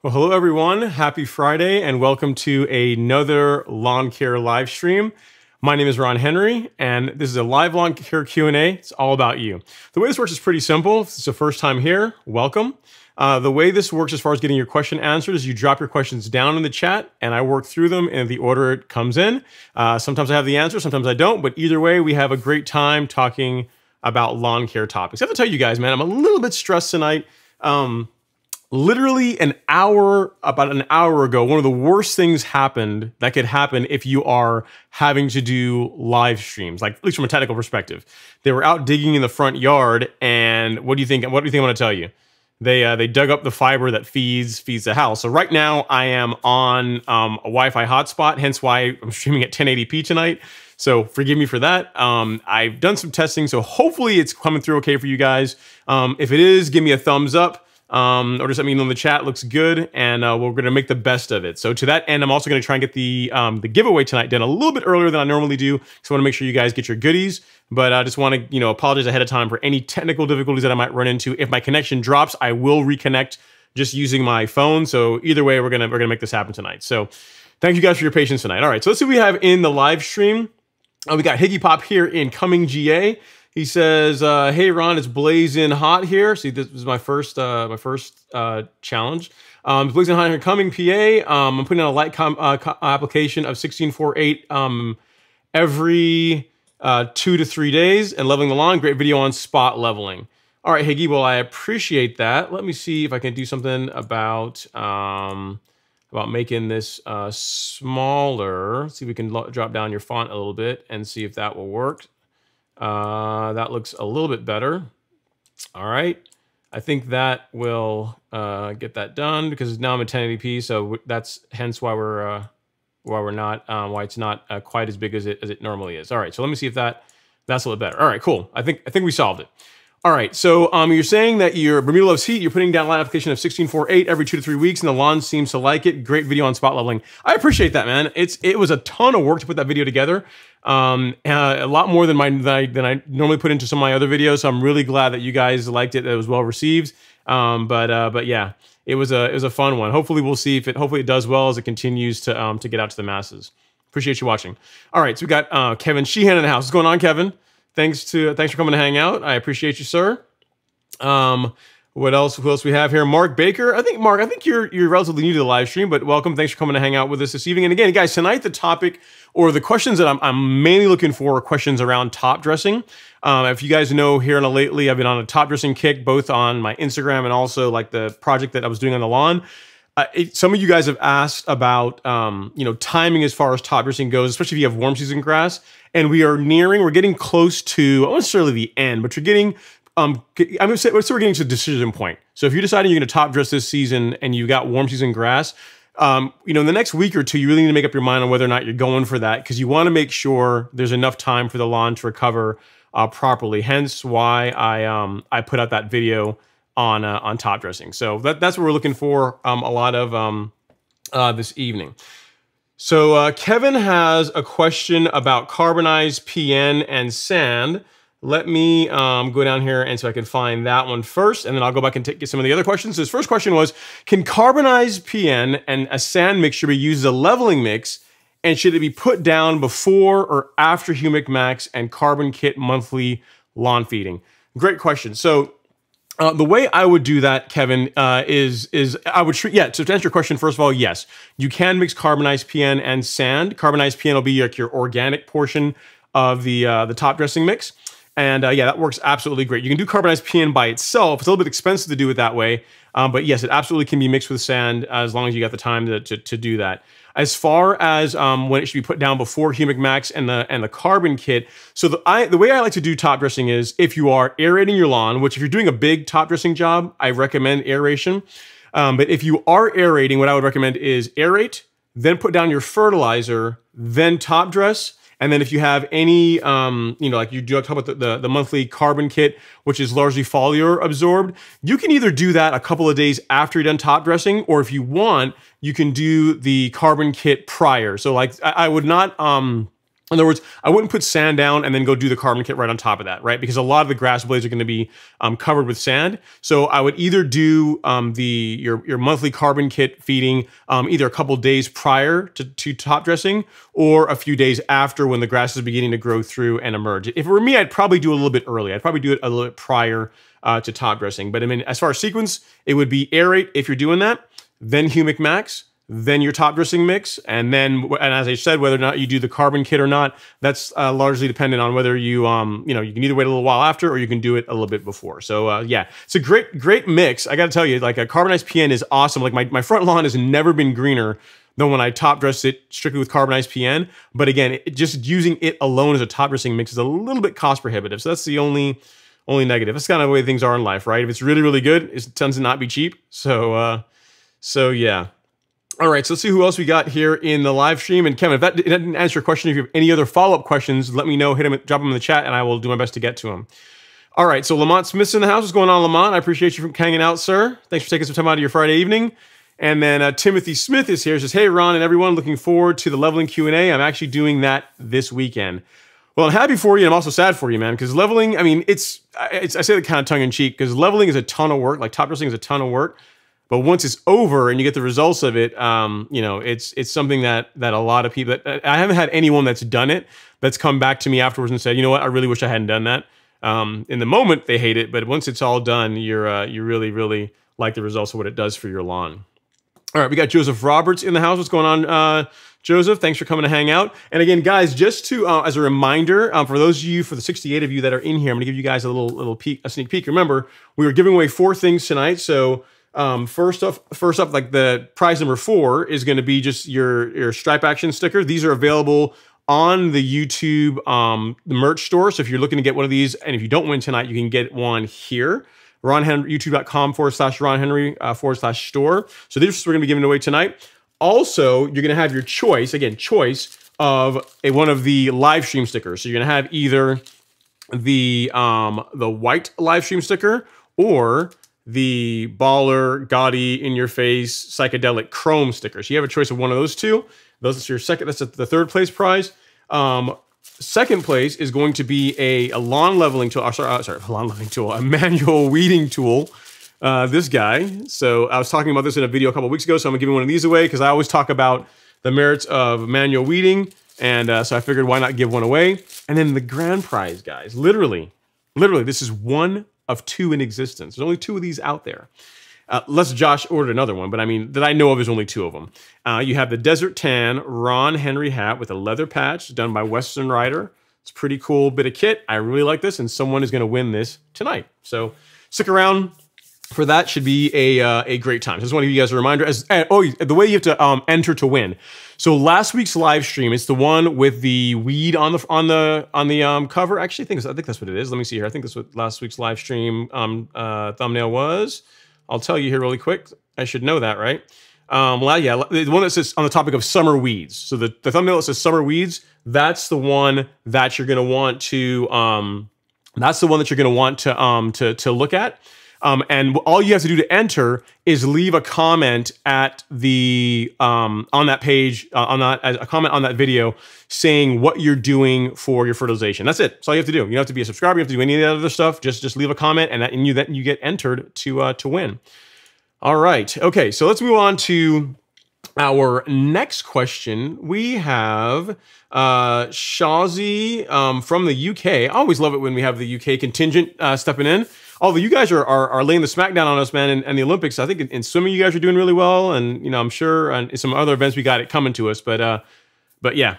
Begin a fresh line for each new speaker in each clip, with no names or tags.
Well, hello everyone. Happy Friday and welcome to another lawn care live stream. My name is Ron Henry and this is a live lawn care Q&A. It's all about you. The way this works is pretty simple. If it's the first time here, welcome. Uh, the way this works as far as getting your question answered is you drop your questions down in the chat and I work through them in the order it comes in. Uh, sometimes I have the answer, sometimes I don't, but either way, we have a great time talking about lawn care topics. I have to tell you guys, man, I'm a little bit stressed tonight. Um, literally an hour, about an hour ago, one of the worst things happened that could happen if you are having to do live streams, like at least from a technical perspective. They were out digging in the front yard, and what do you think? What do you think I'm going to tell you? They uh, they dug up the fiber that feeds feeds the house. So right now I am on um, a Wi-Fi hotspot, hence why I'm streaming at 1080p tonight. So forgive me for that. Um, I've done some testing, so hopefully it's coming through okay for you guys. Um, if it is, give me a thumbs up. Um, or just let me know in the chat. Looks good, and uh, we're going to make the best of it. So to that end, I'm also going to try and get the um, the giveaway tonight done a little bit earlier than I normally do. So I want to make sure you guys get your goodies. But I just want to you know apologize ahead of time for any technical difficulties that I might run into. If my connection drops, I will reconnect just using my phone. So either way, we're gonna we're gonna make this happen tonight. So thank you guys for your patience tonight. All right, so let's see what we have in the live stream. Uh, we got Higgy Pop here in Cumming GA. He says, uh, "Hey Ron, it's blazing hot here. See, this is my first uh, my first uh, challenge. Um, blazing hot here, Cumming GA. Um, I'm putting on a light com- uh, co- application of 1648 um, every uh, two to three days and leveling the lawn. Great video on spot leveling. All right, Higgy. Well, I appreciate that. Let me see if I can do something about." Um, about making this uh, smaller. See if we can drop down your font a little bit and see if that will work. Uh, that looks a little bit better. All right. I think that will uh, get that done because now I'm at 1080p. So that's hence why we're uh, why we're not um, why it's not uh, quite as big as it as it normally is. All right. So let me see if that that's a little better. All right. Cool. I think I think we solved it. All right, so um, you're saying that your Bermuda loves heat. You're putting down line application of 1648 every two to three weeks, and the lawn seems to like it. Great video on spot leveling. I appreciate that, man. It's it was a ton of work to put that video together. Um, uh, a lot more than my than I, than I, normally put into some of my other videos. So I'm really glad that you guys liked it. That it was well received. Um, but uh, but yeah, it was a it was a fun one. Hopefully we'll see if it hopefully it does well as it continues to um, to get out to the masses. Appreciate you watching. All right, so we got uh, Kevin Sheehan in the house. What's going on, Kevin? Thanks to thanks for coming to hang out. I appreciate you, sir. Um, what else? Who else we have here? Mark Baker. I think Mark. I think you're you're relatively new to the live stream, but welcome. Thanks for coming to hang out with us this evening. And again, guys, tonight the topic or the questions that I'm, I'm mainly looking for are questions around top dressing. Um, if you guys know here and lately, I've been on a top dressing kick, both on my Instagram and also like the project that I was doing on the lawn. Uh, it, some of you guys have asked about um, you know timing as far as top dressing goes, especially if you have warm season grass. And we are nearing, we're getting close to, not necessarily the end, but you're getting um, I'm gonna say, so we're getting to the decision point. So if you're deciding you're going to top dress this season and you got warm season grass, um, you know, in the next week or two, you really need to make up your mind on whether or not you're going for that because you want to make sure there's enough time for the lawn to recover uh, properly. Hence, why I um, I put out that video on uh, on top dressing. So that, that's what we're looking for um, a lot of um, uh, this evening. So uh, Kevin has a question about carbonized PN and sand. Let me um, go down here and so I can find that one first, and then I'll go back and take, get some of the other questions. So his first question was, can carbonized PN and a sand mixture be used as a leveling mix, and should it be put down before or after Humic Max and Carbon Kit monthly lawn feeding? Great question. So uh, the way I would do that, Kevin, uh, is is I would treat yeah. So to answer your question, first of all, yes, you can mix carbonized PN and sand. Carbonized PN will be like your organic portion of the uh, the top dressing mix. And uh, yeah, that works absolutely great. You can do carbonized PN by itself. It's a little bit expensive to do it that way. Um, but yes, it absolutely can be mixed with sand as long as you got the time to, to, to do that. As far as um, when it should be put down before Humic Max and the and the carbon kit, so the I, the way I like to do top dressing is if you are aerating your lawn, which if you're doing a big top dressing job, I recommend aeration. Um, but if you are aerating, what I would recommend is aerate, then put down your fertilizer, then top dress, and then if you have any, um, you know, like you do talk about the, the, the, monthly carbon kit, which is largely foliar absorbed, you can either do that a couple of days after you're done top dressing, or if you want, you can do the carbon kit prior. So like I, I would not, um, In other words, I wouldn't put sand down and then go do the carbon kit right on top of that, right? Because a lot of the grass blades are going to be um, covered with sand. So I would either do um, the your your monthly carbon kit feeding um, either a couple days prior to, to top dressing or a few days after when the grass is beginning to grow through and emerge. If it were me, I'd probably do a little bit early. I'd probably do it a little bit prior uh, to top dressing. But I mean, as far as sequence, it would be aerate if you're doing that, then humic max, then your top dressing mix, and then and as I said, whether or not you do the carbon kit or not, that's uh, largely dependent on whether you um you know you can either wait a little while after or you can do it a little bit before. So uh, yeah, it's a great great mix. I got to tell you, like a carbonized PN is awesome. Like my my front lawn has never been greener than when I top dressed it strictly with carbonized PN. But again, it, just using it alone as a top dressing mix is a little bit cost prohibitive. So that's the only only negative. That's kind of the way things are in life, right? If it's really really good, it tends to not be cheap. So uh, so yeah. All right, so let's see who else we got here in the live stream. And Kevin, if that didn't answer your question, if you have any other follow-up questions, let me know. Hit them, drop them in the chat, and I will do my best to get to them. All right, so Lamont Smith's in the house. What's going on, Lamont? I appreciate you from hanging out, sir. Thanks for taking some time out of your Friday evening. And then uh, Timothy Smith is here. Says, "Hey, Ron and everyone, looking forward to the leveling Q and A. I'm actually doing that this weekend. Well, I'm happy for you. And I'm also sad for you, man, because leveling. I mean, it's, it's I say that kind of tongue in cheek because leveling is a ton of work. Like top dressing is a ton of work. But once it's over and you get the results of it, um, you know, it's it's something that that a lot of people. I haven't had anyone that's done it that's come back to me afterwards and said, you know what, I really wish I hadn't done that. Um, in the moment, they hate it, but once it's all done, you're uh, you really really like the results of what it does for your lawn. All right, we got Joseph Roberts in the house. What's going on, uh, Joseph? Thanks for coming to hang out. And again, guys, just to uh, as a reminder, um, for those of you, for the 68 of you that are in here, I'm gonna give you guys a little little peek, a sneak peek. Remember, we were giving away four things tonight, so um, first off, first up, like the prize number four is going to be just your your stripe action sticker. These are available on the YouTube um, the merch store. So if you're looking to get one of these, and if you don't win tonight, you can get one here. Ron Henry, youtube.com forward slash Ron Henry uh, forward slash store. So this we're going to be giving away tonight. Also, you're going to have your choice again, choice of a one of the live stream stickers. So you're going to have either the um, the white live stream sticker or the baller, gaudy, in your face, psychedelic chrome stickers. You have a choice of one of those two. Those are your second. That's the third place prize. Um, second place is going to be a, a lawn leveling tool. Uh, sorry, uh, sorry, lawn leveling tool, a manual weeding tool. Uh, this guy. So I was talking about this in a video a couple weeks ago. So I'm give one of these away because I always talk about the merits of manual weeding. And uh, so I figured why not give one away? And then the grand prize, guys. Literally, literally, this is one of two in existence. There's only two of these out there. Uh, unless Josh ordered another one, but I mean, that I know of is only two of them. Uh, you have the Desert Tan Ron Henry hat with a leather patch done by Western Rider. It's a pretty cool bit of kit. I really like this, and someone is going to win this tonight. So stick around for that. Should be a uh, a great time. Just want to give you guys a reminder. As oh, the way you have to um, enter to win. So last week's live stream, it's the one with the weed on the on the on the um, cover. Actually, I think I think that's what it is. Let me see here. I think that's what last week's live stream um, uh, thumbnail was. I'll tell you here really quick. I should know that, right? Um, well, yeah, the one that says on the topic of summer weeds. So the, the thumbnail that says summer weeds, that's the one that you're going to want to. Um, that's the one that you're going to want to um, to to look at. Um, and all you have to do to enter is leave a comment at the um, on that page uh, on that a comment on that video saying what you're doing for your fertilization. That's it. That's all you have to do. You don't have to be a subscriber. You have to do any of that other stuff. Just just leave a comment, and that and you then you get entered to uh, to win. All right. Okay. So let's move on to our next question. We have uh, Shazi um, from the UK. I always love it when we have the UK contingent uh, stepping in although you guys are, are, are laying the smackdown on us, man, and, the Olympics. I think in, in, swimming you guys are doing really well, and you know I'm sure and some other events we got it coming to us, but uh, but yeah.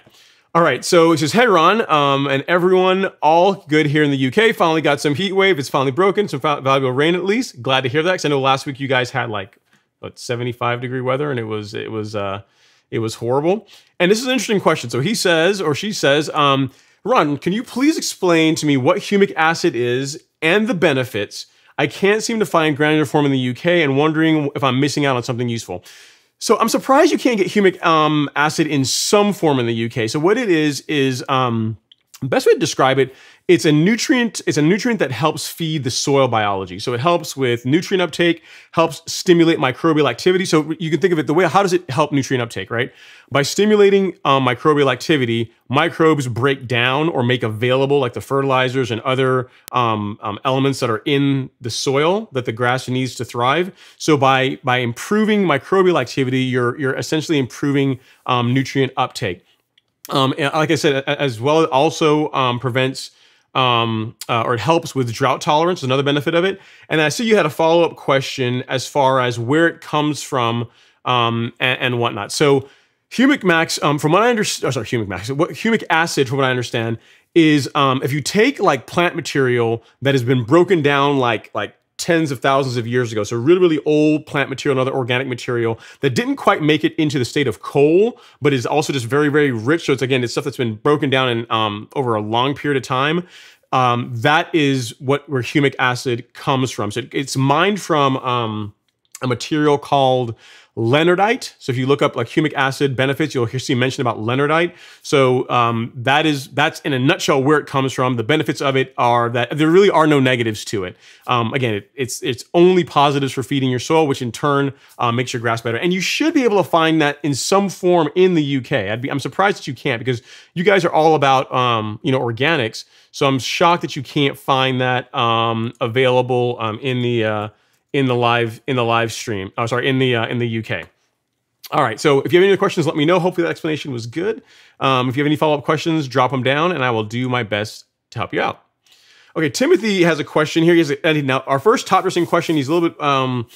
All right, so it says, hey Ron, um, and everyone, all good here in the UK. Finally got some heat wave. It's finally broken, some valuable rain at least. Glad to hear that because I know last week you guys had like what 75 degree weather, and it was it was uh, it was horrible. And this is an interesting question. So he says, or she says, um, Ron, can you please explain to me what humic acid is and the benefits. I can't seem to find granular form in the UK and wondering if I'm missing out on something useful. So I'm surprised you can't get humic um, acid in some form in the UK. So what it is is um, best way to describe it it's a nutrient it's a nutrient that helps feed the soil biology. So it helps with nutrient uptake helps stimulate microbial activity. So you can think of it the way how does it help nutrient uptake right? By stimulating um, microbial activity microbes break down or make available like the fertilizers and other um, um, elements that are in the soil that the grass needs to thrive. So by by improving microbial activity you're you're essentially improving um, nutrient uptake. Um, and like I said, as well, it also um, prevents um, uh, or it helps with drought tolerance, another benefit of it. And I see you had a follow up question as far as where it comes from um, and, and, whatnot. So, humic max, um, from what I understand, oh, sorry, humic max, what humic acid, from what I understand, is um, if you take like plant material that has been broken down like like tens of thousands of years ago. So really, really old plant material, and other organic material that didn't quite make it into the state of coal, but is also just very, very rich. So it's again, it's stuff that's been broken down in um, over a long period of time. Um, that is what where humic acid comes from. So it's mined from um, a material called Leonardite. So if you look up like humic acid benefits, you'll hear see mention about Leonardite. So um, that is that's in a nutshell where it comes from. The benefits of it are that there really are no negatives to it. Um, again, it, it's it's only positives for feeding your soil, which in turn uh, makes your grass better. And you should be able to find that in some form in the UK. I'd be I'm surprised that you can't because you guys are all about um, you know organics. So I'm shocked that you can't find that um, available um, in the uh, in the live in the live stream. Oh, sorry, in the uh, in the UK. All right. So if you have any other questions, let me know. Hopefully that explanation was good. Um, if you have any follow up questions, drop them down, and I will do my best to help you out. Okay, Timothy has a question here. He has a, now our first top dressing question. He's a little bit um,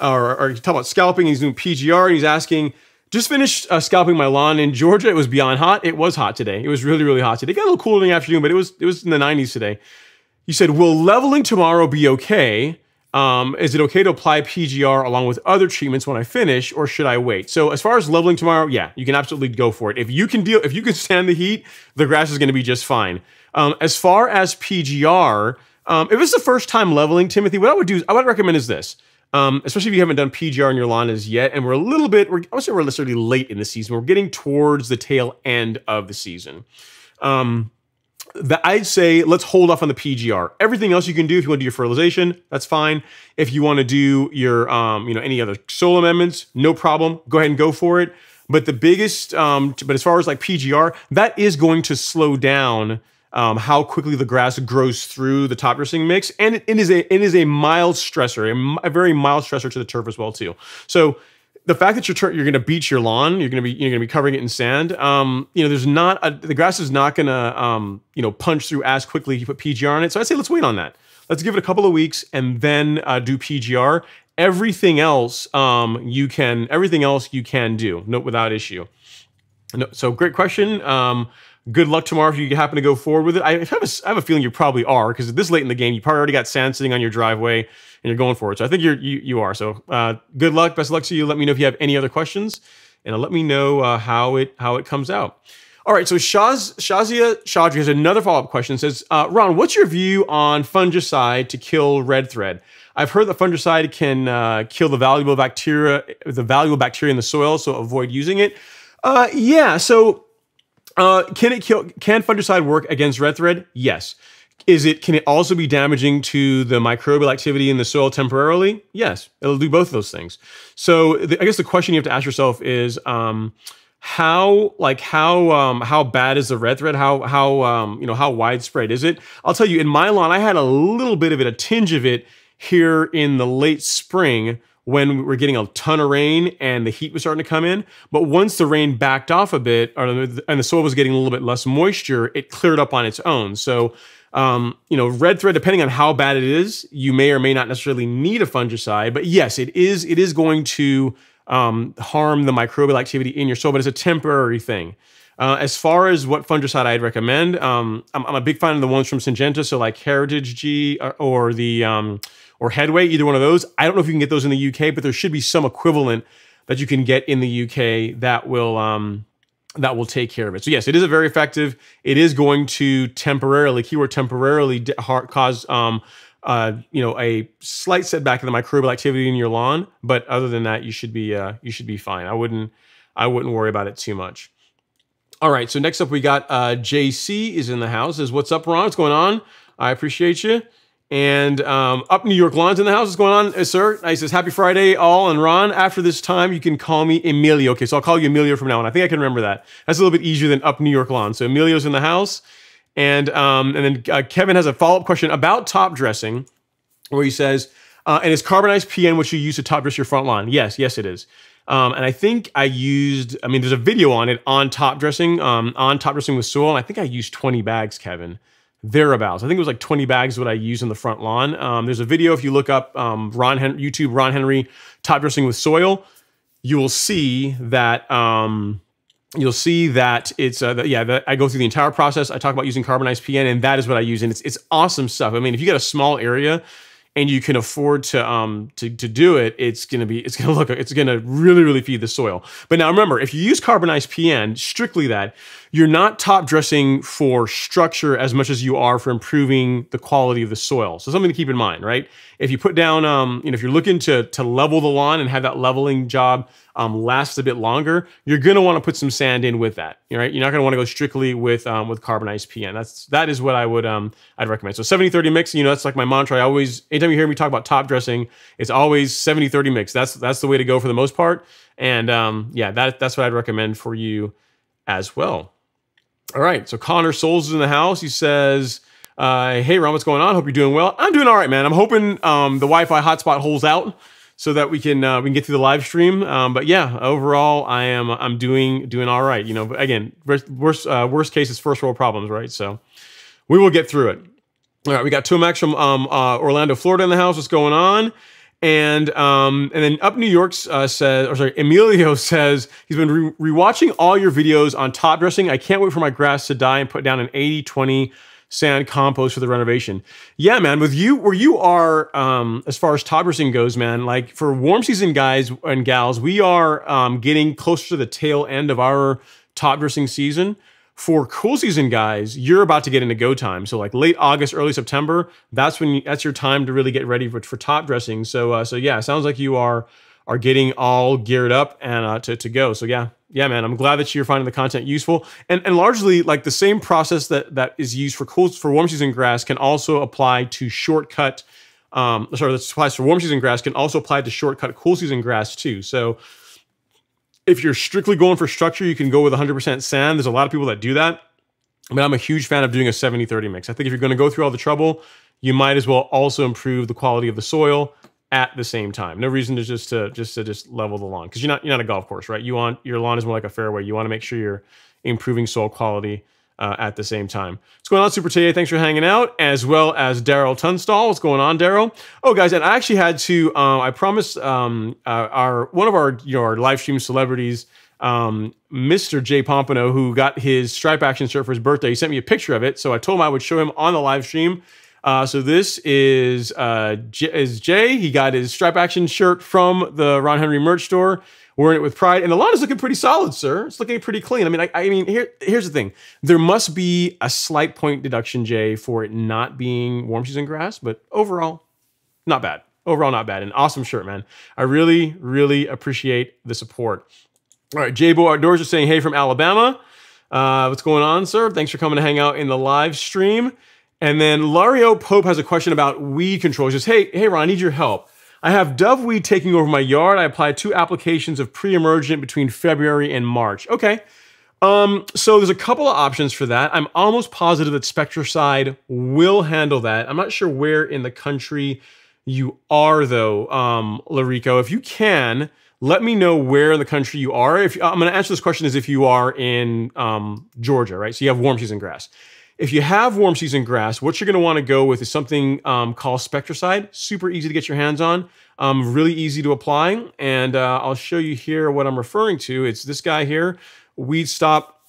or, or talk about scalping. He's doing PGR, and he's asking. Just finished uh, scalping my lawn in Georgia. It was beyond hot. It was hot today. It was really, really hot today. It got a little cooler in the afternoon, but it was it was in the 90s today. He said, "Will leveling tomorrow be okay?" Um, is it okay to apply PGR along with other treatments when I finish, or should I wait? So as far as leveling tomorrow, yeah, you can absolutely go for it. If you can deal, if you can stand the heat, the grass is going to be just fine. Um, as far as PGR, um, if it's the first time leveling, Timothy, what I would do I would recommend is this. Um, especially if you haven't done PGR in your lawn as yet, and we're a little bit, we're, I would say we're necessarily late in the season. We're getting towards the tail end of the season. Um, that I'd say let's hold off on the PGR. Everything else you can do if you want to do your fertilization, that's fine. If you want to do your, um, you know, any other soil amendments, no problem. Go ahead and go for it. But the biggest, um, but as far as like PGR, that is going to slow down um, how quickly the grass grows through the top dressing mix, and it, it is a it is a mild stressor, a, a very mild stressor to the turf as well too. So the fact that you're you're going to beach your lawn, you're going to be you're going to be covering it in sand. Um, you know, there's not a, the grass is not going to um, you know punch through as quickly if you put PGR on it. So I'd say let's wait on that. Let's give it a couple of weeks and then uh, do PGR. Everything else um, you can everything else you can do no without issue. No, so great question. Um, good luck tomorrow if you happen to go forward with it. I have a, I have a feeling you probably are because this late in the game, you probably already got sand sitting on your driveway and you're going for it. So I think you're you, you are. So uh, good luck, best of luck to you. Let me know if you have any other questions, and let me know uh, how it how it comes out. All right, so Shaz, Shazia Shadri has another follow up question. Says, uh, Ron, what's your view on fungicide to kill red thread? I've heard that fungicide can uh, kill the valuable bacteria, the valuable bacteria in the soil, so avoid using it. Uh, yeah, so uh, can it kill? Can fungicide work against red thread? Yes. Is it? Can it also be damaging to the microbial activity in the soil temporarily? Yes, it'll do both of those things. So the, I guess the question you have to ask yourself is. Um, how like how um how bad is the red thread how how um you know how widespread is it i'll tell you in my lawn i had a little bit of it a tinge of it here in the late spring when we were getting a ton of rain and the heat was starting to come in. But once the rain backed off a bit, and the soil was getting a little bit less moisture, it cleared up on its own. So, um, you know, red thread, depending on how bad it is, you may or may not necessarily need a fungicide. But yes, it is it is going to um, harm the microbial activity in your soil, but it's a temporary thing. Uh, as far as what fungicide I'd recommend, um, I'm, I'm, a big fan of the ones from Syngenta, so like Heritage G or, or the um, or Headway, either one of those. I don't know if you can get those in the UK, but there should be some equivalent that you can get in the UK that will um, that will take care of it. So yes, it is a very effective. It is going to temporarily, keyword temporarily, cause um, uh, you know a slight setback in the microbial activity in your lawn, but other than that, you should be uh, you should be fine. I wouldn't I wouldn't worry about it too much. All right, so next up we got uh, JC is in the house. Is what's up, Ron? What's going on? I appreciate you. And um, up New York Lawns in the house. What's going on, uh, sir? He says, happy Friday, all. And Ron, after this time, you can call me Emilio. Okay, so I'll call you Emilio from now on. I think I can remember that. That's a little bit easier than up New York Lawn. So Emilio's in the house. And, um, and then uh, Kevin has a follow-up question about top dressing where he says, uh, and is carbonized PN what you use to top dress your front lawn? Yes, yes, it is. Um, and I think I used, I mean, there's a video on it on top dressing, um, on top dressing with soil. And I think I used 20 bags, Kevin, thereabouts. I think it was like 20 bags what I used in the front lawn. Um, there's a video if you look up um, Ron Hen- YouTube Ron Henry top dressing with soil, you will see that. Um, you'll see that it's uh, yeah that I go through the entire process. I talk about using carbonized PN, and that is what I use, and it's it's awesome stuff. I mean, if you got a small area and you can afford to um to, to do it, it's gonna be it's gonna look it's gonna really really feed the soil. But now remember, if you use carbonized PN, strictly that, you're not top dressing for structure as much as you are for improving the quality of the soil. So something to keep in mind, right? If you put down, um, you know, if you're looking to to level the lawn and have that leveling job um, last a bit longer, you're gonna want to put some sand in with that. Right? You're not gonna want to go strictly with um, with carbonized PN. That's that is what I would um I'd recommend. So 70-30 mix. You know, that's like my mantra. I always anytime you hear me talk about top dressing, it's always 70-30 mix. That's that's the way to go for the most part. And um, yeah, that that's what I'd recommend for you as well. All right, so Connor Souls is in the house. He says, uh, "Hey Ron, what's going on? Hope you're doing well. I'm doing all right, man. I'm hoping um, the Wi-Fi hotspot holds out so that we can uh, we can get through the live stream. Um, but yeah, overall, I am I'm doing doing all right. You know, again, worst uh, worst case is first world problems, right? So we will get through it. All right, we got Tomax from um, uh, Orlando, Florida, in the house. What's going on? And um, and then up New York uh, says, or sorry, Emilio says he's been re- rewatching all your videos on top dressing. I can't wait for my grass to die and put down an 80 20 sand compost for the renovation. Yeah, man, with you where you are um, as far as top dressing goes, man, like for warm season guys and gals, we are um, getting closer to the tail end of our top dressing season for cool season guys, you're about to get into go time. So like late August, early September, that's when you, that's your time to really get ready for, for top dressing. So uh, so yeah, sounds like you are are getting all geared up and uh, to to go. So yeah, yeah, man, I'm glad that you're finding the content useful. And and largely like the same process that that is used for cool for warm season grass can also apply to shortcut. Um, sorry, that applies for warm season grass can also apply to shortcut cool season grass too. So if you're strictly going for structure, you can go with 100% sand. There's a lot of people that do that. But I'm a huge fan of doing a 70 30 mix. I think if you're going to go through all the trouble, you might as well also improve the quality of the soil at the same time. No reason to just to just to just level the lawn because you're not you're not a golf course, right? You want your lawn is more like a fairway. You want to make sure you're improving soil quality uh, at the same time. What's going on, Super Today? Thanks for hanging out, as well as Daryl Tunstall. What's going on, Daryl? Oh, guys, and I actually had to. Um, I promised um, uh, our one of our you know live stream celebrities. Um, Mr. Jay Pompano, who got his stripe action shirt for his birthday, he sent me a picture of it. So I told him I would show him on the live stream. Uh, so this is uh, J- is Jay. He got his stripe action shirt from the Ron Henry merch store wearing it with pride. And the lawn is looking pretty solid, sir. It's looking pretty clean. I mean, I, I mean, here, here's the thing. There must be a slight point deduction, Jay, for it not being warm season grass, but overall, not bad. Overall, not bad. An awesome shirt, man. I really, really appreciate the support. All right, J-Bo Outdoors is saying, hey, from Alabama. Uh, what's going on, sir? Thanks for coming to hang out in the live stream. And then Lario Pope has a question about weed control. He says, hey, hey, Ron, I need your help. I have dove weed taking over my yard. I applied two applications of pre-emergent between February and March. Okay. Um, so there's a couple of options for that. I'm almost positive that Spectracide will handle that. I'm not sure where in the country you are though, um, Larico. If you can, let me know where in the country you are. If I'm going to answer this question as if you are in um, Georgia, right? So you have warm season grass. If you have warm season grass, what you're going to want to go with is something um, called Spectracide. Super easy to get your hands on, um, really easy to apply. And uh, I'll show you here what I'm referring to. It's this guy here, Weed Stop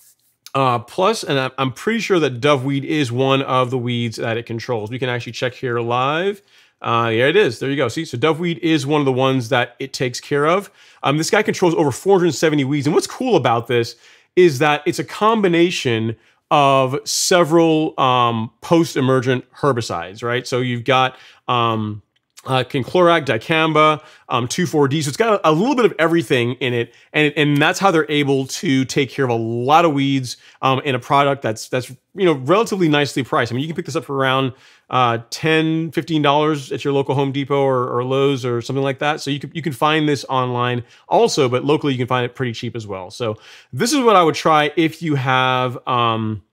uh, Plus, and I'm pretty sure that Doveweed is one of the weeds that it controls. We can actually check here live. Uh, yeah, it is. There you go. See, so Doveweed is one of the ones that it takes care of. Um, this guy controls over 470 weeds. And what's cool about this is that it's a combination of several um, post-emergent herbicides, right? So you've got um, uh, Quinclorac, dicamba, um, 2,4-D. So it's got a, a, little bit of everything in it, and and that's how they're able to take care of a lot of weeds um, in a product that's that's you know relatively nicely priced. I mean, you can pick this up for around uh, 10 $15 at your local Home Depot or, or, Lowe's or something like that. So you can, you can find this online also, but locally you can find it pretty cheap as well. So this is what I would try if you have um,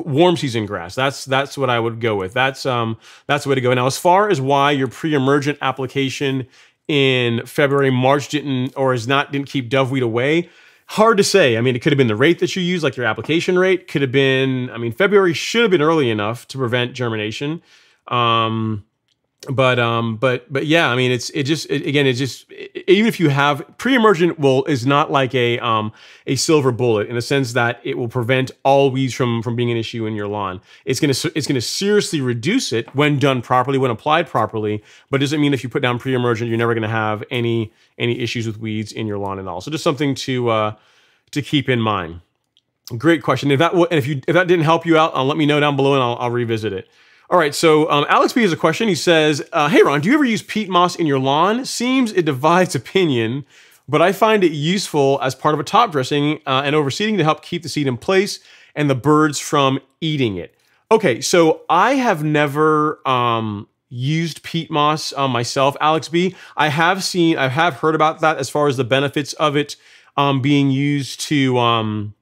warm season grass. That's that's what I would go with. That's um that's the way to go. Now, as far as why your pre-emergent application in February, March didn't or is not didn't keep doveweed away, hard to say. I mean, it could have been the rate that you use, like your application rate. Could have been. I mean, February should have been early enough to prevent germination. Um, but um but but yeah i mean it's it just it, again it's just it, even if you have pre-emergent will is not like a um a silver bullet in the sense that it will prevent all weeds from from being an issue in your lawn. It's going to it's going to seriously reduce it when done properly when applied properly but doesn't mean if you put down pre-emergent you're never going to have any any issues with weeds in your lawn at all. So just something to uh to keep in mind. Great question. If that and if you if that didn't help you out uh, let me know down below and I'll, I'll revisit it all right, so um, Alex B has a question. He says, uh, "Hey Ron, do you ever use peat moss in your lawn? Seems it divides opinion, but I find it useful as part of a top dressing uh, and overseeding to help keep the seed in place and the birds from eating it." Okay, so I have never um, used peat moss uh, myself, Alex B. I have seen, I have heard about that as far as the benefits of it um, being used to, um,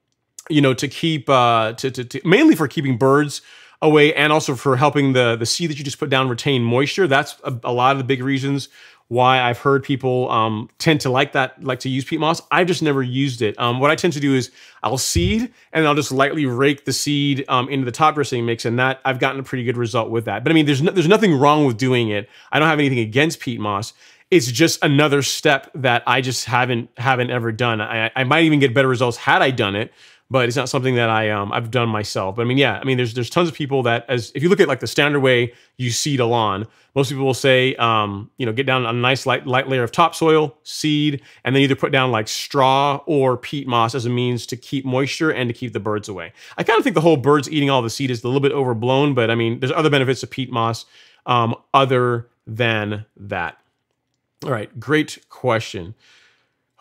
you know, to keep, uh, to, to, to mainly for keeping birds away and also for helping the, the seed that you just put down retain moisture. That's a, a lot of the big reasons why I've heard people um, tend to like that, like to use peat moss. I've just never used it. Um, what I tend to do is I'll seed and I'll just lightly rake the seed um, into the top dressing mix, and that I've gotten a pretty good result with that. But I mean, there's no, there's nothing wrong with doing it. I don't have anything against peat moss. It's just another step that I just haven't haven't ever done. I, I might even get better results had I done it, but it's not something that I um, I've done myself. But I mean, yeah, I mean, there's there's tons of people that as if you look at like the standard way you seed a lawn, most people will say, um, you know, get down a nice light light layer of topsoil, seed, and then either put down like straw or peat moss as a means to keep moisture and to keep the birds away. I kind of think the whole birds eating all the seed is a little bit overblown, but I mean, there's other benefits of peat moss um, other than that. All right, great question.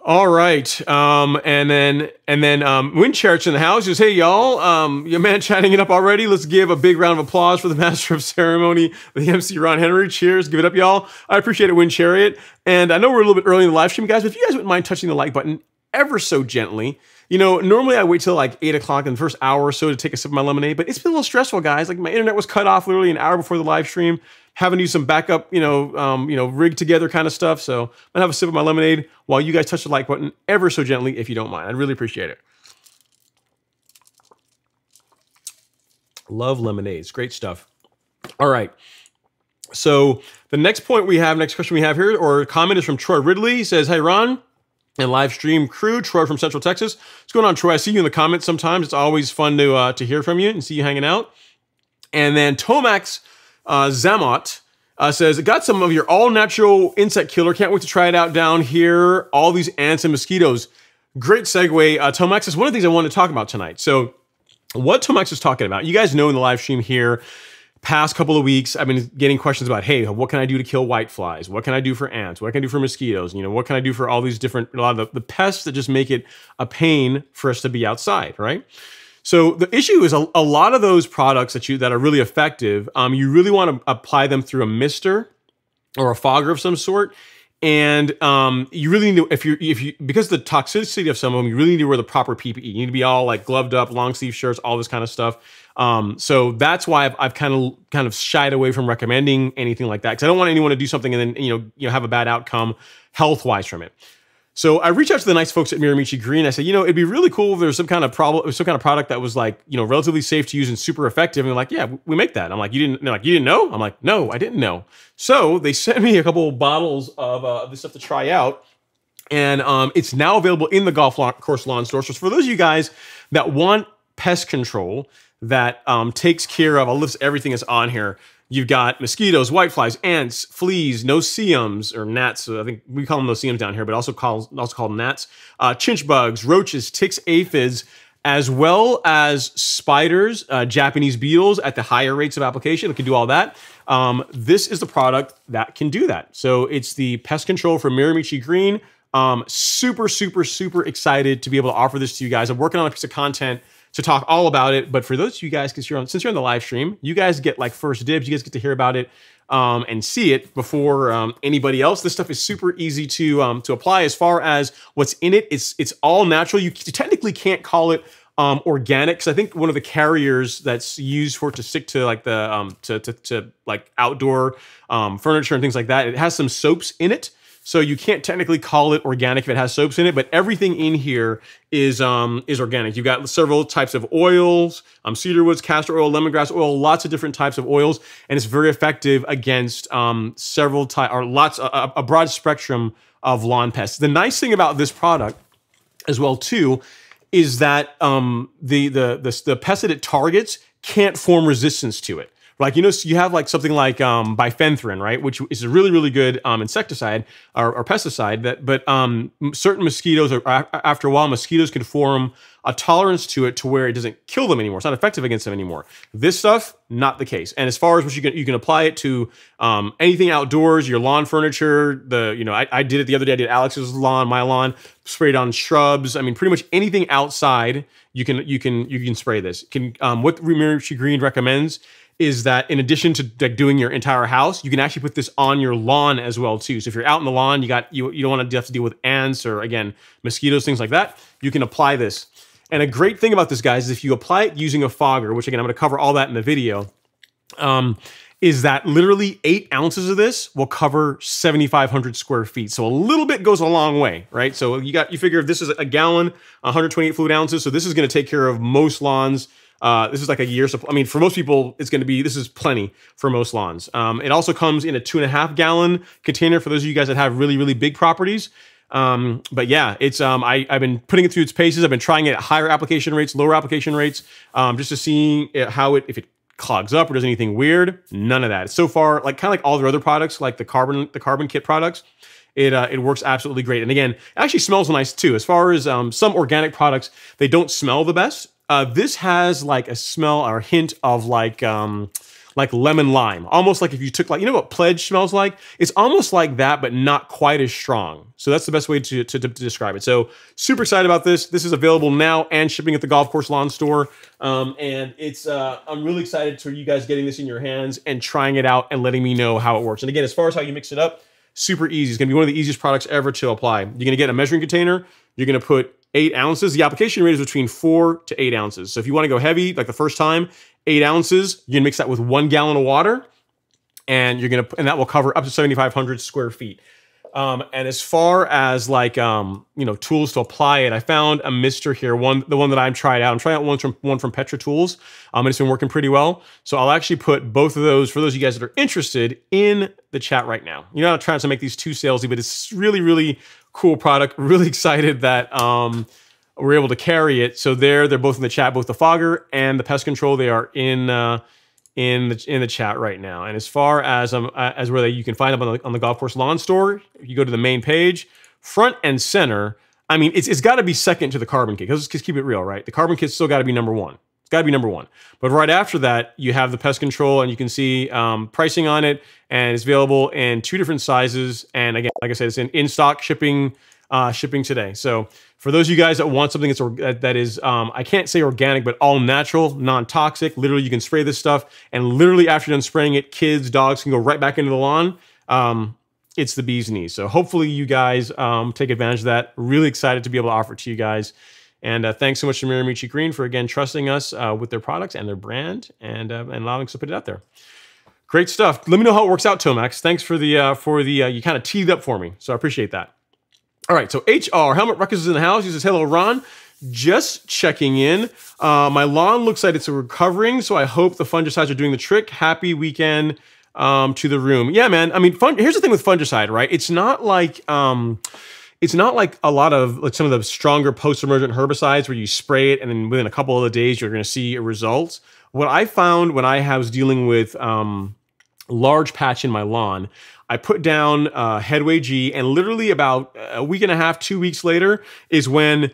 All right, um, and then and then um, Winchurch in the house says, "Hey y'all, um, your man chatting it up already. Let's give a big round of applause for the master of ceremony, the MC Ron Henry. Cheers, give it up, y'all. I appreciate it, Wind Chariot. And I know we're a little bit early in the live stream, guys, but if you guys wouldn't mind touching the like button ever so gently, you know, normally I wait till like eight o'clock in the first hour or so to take a sip of my lemonade, but it's been a little stressful, guys. Like my internet was cut off literally an hour before the live stream having to do some backup, you know, um, you know, rig together kind of stuff. So I'm gonna have a sip of my lemonade while you guys touch the like button ever so gently if you don't mind. I'd really appreciate it. Love lemonades, great stuff. All right. So the next point we have, next question we have here, or comment is from Troy Ridley. He says, "Hey Ron, and live stream crew, Troy from Central Texas. What's going on, Troy? I see you in the comments sometimes. It's always fun to uh, to hear from you and see you hanging out. And then Tomax uh, Zamot uh, says, Got some of your all natural insect killer. Can't wait to try it out down here. All these ants and mosquitoes. Great segue. Uh, Tomax is one of the things I wanted to talk about tonight. So, what Tomax is talking about, you guys know in the live stream here, past couple of weeks, I've been getting questions about, hey, what can I do to kill white flies? What can I do for ants? What can I do for mosquitoes? You know, what can I do for all these different, a lot of the, the pests that just make it a pain for us to be outside, right? So the issue is a, a lot of those products that you that are really effective, um, you really want to apply them through a mister or a fogger of some sort. And um, you really need to, if you if you because the toxicity of some of them, you really need to wear the proper PPE. You need to be all like gloved up, long sleeve shirts, all this kind of stuff. Um, so that's why I've, I've kind of kind of shied away from recommending anything like that because I don't want anyone to do something and then you know you know have a bad outcome health wise from it. So I reached out to the nice folks at Mirimichi Green. I said, you know, it'd be really cool if there's some kind of problem, some kind of product that was like, you know, relatively safe to use and super effective. And they're like, yeah, we make that. I'm like, you didn't, they're like, you didn't know? I'm like, no, I didn't know. So they sent me a couple of bottles of uh, this stuff to try out. And um, it's now available in the golf course lawn store. So for those of you guys that want pest control that um, takes care of, I'll list everything that's on here You've got mosquitoes, whiteflies, ants, fleas, no-see-ums or gnats. I think we call them no-see-ums down here, but also called also called gnats. Uh, chinch bugs, roaches, ticks, aphids, as well as spiders, uh, Japanese beetles at the higher rates of application. It can do all that. Um, this is the product that can do that. So it's the pest control from Mirimichi Green. Um, super, super, super excited to be able to offer this to you guys. I'm working on a piece of content to talk all about it. But for those of you guys, because you're on, since you're on the live stream, you guys get like first dibs. You guys get to hear about it um, and see it before um, anybody else. This stuff is super easy to um, to apply. As far as what's in it, it's it's all natural. You technically can't call it um, organic because I think one of the carriers that's used for it to stick to like the um, to, to, to like outdoor um, furniture and things like that. It has some soaps in it. So you can't technically call it organic if it has soaps in it, but everything in here is um, is organic. You've got several types of oils, um, cedar woods, castor oil, lemongrass oil, lots of different types of oils, and it's very effective against um, several type or lots a, a broad spectrum of lawn pests. The nice thing about this product, as well too, is that um, the, the the the pests that it targets can't form resistance to it. Like, you know, you have like something like um, bifenthrin, right? Which is a really, really good um, insecticide or, or, pesticide that, but um, certain mosquitoes, are, after a while, mosquitoes can form a tolerance to it to where it doesn't kill them anymore. It's not effective against them anymore. This stuff, not the case. And as far as what you can, you can apply it to um, anything outdoors, your lawn furniture, the, you know, I, I did it the other day. I did Alex's lawn, my lawn, sprayed on shrubs. I mean, pretty much anything outside, you can, you can, you can spray this. Can, um, what Mirimichi Green recommends is that in addition to like doing your entire house, you can actually put this on your lawn as well too. So if you're out in the lawn, you got you you don't want to have to deal with ants or again mosquitoes, things like that. You can apply this. And a great thing about this, guys, is if you apply it using a fogger, which again I'm going to cover all that in the video, um, is that literally eight ounces of this will cover 7,500 square feet. So a little bit goes a long way, right? So you got you figure if this is a gallon, 128 fluid ounces, so this is going to take care of most lawns uh, this is like a year supply. I mean, for most people, it's going to be, this is plenty for most lawns. Um, it also comes in a two and a half gallon container for those of you guys that have really, really big properties. Um, but yeah, it's um, I, have been putting it through its paces. I've been trying it at higher application rates, lower application rates, um, just to see how it, if it clogs up or does anything weird. None of that. So far, like kind of like all their other products, like the carbon, the carbon kit products, it, uh, it works absolutely great. And again, it actually smells nice too. As far as um, some organic products, they don't smell the best. Uh, this has like a smell or hint of like um, like lemon lime, almost like if you took like you know what pledge smells like. It's almost like that, but not quite as strong. So that's the best way to, to, to describe it. So super excited about this. This is available now and shipping at the Golf Course Lawn Store. Um, and it's uh, I'm really excited for you guys getting this in your hands and trying it out and letting me know how it works. And again, as far as how you mix it up, super easy. It's gonna be one of the easiest products ever to apply. You're gonna get a measuring container. You're gonna put eight ounces. The application rate is between four to eight ounces. So if you want to go heavy, like the first time, eight ounces, you can mix that with one gallon of water, and you're gonna and that will cover up to 7,500 square feet. Um, and as far as like um, you know tools to apply it, I found a mister here, one the one that I'm trying out. I'm trying out one from one from Petra Tools, um, and it's been working pretty well. So I'll actually put both of those for those of you guys that are interested in the chat right now. You know, I'm trying to make these too salesy, but it's really really cool product. Really excited that um, we're able to carry it. So there, they're both in the chat, both the fogger and the pest control. They are in uh, in the in the chat right now. And as far as um as where they, you can find them on the, on the golf course lawn store, if you go to the main page, front and center. I mean, it's it's got to be second to the carbon kit. Because keep it real, right? The carbon kit's still got to be number one. It's got to be number one. But right after that, you have the pest control, and you can see um, pricing on it, and it's available in two different sizes. And again, like I said, it's in in stock shipping uh, shipping today. So for those of you guys that want something that's that is um, I can't say organic, but all natural, non-toxic. Literally, you can spray this stuff, and literally after you're done spraying it, kids, dogs can go right back into the lawn. Um, it's the bee's knees. So hopefully you guys um, take advantage of that. Really excited to be able to offer it to you guys. And uh, thanks so much to Mirimichi Green for again trusting us uh, with their products and their brand and uh, and allowing us to put it out there. Great stuff. Let me know how it works out, Tomax. Thanks for the uh, for the uh, you kind of teed up for me, so I appreciate that. All right, so HR Helmet Ruckus is in the house. He says, "Hello, Ron. Just checking in. Uh, my lawn looks like it's recovering, so I hope the fungicides are doing the trick. Happy weekend." Um, to the room. Yeah, man. I mean, fun, here's the thing with fungicide, right? It's not like um, it's not like a lot of like some of the stronger post-emergent herbicides where you spray it and then within a couple of days you're going to see a result. What I found when I was dealing with um, large patch in my lawn, I put down uh, Headway G, and literally about a week and a half, two weeks later, is when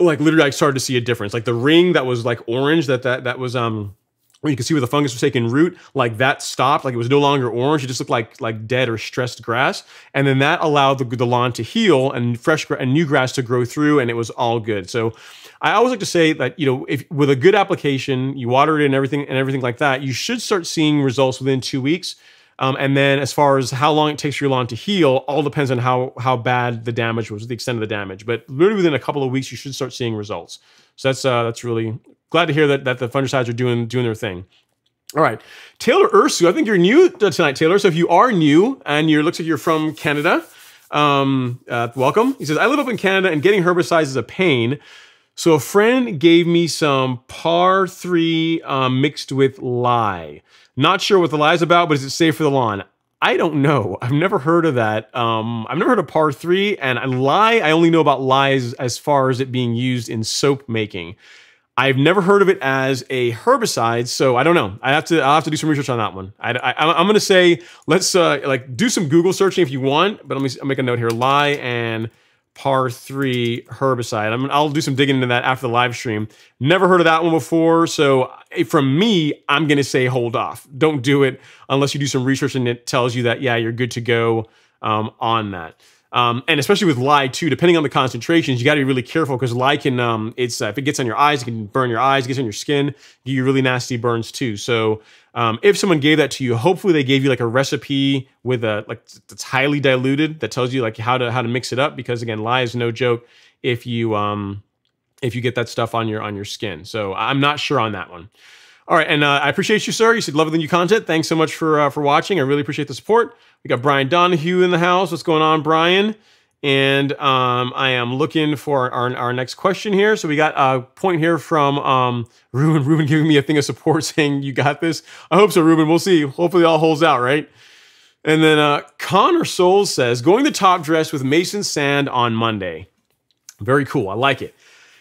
like literally I started to see a difference. Like the ring that was like orange, that that that was um where you can see where the fungus was taking root, like that stopped, like it was no longer orange. It just looked like like dead or stressed grass, and then that allowed the, the lawn to heal and fresh and new grass to grow through, and it was all good. So I always like to say that you know if with a good application, you water it and everything and everything like that, you should start seeing results within two weeks. Um, and then as far as how long it takes your lawn to heal, all depends on how how bad the damage was, the extent of the damage. But literally within a couple of weeks, you should start seeing results. So that's uh, that's really glad to hear that that the fungicides are doing doing their thing. All right, Taylor Ursu, I think you're new tonight, Taylor. So if you are new and you looks like you're from Canada, um, uh, welcome. He says I live up in Canada and getting herbicides is a pain. So a friend gave me some par three um, mixed with lye. Not sure what the lye is about, but is it safe for the lawn? I don't know. I've never heard of that. Um, I've never heard of par three, and lye. I only know about lyes as far as it being used in soap making. I've never heard of it as a herbicide, so I don't know. I have to. I'll have to do some research on that one. I, am going to say let's uh, like do some Google searching if you want, but let me I'll make a note here: lye and par three herbicide. I'm, I'll do some digging into that after the live stream. Never heard of that one before, so eh, from me, I'm going to say hold off. Don't do it unless you do some research and it tells you that yeah, you're good to go um, on that. Um, and especially with lye too, depending on the concentrations, you got to be really careful because lye can, um, it's uh, if it gets on your eyes, it can burn your eyes, it gets on your skin, give you really nasty burns too. So um, if someone gave that to you, hopefully they gave you like a recipe with a like that's highly diluted that tells you like how to how to mix it up because again, lye is no joke if you um if you get that stuff on your on your skin. So I'm not sure on that one. All right, and uh, I appreciate you, sir. You said love the new content. Thanks so much for uh, for watching. I really appreciate the support. We got Brian Donahue in the house. What's going on, Brian? And um, I am looking for our, our next question here. So we got a point here from um, Ruben. Ruben giving me a thing of support saying, you got this. I hope so, Ruben. We'll see. Hopefully it all holds out, right? And then uh, Connor Souls says, going the top dress with Mason Sand on Monday. Very cool. I like it.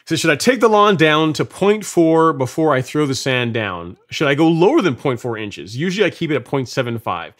So should I take the lawn down to 0.4 before I throw the sand down? Should I go lower than 0.4 inches? Usually I keep it at 0.75.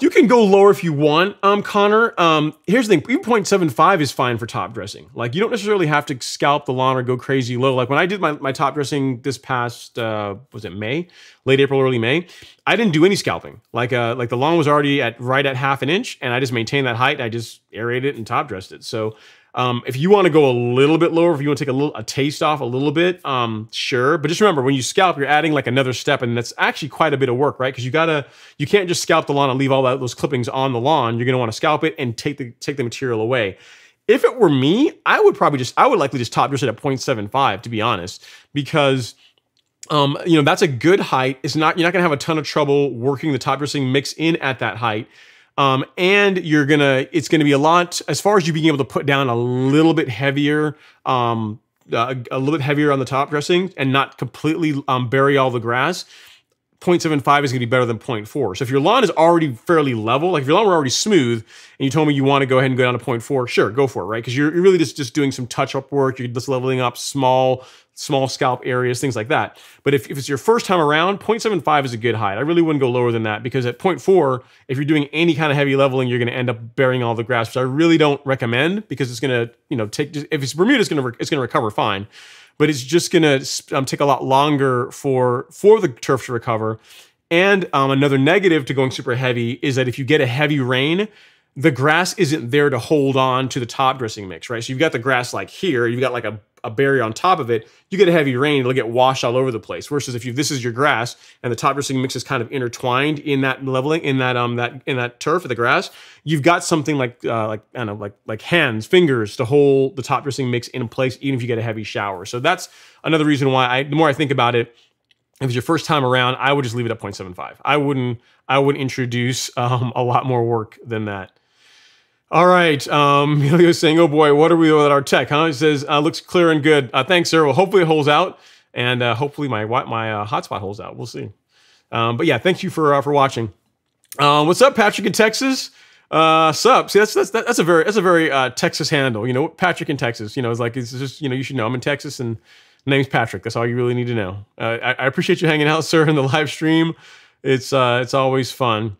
You can go lower if you want, um, Connor. Um, here's the thing, even 0.75 is fine for top dressing. Like you don't necessarily have to scalp the lawn or go crazy low. Like when I did my, my top dressing this past, uh, was it May? Late April, early May. I didn't do any scalping. Like uh, like the lawn was already at right at half an inch and I just maintained that height. I just aerated it and top dressed it. So um, if you want to go a little bit lower, if you want to take a little a taste off a little bit, um, sure. But just remember, when you scalp, you're adding like another step, and that's actually quite a bit of work, right? Because you gotta, you can't just scalp the lawn and leave all that, those clippings on the lawn. You're gonna want to scalp it and take the take the material away. If it were me, I would probably just, I would likely just top dress it at 0.75, to be honest, because um, you know, that's a good height. It's not, you're not gonna have a ton of trouble working the top dressing mix in at that height. Um, and you're gonna, it's gonna be a lot as far as you being able to put down a little bit heavier, um, uh, a little bit heavier on the top dressing and not completely um, bury all the grass. 0.75 is going to be better than 0.4. So if your lawn is already fairly level, like if your lawn were already smooth and you told me you want to go ahead and go down to 0.4, sure, go for it, right? Because you're, you're really just, just doing some touch-up work. You're just leveling up small small scalp areas, things like that. But if, if it's your first time around, 0.75 is a good height. I really wouldn't go lower than that because at 0.4, if you're doing any kind of heavy leveling, you're going to end up burying all the grass, which I really don't recommend because it's going to, you know, take, if it's Bermuda, it's going to, it's going to recover fine. But it's just going to um, take a lot longer for, for the turf to recover. And um, another negative to going super heavy is that if you get a heavy rain, the grass isn't there to hold on to the top dressing mix, right? So you've got the grass like here, you've got like a a barrier on top of it, you get a heavy rain, it'll get washed all over the place. Versus if you this is your grass and the top dressing mix is kind of intertwined in that leveling, in that um that in that turf of the grass, you've got something like uh, like I don't know, like like hands, fingers to hold the top dressing mix in place, even if you get a heavy shower. So that's another reason why I the more I think about it, if it's your first time around, I would just leave it at 0.75. I wouldn't I would introduce um, a lot more work than that. All right. Um, Emilio's saying, oh boy, what are we doing with our tech, huh? He says, uh, looks clear and good. Uh, thanks, sir. Well, hopefully it holds out. And uh, hopefully my my uh, hotspot holds out. We'll see. Um, but yeah, thank you for uh, for watching. Um, what's up, Patrick in Texas? Uh, sup? See, that's that's that's a very that's a very uh, Texas handle. You know, Patrick in Texas. You know, it's like it's just you know you should know I'm in Texas and name's Patrick. That's all you really need to know. Uh, I, I, appreciate you hanging out, sir, in the live stream. It's uh, it's always fun.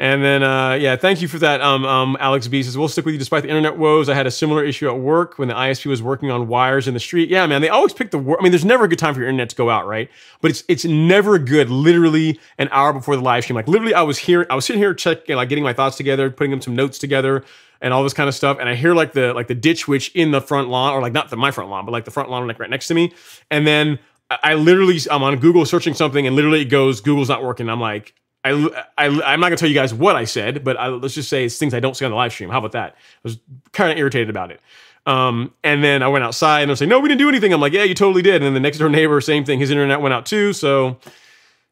And then, uh, yeah, thank you for that, um, um, Alex B says, we'll stick with you despite the internet woes. I had a similar issue at work when the ISP was working on wires in the street. Yeah, man, they always pick the I mean, there's never a good time for your internet to go out, right? But it's it's never good, literally an hour before the live stream. Like, literally, I was here, I was sitting here checking, like, getting my thoughts together, putting them some notes together and all this kind of stuff. And I hear like the like the ditch witch in the front lawn, or like not the my front lawn, but like the front lawn like right next to me. And then I literally I'm on Google searching something, and literally it goes Google's not working. I'm like, I, I, I'm not gonna tell you guys what I said, but I, let's just say it's things I don't see on the live stream. How about that? I was kind of irritated about it. Um, and then I went outside and I was saying, no, we didn't do anything. I'm like, yeah, you totally did. And then the next door neighbor, same thing. His internet went out too. So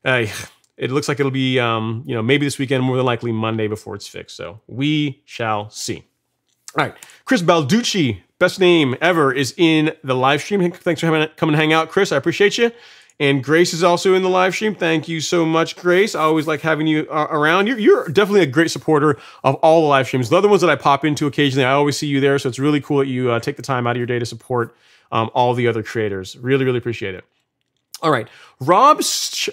uh, it looks like it'll be, um, you know, maybe this weekend, more than likely Monday before it's fixed. So we shall see. All right. Chris Balducci, best name ever, is in the live stream. Thanks for coming to hang out, Chris. I appreciate you. And Grace is also in the live stream. Thank you so much, Grace. I always like having you uh, around. You're, you're, definitely a great supporter of all the live streams. The other ones that I pop into occasionally, I always see you there. So it's really cool that you uh, take the time out of your day to support um, all the other creators. Really, really appreciate it. All right. Rob,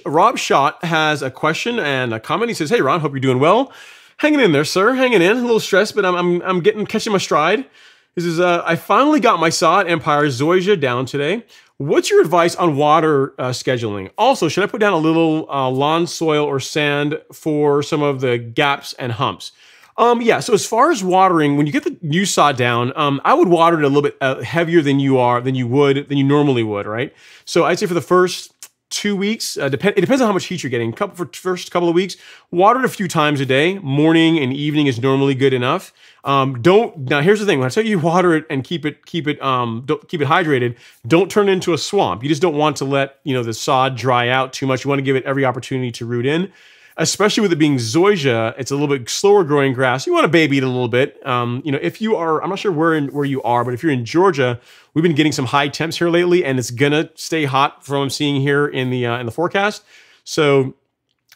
Rob Schott has a question and a comment. He says, Hey, Ron, hope you're doing well. Hanging in there, sir. Hanging in. A little stressed, but I'm, I'm, I'm getting catching my stride. This is, uh, I finally got my sod Empire Zoysia down today. What's your advice on water uh, scheduling? Also, should I put down a little uh, lawn soil or sand for some of the gaps and humps? Um, yeah, so as far as watering, when you get the new sod down, um, I would water it a little bit uh, heavier than you are, than you would, than you normally would, right? So I'd say for the first two weeks, uh, depend, it depends on how much heat you're getting. Couple, for first couple of weeks, water it a few times a day. Morning and evening is normally good enough. Um, don't now. Here's the thing: when I tell you water it and keep it keep it um don't keep it hydrated, don't turn it into a swamp. You just don't want to let you know the sod dry out too much. You want to give it every opportunity to root in. Especially with it being zoysia, it's a little bit slower growing grass. You want to baby it a little bit. Um, you know, if you are, I'm not sure where in, where you are, but if you're in Georgia, we've been getting some high temps here lately, and it's gonna stay hot from what I'm seeing here in the uh, in the forecast. So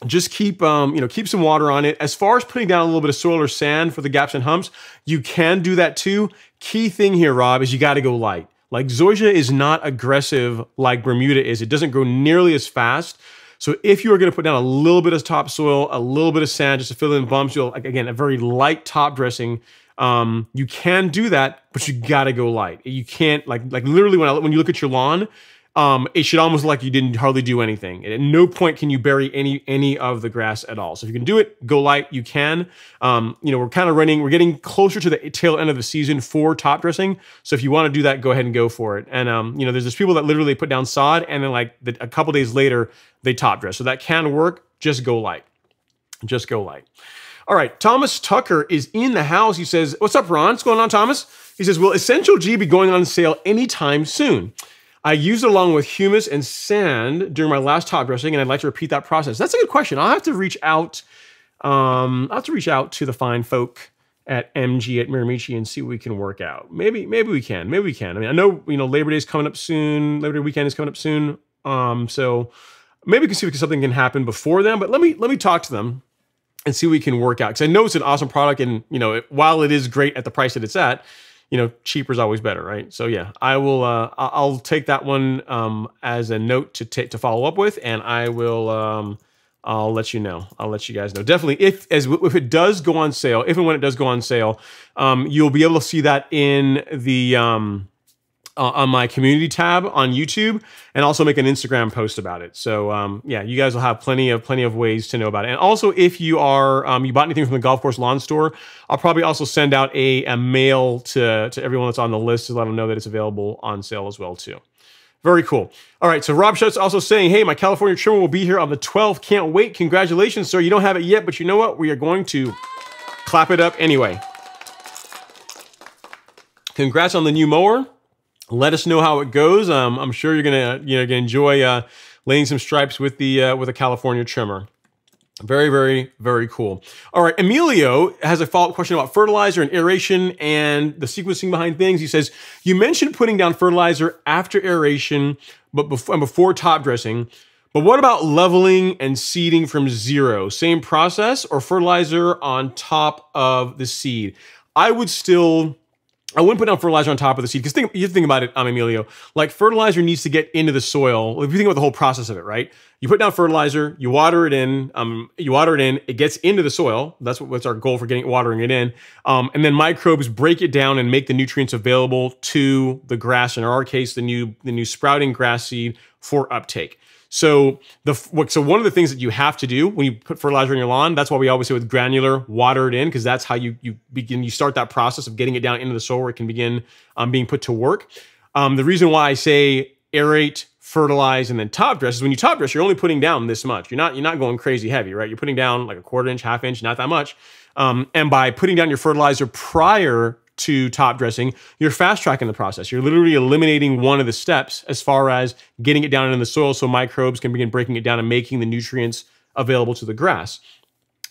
just keep um, you know keep some water on it. As far as putting down a little bit of soil or sand for the gaps and humps, you can do that too. Key thing here, Rob, is you got to go light. Like Zoysia is not aggressive like Bermuda is. It doesn't grow nearly as fast. So if you are going to put down a little bit of topsoil, a little bit of sand just to fill in bumps, you'll again a very light top dressing. Um, you can do that, but you got to go light. You can't like like literally when I, when you look at your lawn, um, it should almost look like you didn't hardly do anything. At no point can you bury any any of the grass at all. So if you can do it, go light. You can. Um, you know, we're kind of running. We're getting closer to the tail end of the season for top dressing. So if you want to do that, go ahead and go for it. And um, you know, there's just people that literally put down sod and then like the, a couple days later they top dress. So that can work. Just go light. Just go light. All right, Thomas Tucker is in the house. He says, "What's up, Ron? What's going on, Thomas?" He says, "Will Essential G be going on sale anytime soon?" I used it along with humus and sand during my last top dressing, and I'd like to repeat that process. That's a good question. I'll have to reach out. Um, I'll have to reach out to the fine folk at MG at Mirimichi and see what we can work out. Maybe, maybe we can. Maybe we can. I mean, I know you know Labor Day is coming up soon. Labor Day weekend is coming up soon. Um, so maybe we can see if something can happen before then. But let me let me talk to them and see what we can work out because I know it's an awesome product, and you know, while it is great at the price that it's at you know, cheaper is always better, right? So yeah, I will. Uh, I'll take that one um, as a note to take to follow up with, and I will. Um, I'll let you know. I'll let you guys know. Definitely, if as if it does go on sale, if and when it does go on sale, um, you'll be able to see that in the um, uh, on my community tab on YouTube and also make an Instagram post about it. So um, yeah, you guys will have plenty of plenty of ways to know about it. And also, if you are um, you bought anything from the golf course lawn store, I'll probably also send out a, a mail to to everyone that's on the list to let them know that it's available on sale as well too. Very cool. All right, so Rob Schutz also saying, hey, my California trimmer will be here on the 12th. Can't wait. Congratulations, sir. You don't have it yet, but you know what? We are going to clap it up anyway. Congrats on the new mower. Let us know how it goes. Um, I'm sure you're gonna you know gonna enjoy uh, laying some stripes with the uh, with a California trimmer. Very, very, very cool. All right, Emilio has a follow-up question about fertilizer and aeration and the sequencing behind things. He says, you mentioned putting down fertilizer after aeration, but before, before top dressing. But what about leveling and seeding from zero? Same process or fertilizer on top of the seed? I would still I wouldn't put down fertilizer on top of the seed because think, you think about it, um, Emilio. Like fertilizer needs to get into the soil. If you think about the whole process of it, right? You put down fertilizer, you water it in, um, you water it in, it gets into the soil. That's what, what's our goal for getting watering it in. Um, and then microbes break it down and make the nutrients available to the grass. In our case, the new the new sprouting grass seed for uptake. So the so one of the things that you have to do when you put fertilizer in your lawn, that's why we always say with granular, water it in because that's how you you begin you start that process of getting it down into the soil where it can begin um, being put to work. Um, the reason why I say aerate, fertilize, and then top dress is when you top dress, you're only putting down this much. You're not you're not going crazy heavy, right? You're putting down like a quarter inch, half inch, not that much. Um, and by putting down your fertilizer prior to top dressing, you're fast tracking the process. You're literally eliminating one of the steps as far as getting it down in the soil so microbes can begin breaking it down and making the nutrients available to the grass.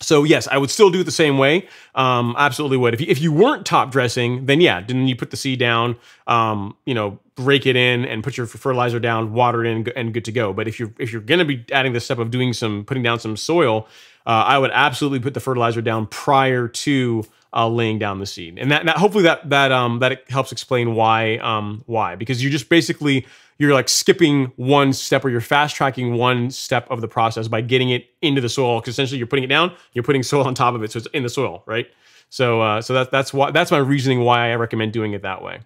So yes, I would still do it the same way. Um, absolutely would. If you, if you weren't top dressing, then yeah, then you put the seed down, um, you know, rake it in and put your fertilizer down, water it in, and good to go. But if you're if you're going to be adding the step of doing some putting down some soil, uh, I would absolutely put the fertilizer down prior to uh, laying down the seed, and that, that hopefully that that um that helps explain why um why because you're just basically you're like skipping one step or you're fast tracking one step of the process by getting it into the soil because essentially you're putting it down, you're putting soil on top of it, so it's in the soil, right? So uh, so that that's why that's my reasoning why I recommend doing it that way.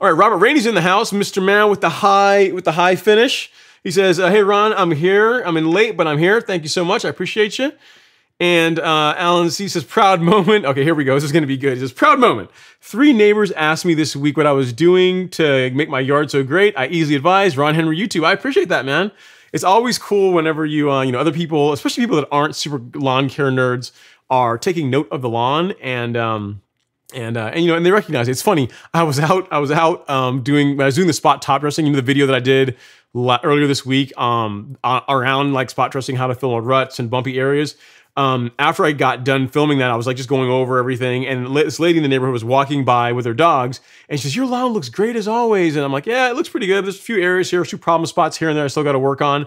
All right, Robert Rainey's in the house, Mr. Man with the high with the high finish. He says, uh, "Hey Ron, I'm here. I'm in late, but I'm here. Thank you so much. I appreciate you." And uh, Alan C says, proud moment. Okay, here we go. This is going to be good. He says, proud moment. Three neighbors asked me this week what I was doing to make my yard so great. I easily advised Ron Henry YouTube. I appreciate that, man. It's always cool whenever you, uh, you know, other people, especially people that aren't super lawn care nerds, are taking note of the lawn and, um, and, uh, and you know, and they recognize it. It's funny. I was out, I was out um, doing, I was doing the spot top dressing. You know, the video that I did earlier this week um, around like spot dressing, how to fill in ruts and bumpy areas um, after I got done filming that, I was like just going over everything, and this lady in the neighborhood was walking by with her dogs, and she says, "Your lawn looks great as always." And I'm like, "Yeah, it looks pretty good. There's a few areas here, a few problem spots here and there. I still got to work on."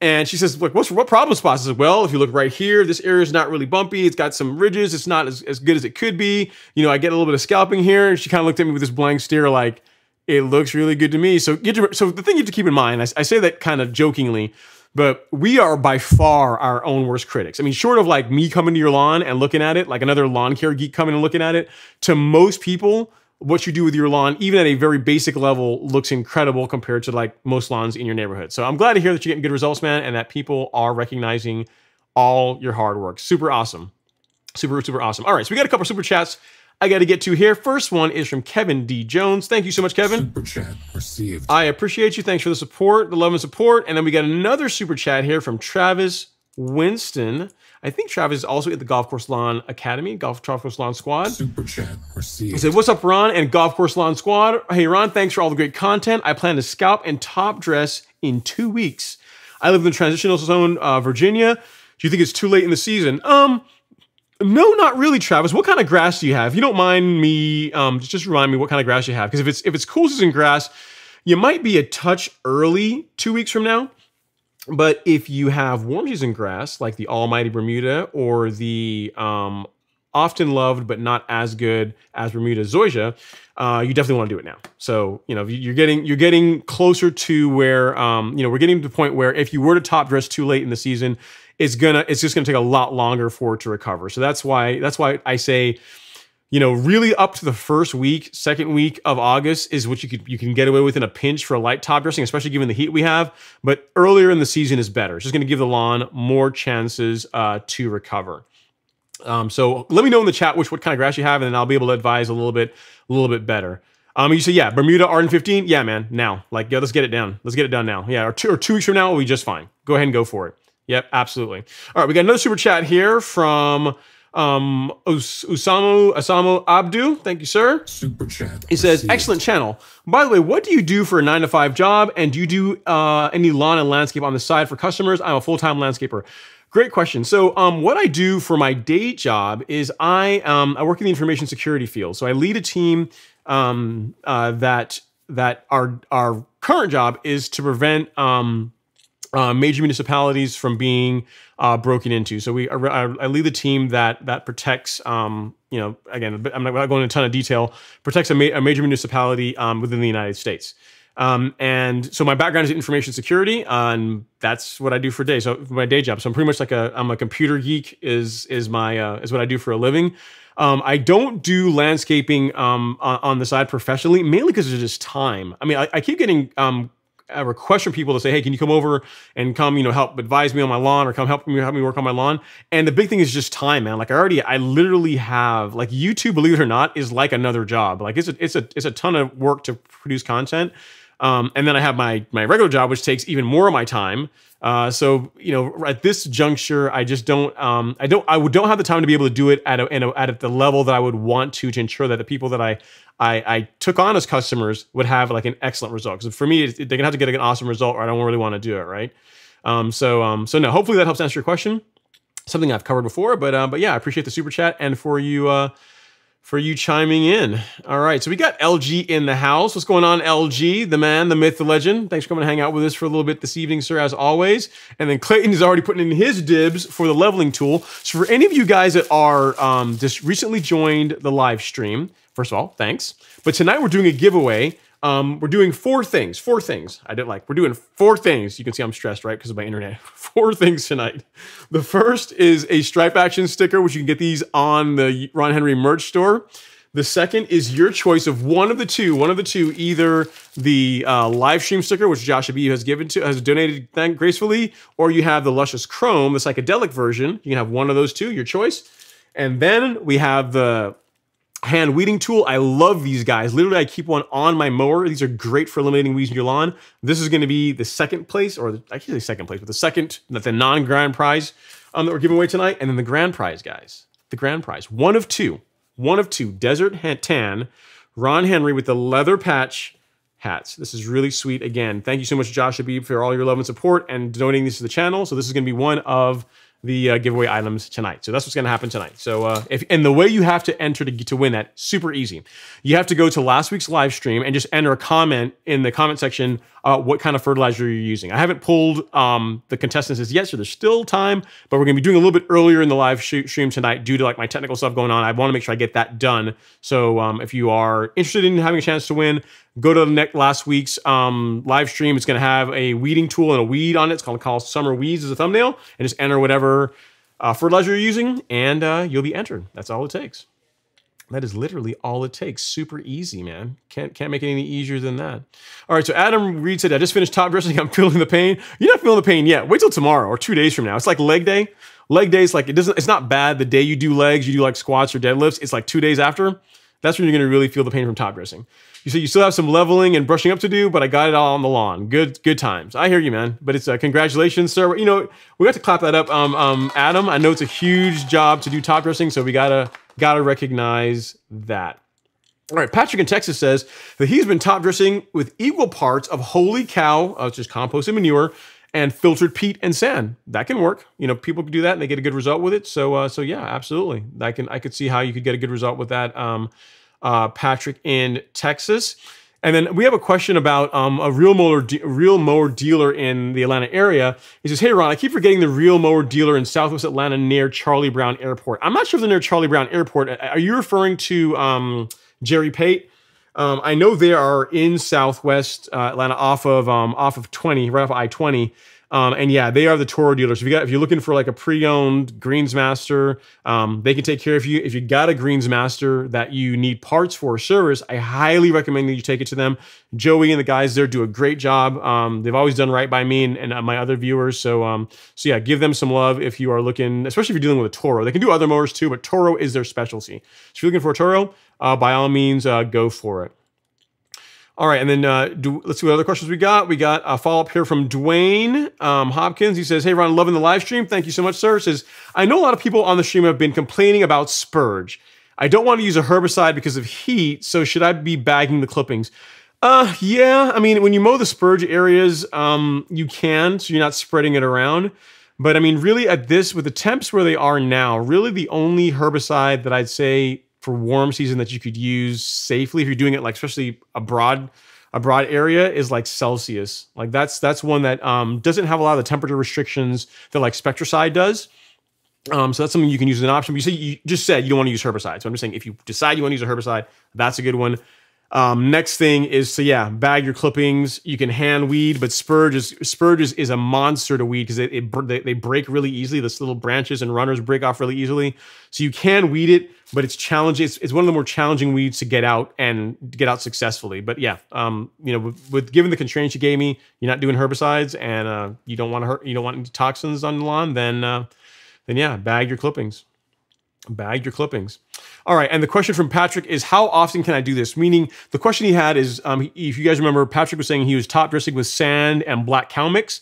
And she says, "Look, what's what problem spots?" I said, "Well, if you look right here, this area is not really bumpy. It's got some ridges. It's not as, as good as it could be. You know, I get a little bit of scalping here." And she kind of looked at me with this blank stare, like, "It looks really good to me." So, to, so the thing you have to keep in mind, I, I say that kind of jokingly but we are by far our own worst critics. I mean, short of like me coming to your lawn and looking at it, like another lawn care geek coming and looking at it, to most people, what you do with your lawn, even at a very basic level, looks incredible compared to like most lawns in your neighborhood. So I'm glad to hear that you're getting good results, man, and that people are recognizing all your hard work. Super awesome. Super, super awesome. All right, so we got a couple super chats I got to get to here. First one is from Kevin D. Jones. Thank you so much, Kevin.
Super chat received.
I appreciate you. Thanks for the support, the love and support. And then we got another super chat here from Travis Winston. I think Travis is also at the Golf Course Lawn Academy, Golf Golf Course Lawn Squad.
Super chat received.
He said, What's up, Ron and Golf Course Lawn Squad? Hey, Ron, thanks for all the great content. I plan to scalp and top dress in two weeks. I live in the transitional zone, uh, Virginia. Do you think it's too late in the season? Um, no, not really, Travis. What kind of grass do you have? If you don't mind me, um, just remind me what kind of grass you have. Because if it's if it's cool season grass, you might be a touch early two weeks from now. But if you have warm season grass like the Almighty Bermuda or the um, often loved but not as good as Bermuda zoysia, uh, you definitely want to do it now. So you know you're getting you're getting closer to where um, you know we're getting to the point where if you were to top dress too late in the season, it's gonna it's just gonna take a lot longer for it to recover. So that's why that's why I say, you know, really up to the first week, second week of August is what you could you can get away with in a pinch for a light top dressing, especially given the heat we have. But earlier in the season is better. It's just gonna give the lawn more chances uh, to recover. Um, so let me know in the chat which what kind of grass you have, and then I'll be able to advise a little bit a little bit better. Um, you say, yeah, Bermuda Arden 15. Yeah, man, now. Like, yeah, let's get it down. Let's get it done now. Yeah, or two, or two weeks from now we'll be just fine. Go ahead and go for it. Yep, absolutely. All right, we got another super chat here from um Us Usamu Asamu Abdu. Thank you, sir.
Super chat.
He says, excellent channel. By the way, what do you do for a nine to five job? And do you do uh, any lawn and landscape on the side for customers? I'm a full-time landscaper. Great question. So, um, what I do for my day job is I um, I work in the information security field. So I lead a team um, uh, that that our our current job is to prevent um, uh, major municipalities from being uh, broken into. So we, I, I lead the team that that protects, um, you know, again, I'm not going into a ton of detail, protects a, ma- a major municipality um, within the United States. Um, and so my background is information security, and that's what I do for day. So my day job. So I'm pretty much like a I'm a computer geek. Is is my uh, is what I do for a living. Um, I don't do landscaping um, on, on, the side professionally, mainly because there's just time. I mean, I, I keep getting um, request from people to say, "Hey, can you come over and come, you know, help advise me on my lawn or come help me help me work on my lawn?" And the big thing is just time, man. Like I already, I literally have like YouTube, believe it or not, is like another job. Like it's a it's a it's a ton of work to produce content. Um, and then I have my my regular job, which takes even more of my time. Uh, so you know, at this juncture, I just don't, um, I don't, I don't have the time to be able to do it at a, a, at the level that I would want to to ensure that the people that I I, I took on as customers would have like an excellent result. Because for me, they're gonna have to get an awesome result, or I don't really want to do it, right? Um, so um, so no, hopefully that helps answer your question. Something I've covered before, but uh, but yeah, I appreciate the super chat and for you. Uh, for you chiming in. All right, so we got LG in the house. What's going on, LG? The man, the myth, the legend. Thanks for coming to hang out with us for a little bit this evening, sir, as always. And then Clayton is already putting in his dibs for the leveling tool. So for any of you guys that are um, just recently joined the live stream, first of all, thanks. But tonight we're doing a giveaway um, we're doing four things. Four things. I didn't like. We're doing four things. You can see I'm stressed, right? Because of my internet. four things tonight. The first is a stripe action sticker, which you can get these on the Ron Henry merch store. The second is your choice of one of the two. One of the two, either the uh, live stream sticker, which Josh Abiy has given to, has donated thank gracefully, or you have the Luscious Chrome, the psychedelic version. You can have one of those two, your choice. And then we have the hand weeding tool. I love these guys. Literally, I keep one on my mower. These are great for eliminating weeds in your lawn. This is going to be the second place, or the, I can't say second place, but the second, the non-grand prize um, that we're giving away tonight. And then the grand prize, guys. The grand prize. One of two. One of two. Desert Tan. Ron Henry with the leather patch hats. This is really sweet. Again, thank you so much, Josh Abib, for all your love and support and donating this to the channel. So this is going to be one of the uh, giveaway items tonight. So that's what's going to happen tonight. So uh, if and the way you have to enter to to win that super easy. You have to go to last week's live stream and just enter a comment in the comment section uh, what kind of fertilizer you're using. I haven't pulled um, the contestants yet, so there's still time, but we're going to be doing a little bit earlier in the live stream tonight due to like my technical stuff going on. I want to make sure I get that done. So um, if you are interested in having a chance to win, go to the next last week's um, live stream. It's going to have a weeding tool and a weed on it. It's called, called Summer Weeds as a thumbnail, and just enter whatever uh, fertilizer you're using, and uh, you'll be entered. That's all it takes. That is literally all it takes. Super easy, man. Can't can't make it any easier than that. All right, so Adam Reed said, I just finished top dressing. I'm feeling the pain. You're not feeling the pain yet. Wait till tomorrow or two days from now. It's like leg day. Leg day is like it doesn't. It's not bad. The day you do legs, you do like squats or deadlifts. It's like two days after. That's when you're gonna really feel the pain from top dressing. You say you still have some leveling and brushing up to do, but I got it all on the lawn. Good, good times. I hear you, man. But it's uh, congratulations, sir. You know, we got to clap that up, um, um, Adam. I know it's a huge job to do top dressing, so we gotta gotta recognize that. All right, Patrick in Texas says that he's been top dressing with equal parts of holy cow, uh, just compost and manure, and filtered peat and sand. That can work. You know, people can do that and they get a good result with it. So, uh, so yeah, absolutely. I can I could see how you could get a good result with that. Um, uh, Patrick in Texas. And then we have a question about um, a reel mower, reel mower dealer in the Atlanta area. He says, "Hey Ron, I keep forgetting the reel mower dealer in Southwest Atlanta near Charlie Brown Airport. I'm not sure if they're near Charlie Brown Airport. Are you referring to um, Jerry Pate? Um, I know they are in Southwest uh, Atlanta, off of um, off of 20, right off of I-20. Um, and yeah, they are the Toro dealers. If you got if you're looking for like a pre-owned Greensmaster, um, they can take care of you. If you got a Greensmaster that you need parts for service, I highly recommend that you take it to them. Joey and the guys there do a great job. Um, they've always done right by me and, and my other viewers. So um, so yeah, give them some love if you are looking, especially if you're dealing with a Toro. They can do other mowers too, but Toro is their specialty. So if you're looking for a Toro, uh, by all means, uh, go for it. All right, and then uh, do, let's see what other questions we got. We got a follow up here from Dwayne um, Hopkins. He says, "Hey Ron, loving the live stream. Thank you so much, sir." says, "I know a lot of people on the stream have been complaining about spurge. I don't want to use a herbicide because of heat, so should I be bagging the clippings?" Uh, yeah. I mean, when you mow the spurge areas, um, you can, so you're not spreading it around. But I mean, really, at this with the temps where they are now, really the only herbicide that I'd say for warm season that you could use safely if you're doing it like especially a broad a broad area is like Celsius. Like that's that's one that um, doesn't have a lot of the temperature restrictions that like Spectracide does. Um, so that's something you can use as an option. But you say you just said you don't want to use herbicide. So I'm just saying if you decide you want to use a herbicide, that's a good one. Um, next thing is to yeah, bag your clippings. You can hand weed, but spurge is spurge is, is a monster to weed because it, it they, they break really easily. This little branches and runners break off really easily. So you can weed it, but it's challenging. It's, it's one of the more challenging weeds to get out and get out successfully. But yeah, um, you know, with, with given the constraints you gave me, you're not doing herbicides and uh, you don't want to hurt, you don't want any toxins on the lawn, then uh, then yeah, bag your clippings. Bag your clippings. All right, and the question from Patrick is how often can I do this? Meaning, the question he had is, um, if you guys remember, Patrick was saying he was top dressing with sand and Black Kow mix.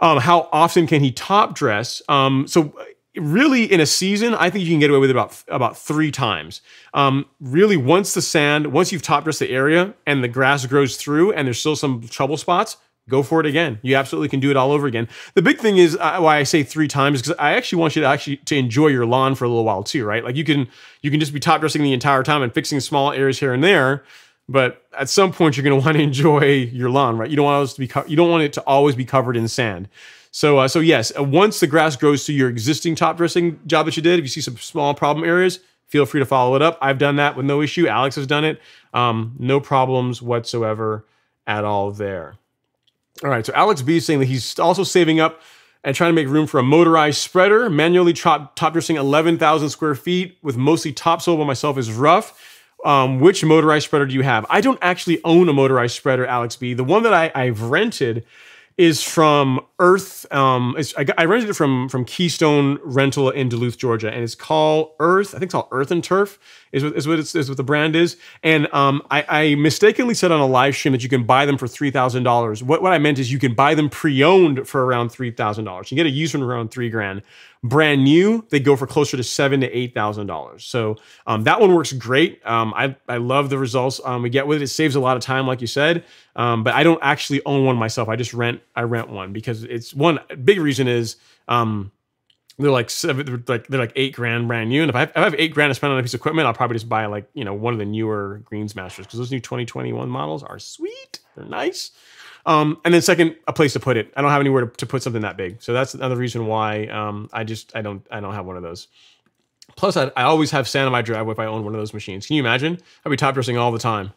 Um, how often can he top dress? Um, so really in a season, I think you can get away with about about three times. Um, really, once the sand, once you've top dressed the area and the grass grows through, and there's still some trouble spots, go for it again. You absolutely can do it all over again. The big thing is uh, why I say three times because I actually want you to actually to enjoy your lawn for a little while too, right? Like you can you can just be top dressing the entire time and fixing small areas here and there, but at some point you're going to want to enjoy your lawn, right? You don't want it to be you don't want it to always be covered in sand. So uh, so yes, uh, once the grass grows to your existing top dressing job that you did, if you see some small problem areas, feel free to follow it up. I've done that with no issue. Alex has done it. Um, no problems whatsoever at all there. All right, so Alex B is saying that he's also saving up and trying to make room for a motorized spreader. Manually top, top dressing 11,000 square feet with mostly topsoil by myself is rough. Um, which motorized spreader do you have? I don't actually own a motorized spreader, Alex B. The one that I, I've rented is from Earth. Um, I, I, rented it from from Keystone Rental in Duluth, Georgia, and it's called Earth. I think it's called Earth and Turf is what is what, is what the brand is. And um, I, I, mistakenly said on a live stream that you can buy them for three thousand dollars. What what I meant is you can buy them pre-owned for around three thousand dollars. You get a used one around three grand. Brand new, they go for closer to seven to eight thousand dollars. So um, that one works great. Um, I I love the results um, we get with it. It saves a lot of time, like you said. Um, but I don't actually own one myself. I just rent. I rent one because it's one big reason is um, they're like seven, they're like they're like eight grand brand new. And if I have, if I have eight grand to spend on a piece of equipment, I'll probably just buy like you know one of the newer Greensmasters because those new 2021 models are sweet. They're nice. Um, and then second, a place to put it. I don't have anywhere to, to put something that big, so that's another reason why um, I just I don't I don't have one of those. Plus, I, I always have sand in my driveway if I own one of those machines. Can you imagine? I'd be top dressing all the time.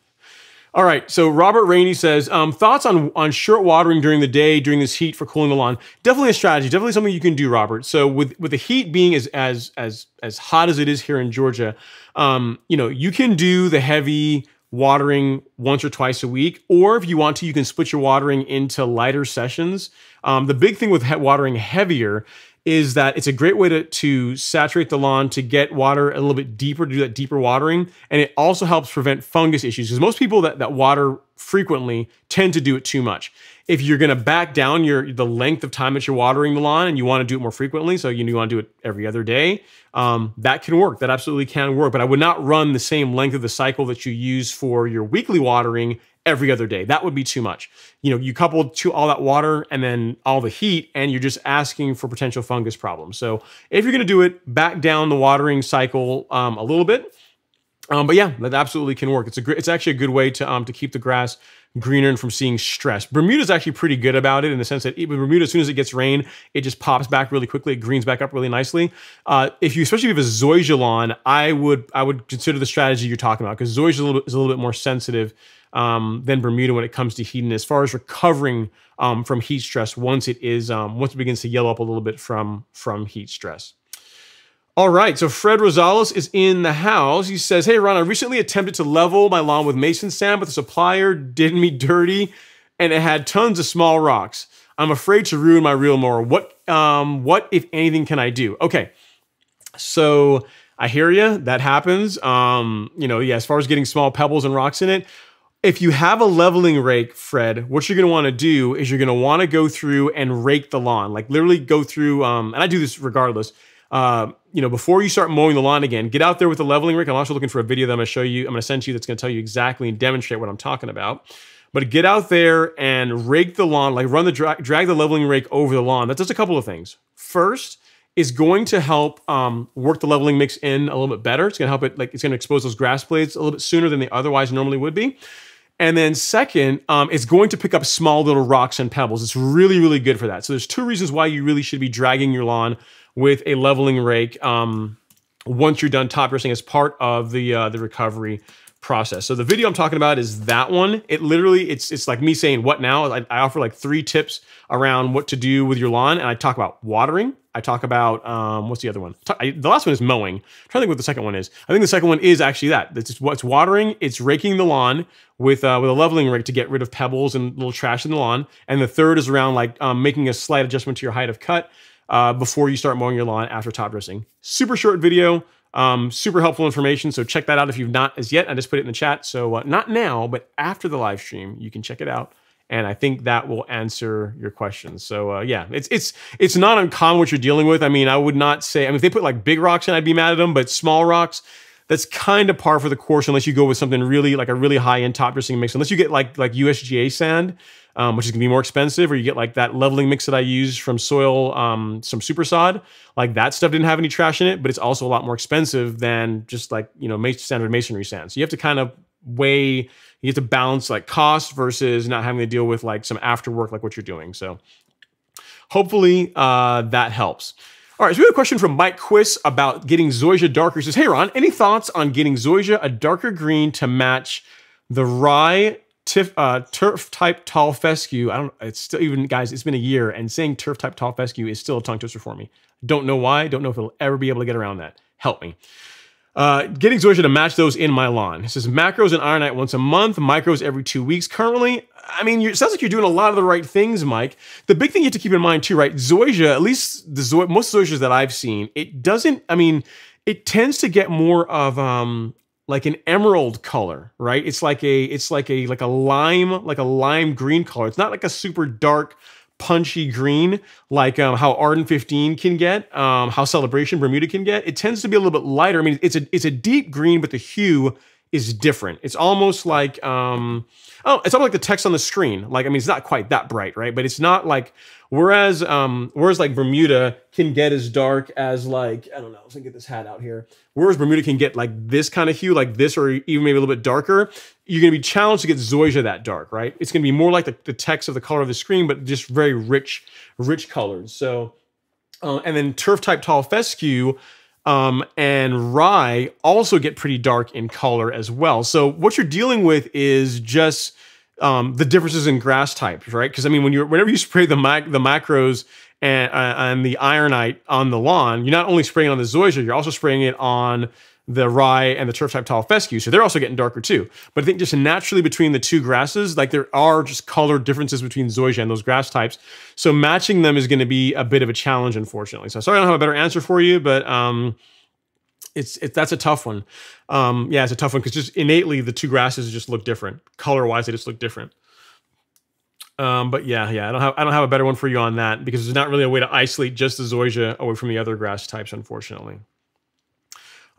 All right, so Robert Rainey says um, thoughts on on short watering during the day during this heat for cooling the lawn. Definitely a strategy. Definitely something you can do, Robert. So with with the heat being as as as as hot as it is here in Georgia, um, you know you can do the heavy watering once or twice a week, or if you want to, you can split your watering into lighter sessions. Um, the big thing with watering heavier is that it's a great way to, to saturate the lawn to get water a little bit deeper, to do that deeper watering. And it also helps prevent fungus issues because most people that, that water frequently tend to do it too much. If you're to back down your the length of time that you're watering the lawn and you want to do it more frequently, so you, you want to do it every other day, um, that can work. That absolutely can work. But I would not run the same length of the cycle that you use for your weekly watering every other day. That would be too much. You know, you couple to all that water and then all the heat, and you're just asking for potential fungus problems. So if you're going to do it, back down the watering cycle um, a little bit. Um, but yeah, that absolutely can work. It's a it's actually a good way to um, to keep the grass greener and from seeing stress. Bermuda's actually pretty good about it in the sense that even Bermuda, as soon as it gets rain, it just pops back really quickly. It greens back up really nicely. Uh, if you, especially if you have a zoysia lawn, I would I would consider the strategy you're talking about because zoysia is a little bit more sensitive um, than Bermuda when it comes to heat and As far as recovering um, from heat stress, once it is um, once it begins to yellow up a little bit from from heat stress. All right, so Fred Rosales is in the house. He says, "Hey Ron, I recently attempted to level my lawn with mason sand, but the supplier did me dirty, and it had tons of small rocks. I'm afraid to ruin my reel mower. What um, what if anything can I do?" Okay, so. I hear you. That happens. Um, you know, yeah, as far as getting small pebbles and rocks in it, if you have a leveling rake, Fred, what you're want to do is you're want to go through and rake the lawn, like literally go through. Um, and I do this regardless. Uh, you know, before you start mowing the lawn again, get out there with the leveling rake. I'm also looking for a video that I'm to show you. I'm to send you that's to tell you exactly and demonstrate what I'm talking about. But get out there and rake the lawn, like run the dra drag the leveling rake over the lawn. That does a couple of things. First, is going to help um, work the leveling mix in a little bit better. It's to help it, like it's to expose those grass blades a little bit sooner than they otherwise normally would be. And then second, um, it's going to pick up small little rocks and pebbles. It's really, really good for that. So there's two reasons why you really should be dragging your lawn with a leveling rake um, once you're done top dressing as part of the uh, the recovery process. So the video I'm talking about is that one. It literally, it's it's like me saying what now. I, I, offer like three tips around what to do with your lawn, and I talk about watering. I talk about um, what's the other one? I, the last one is mowing. I'm trying to think what the second one is. I think the second one is actually that. It's what's watering. It's raking the lawn with uh, with a leveling rake to get rid of pebbles and little trash in the lawn. And the third is around like um, making a slight adjustment to your height of cut uh, before you start mowing your lawn after top dressing. Super short video. Um, super helpful information. So check that out if you've not as yet. I just put it in the chat. So uh, not now, but after the live stream, you can check it out. And I think that will answer your questions. So uh, yeah, it's it's it's not uncommon what you're dealing with. I mean, I would not say. I mean, if they put like big rocks in, I'd be mad at them. But small rocks, that's kind of par for the course unless you go with something really like a really high end top dressing mix. Unless you get like like USGA sand, um, which is gonna be more expensive, or you get like that leveling mix that I use from soil, um, some super sod. Like that stuff didn't have any trash in it, but it's also a lot more expensive than just like you know standard masonry sand. So you have to kind of weigh, you have to balance like cost versus not having to deal with like some after work like what you're doing. So hopefully uh, that helps. All right, so we have a question from Mike Quiss about getting Zoysia darker. He says, Hey Ron, any thoughts on getting Zoysia a darker green to match the rye tif, uh, turf type tall fescue. I don't. It's still even guys. It's been a year, and saying turf type tall fescue is still a tongue twister for me. Don't know why. Don't know if it'll ever be able to get around that. Help me. Uh, getting Zoysia to match those in my lawn. It says macros and ironite once a month, micros every two weeks. Currently, I mean, it sounds like you're doing a lot of the right things, Mike. The big thing you have to keep in mind too, right? Zoysia, at least the Zoy, most Zoysias that I've seen, it doesn't. I mean, it tends to get more of um, like an emerald color, right? It's like a it's like a like a lime like a lime green color. It's not like a super dark punchy green like um, how Arden 15 can get, um, how Celebration Bermuda can get. It tends to be a little bit lighter. I mean, it's a it's a deep green, but the hue is different. It's almost like um, oh, it's almost like the text on the screen. Like I mean, it's not quite that bright, right? But it's not like whereas um, whereas like Bermuda can get as dark as like I don't know. Let's get this hat out here. Whereas Bermuda can get like this kind of hue, like this, or even maybe a little bit darker. You're gonna be challenged to get Zoysia that dark, right? It's gonna be more like the, the text of the color of the screen, but just very rich, rich colors. So, uh, and then turf type tall fescue um, and rye also get pretty dark in color as well. So what you're dealing with is just um, the differences in grass types, right? Because I mean, when you're whenever you spray the mac the macros and uh, and the ironite on the lawn, you're not only spraying on the zoysia, you're also spraying it on the rye and the turf type tall fescue. So they're also getting darker too. But I think just naturally between the two grasses, like there are just color differences between zoysia and those grass types. So matching them is going to be a bit of a challenge, unfortunately. So sorry I don't have a better answer for you, but um, it's it, that's a tough one. Um, yeah, it's a tough one because just innately the two grasses just look different. Color wise, they just look different. Um, but yeah, yeah, I don't have I don't have a better one for you on that because there's not really a way to isolate just the zoysia away from the other grass types, unfortunately.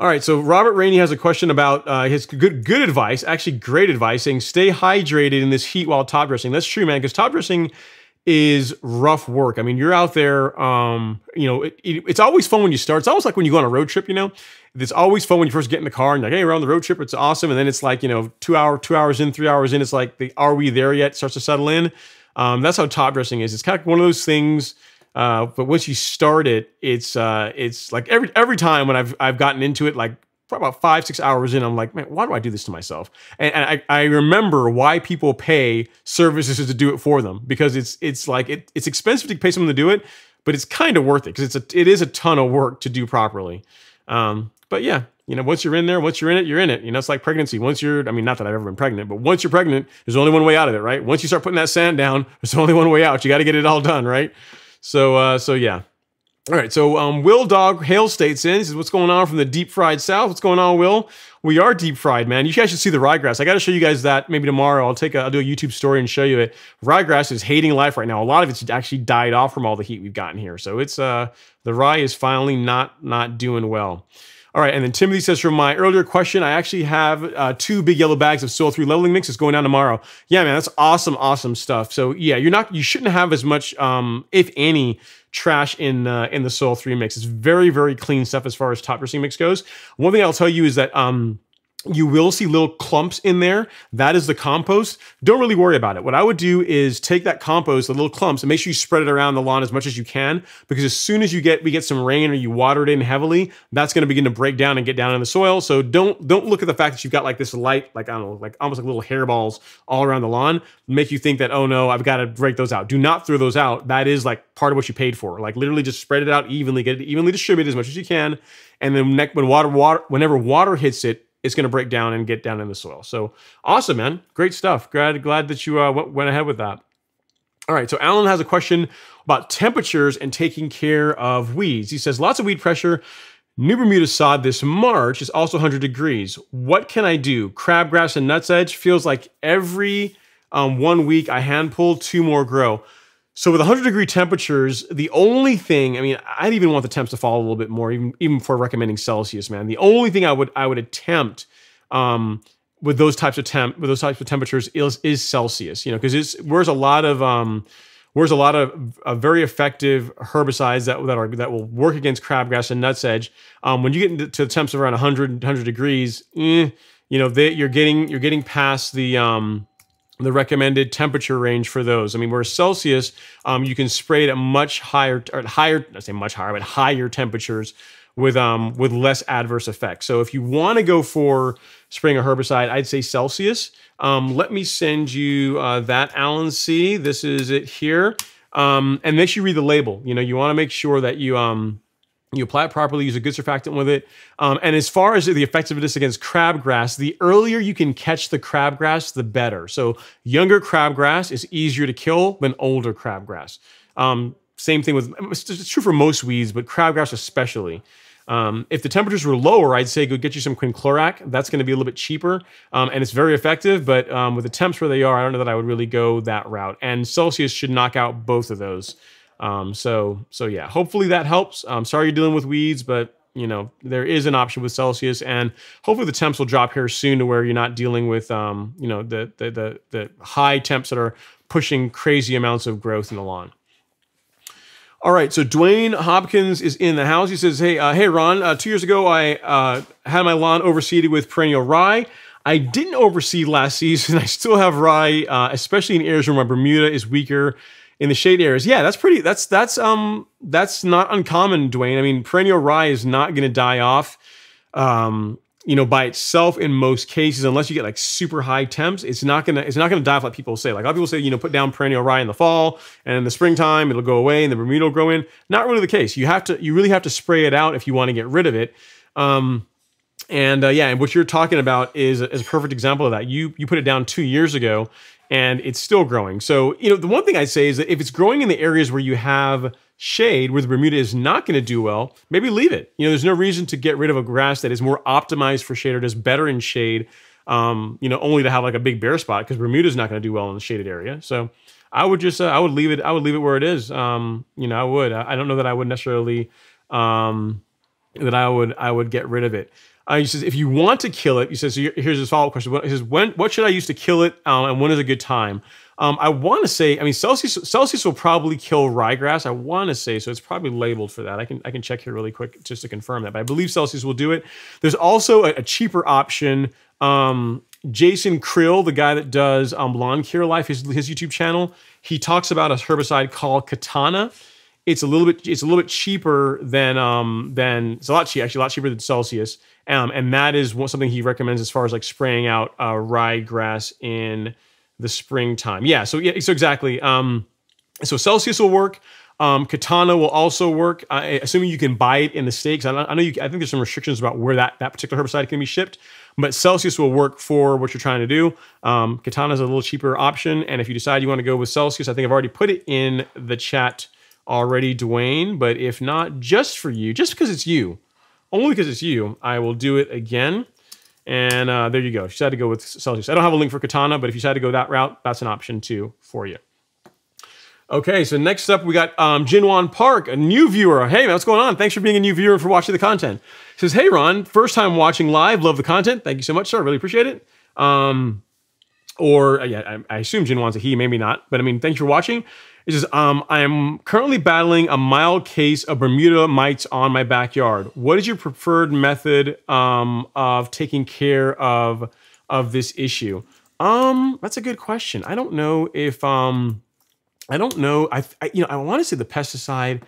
All right, so Robert Rainey has a question about uh, his good good advice, actually great advice, saying stay hydrated in this heat while top dressing. That's true, man, because top dressing is rough work. I mean, you're out there, um, you know, it, it, it's always fun when you start. It's almost like when you go on a road trip, you know, it's always fun when you first get in the car and like, hey, we're on the road trip. It's awesome. And then it's like, you know, two hour, two hours in, three hours in, it's like, the, are we there yet? Starts to settle in. Um, that's how top dressing is. It's kind of one of those things uh, but once you start it, it's uh, it's like every every time when I've I've gotten into it, like probably about five six hours in, I'm like, man, why do I do this to myself? And, and I, I remember why people pay services to do it for them because it's it's like it, it's expensive to pay someone to do it, but it's kind of worth it because it's a it is a ton of work to do properly. Um, but yeah, you know, once you're in there, once you're in it, you're in it. You know, it's like pregnancy. Once you're, I mean, not that I've ever been pregnant, but once you're pregnant, there's only one way out of it, right? Once you start putting that sand down, there's only one way out. You got to get it all done, right? So, uh, so yeah. All right, so um, Will Dog Hail States in. He says, "What's going on from the deep fried south? What's going on, Will? We are deep fried, man. You guys should see the ryegrass. I got to show you guys that maybe tomorrow. I'll take a, I'll do a YouTube story and show you it. Ryegrass is hating life right now. A lot of it's actually died off from all the heat we've gotten here. So it's uh the rye is finally not not doing well." All right, and then Timothy says from my earlier question, I actually have uh, two big yellow bags of Soil 3 leveling mix. It's going down tomorrow. Yeah, man, that's awesome, awesome stuff. So yeah, you're not, you shouldn't have as much, um, if any, trash in uh, in the Soil 3 mix. It's very, very clean stuff as far as top dressing mix goes. One thing I'll tell you is that um, you will see little clumps in there. That is the compost. Don't really worry about it. What I would do is take that compost, the little clumps, and make sure you spread it around the lawn as much as you can, because as soon as you get we get some rain or you water it in heavily, that's going to begin to break down and get down in the soil. So don't don't look at the fact that you've got like this light, like I don't know, like almost like little hairballs all around the lawn, make you think that oh no, I've got to break those out. Do not throw those out. That is like part of what you paid for. Like literally just spread it out evenly, get it evenly distributed as much as you can, and then when water water whenever water hits it it's going to break down and get down in the soil. So awesome, man. Great stuff. Glad, glad that you uh, went ahead with that. All right, so Alan has a question about temperatures and taking care of weeds. He says, lots of weed pressure. New Bermuda sod this March is also 100 degrees. What can I do? Crabgrass and nutsedge feels like every um, one week I hand pull, two more grow. So with 100 degree temperatures, the only thing, I mean, I'd even want the temps to fall a little bit more, even even for recommending Celsius, man. The only thing I would I would attempt um, with those types of temp with those types of temperatures is is Celsius, you know, because it's where's a lot of um, where's a lot of uh, very effective herbicides that that are that will work against crabgrass and nutsedge. Um, when you get into to temps of around 100 100 degrees, eh, you know, they, you're getting you're getting past the um, the recommended temperature range for those. I mean, whereas Celsius, um, you can spray it at much higher, or higher, I say much higher, but higher temperatures with um with less adverse effects. So if you want to go for spraying a herbicide, I'd say Celsius. Um, let me send you uh, that Allen C. This is it here. Um, and make sure you read the label. You know, you want to make sure that you um you apply it properly, use a good surfactant with it. Um, and as far as the effectiveness against crabgrass, the earlier you can catch the crabgrass, the better. So younger crabgrass is easier to kill than older crabgrass. Um, same thing with, it's true for most weeds, but crabgrass especially. Um, if the temperatures were lower, I'd say go get you some quinclorac. That's going to be a little bit cheaper, um, and it's very effective. But um, with the temps where they are, I don't know that I would really go that route. And Celsius should knock out both of those. Um, so so yeah, hopefully that helps. I'm sorry you're dealing with weeds, but you know there is an option with Celsius, and hopefully the temps will drop here soon to where you're not dealing with um, you know the, the the the high temps that are pushing crazy amounts of growth in the lawn. All right, so Dwayne Hopkins is in the house. He says, "Hey, uh, hey, Ron. Uh, two years ago, I uh, had my lawn overseeded with perennial rye. I didn't overseed last season. I still have rye, uh, especially in areas where my Bermuda is weaker in the shade areas. Yeah, that's pretty. That's that's um that's not uncommon, Dwayne. I mean, perennial rye is not going to die off, um, you know, by itself in most cases, unless you get like super high temps. It's not gonna it's not gonna die off like people say. Like a lot of people say, you know, put down perennial rye in the fall, and in the springtime it'll go away, and the Bermuda will grow in. Not really the case. You have to you really have to spray it out if you want to get rid of it. Um, and uh, yeah, and what you're talking about is, is a perfect example of that. You you put it down two years ago, and it's still growing. So, you know, the one thing I'd say is that if it's growing in the areas where you have shade, where the Bermuda is not going to do well, maybe leave it. You know, there's no reason to get rid of a grass that is more optimized for shade or does better in shade, um, you know, only to have like a big bare spot because Bermuda is not going to do well in the shaded area. So, I would just, uh, I would leave it, I would leave it where it is. Um, you know, I would. I, I don't know that I would necessarily, um, that I would, I would get rid of it. Uh, he says, if you want to kill it, he says, so here's his follow up question. He says, when, what should I use to kill it, um, and when is a good time? Um, I want to say, I mean, Celsius Celsius will probably kill ryegrass. I want to say, so it's probably labeled for that. I can I can check here really quick just to confirm that. But I believe Celsius will do it. There's also a, a cheaper option. Um, Jason Creel, the guy that does um, Lawn Care Life, his, his YouTube channel, he talks about a herbicide called Katana. It's a little bit it's a little bit cheaper than um than it's a lot cheap actually a lot cheaper than Celsius. Um, and that is what, something he recommends as far as like spraying out uh, ryegrass in the springtime. Yeah, so yeah, so exactly. Um, so Celsius will work. Um, Katana will also work, uh, assuming you can buy it in the states. I, I know you, I think there's some restrictions about where that, that particular herbicide can be shipped, but Celsius will work for what you're trying to do. Um, Katana is a little cheaper option, and if you decide you want to go with Celsius, I think I've already put it in the chat already, Dwayne. But if not, just for you, just because it's you, only because it's you, I will do it again. And uh, there you go. You decided to go with Celsius. I don't have a link for Katana, but if you decide to go that route, that's an option too for you. Okay, so next up we got um, Jinwan Park, a new viewer. Hey, man, what's going on? Thanks for being a new viewer and for watching the content. says, hey, Ron, first time watching live. Love the content. Thank you so much, sir. Really appreciate it. Um, or uh, yeah, I, I assume Jin Wan's a he, maybe not. But I mean, thanks for watching. It says, um, I am currently battling a mild case of Bermuda mites on my backyard. What is your preferred method um, of taking care of of this issue? Um, that's a good question. I don't know if um, I don't know. I, I you know I want to say the pesticide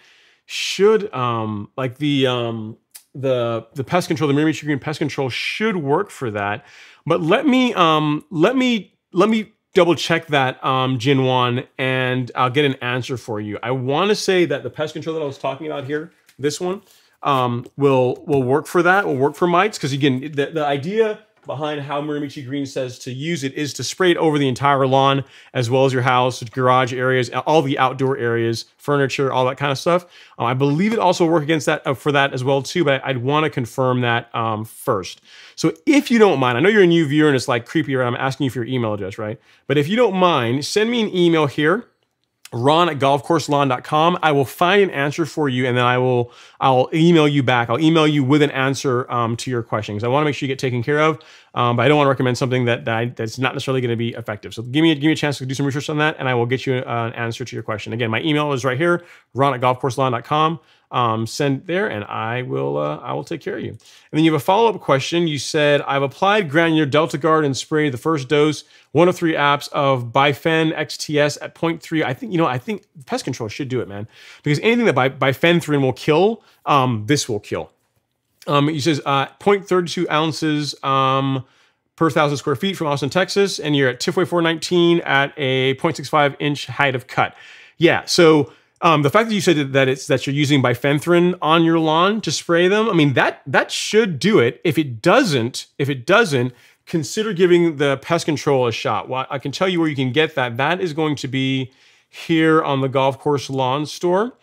should um like the um the the pest control the Mirimichi Green pest control should work for that. But let me um let me let me double check that um Jinwan and I'll get an answer for you. I want to say that the pest control that I was talking about here, this one, um, will will work for that. Will work for mites because again the the idea behind how Mirimichi Green says to use it is to spray it over the entire lawn, as well as your house, garage areas, all the outdoor areas, furniture, all that kind of stuff. Um, I believe it also work against that uh, for that as well too, but I'd want to confirm that um, first. So if you don't mind, I know you're a new viewer and it's like creepy, right? I'm asking you for your email address, right? But if you don't mind, send me an email here ron at golfcourselawn.com. I will find an answer for you and then I will I'll email you back. I'll email you with an answer um, to your questions. I want to make sure you get taken care of, um, but I don't want to recommend something that, that I, that's not necessarily going to be effective. So give me, give me a chance to do some research on that and I will get you an answer to your question. Again, my email is right here, ron at golfcourselawn.com um, send there and I will uh, I will take care of you. And then you have a follow-up question. You said, I've applied granular DeltaGard and sprayed the first dose, one of three apps of Bifen XTS at 0.3. I think, you know, I think pest control should do it, man. Because anything that bifenthrin will kill, um, this will kill. Um, he says uh, 0.32 ounces um, per thousand square feet from Austin, Texas, and you're at Tifway 419 at a 0.65 inch height of cut. Yeah, so um, the fact that you said that it's that you're using bifenthrin on your lawn to spray them, I mean that that should do it. If it doesn't, if it doesn't, consider giving the pest control a shot. Well, I can tell you where you can get that. That is going to be here on the golf course lawn store.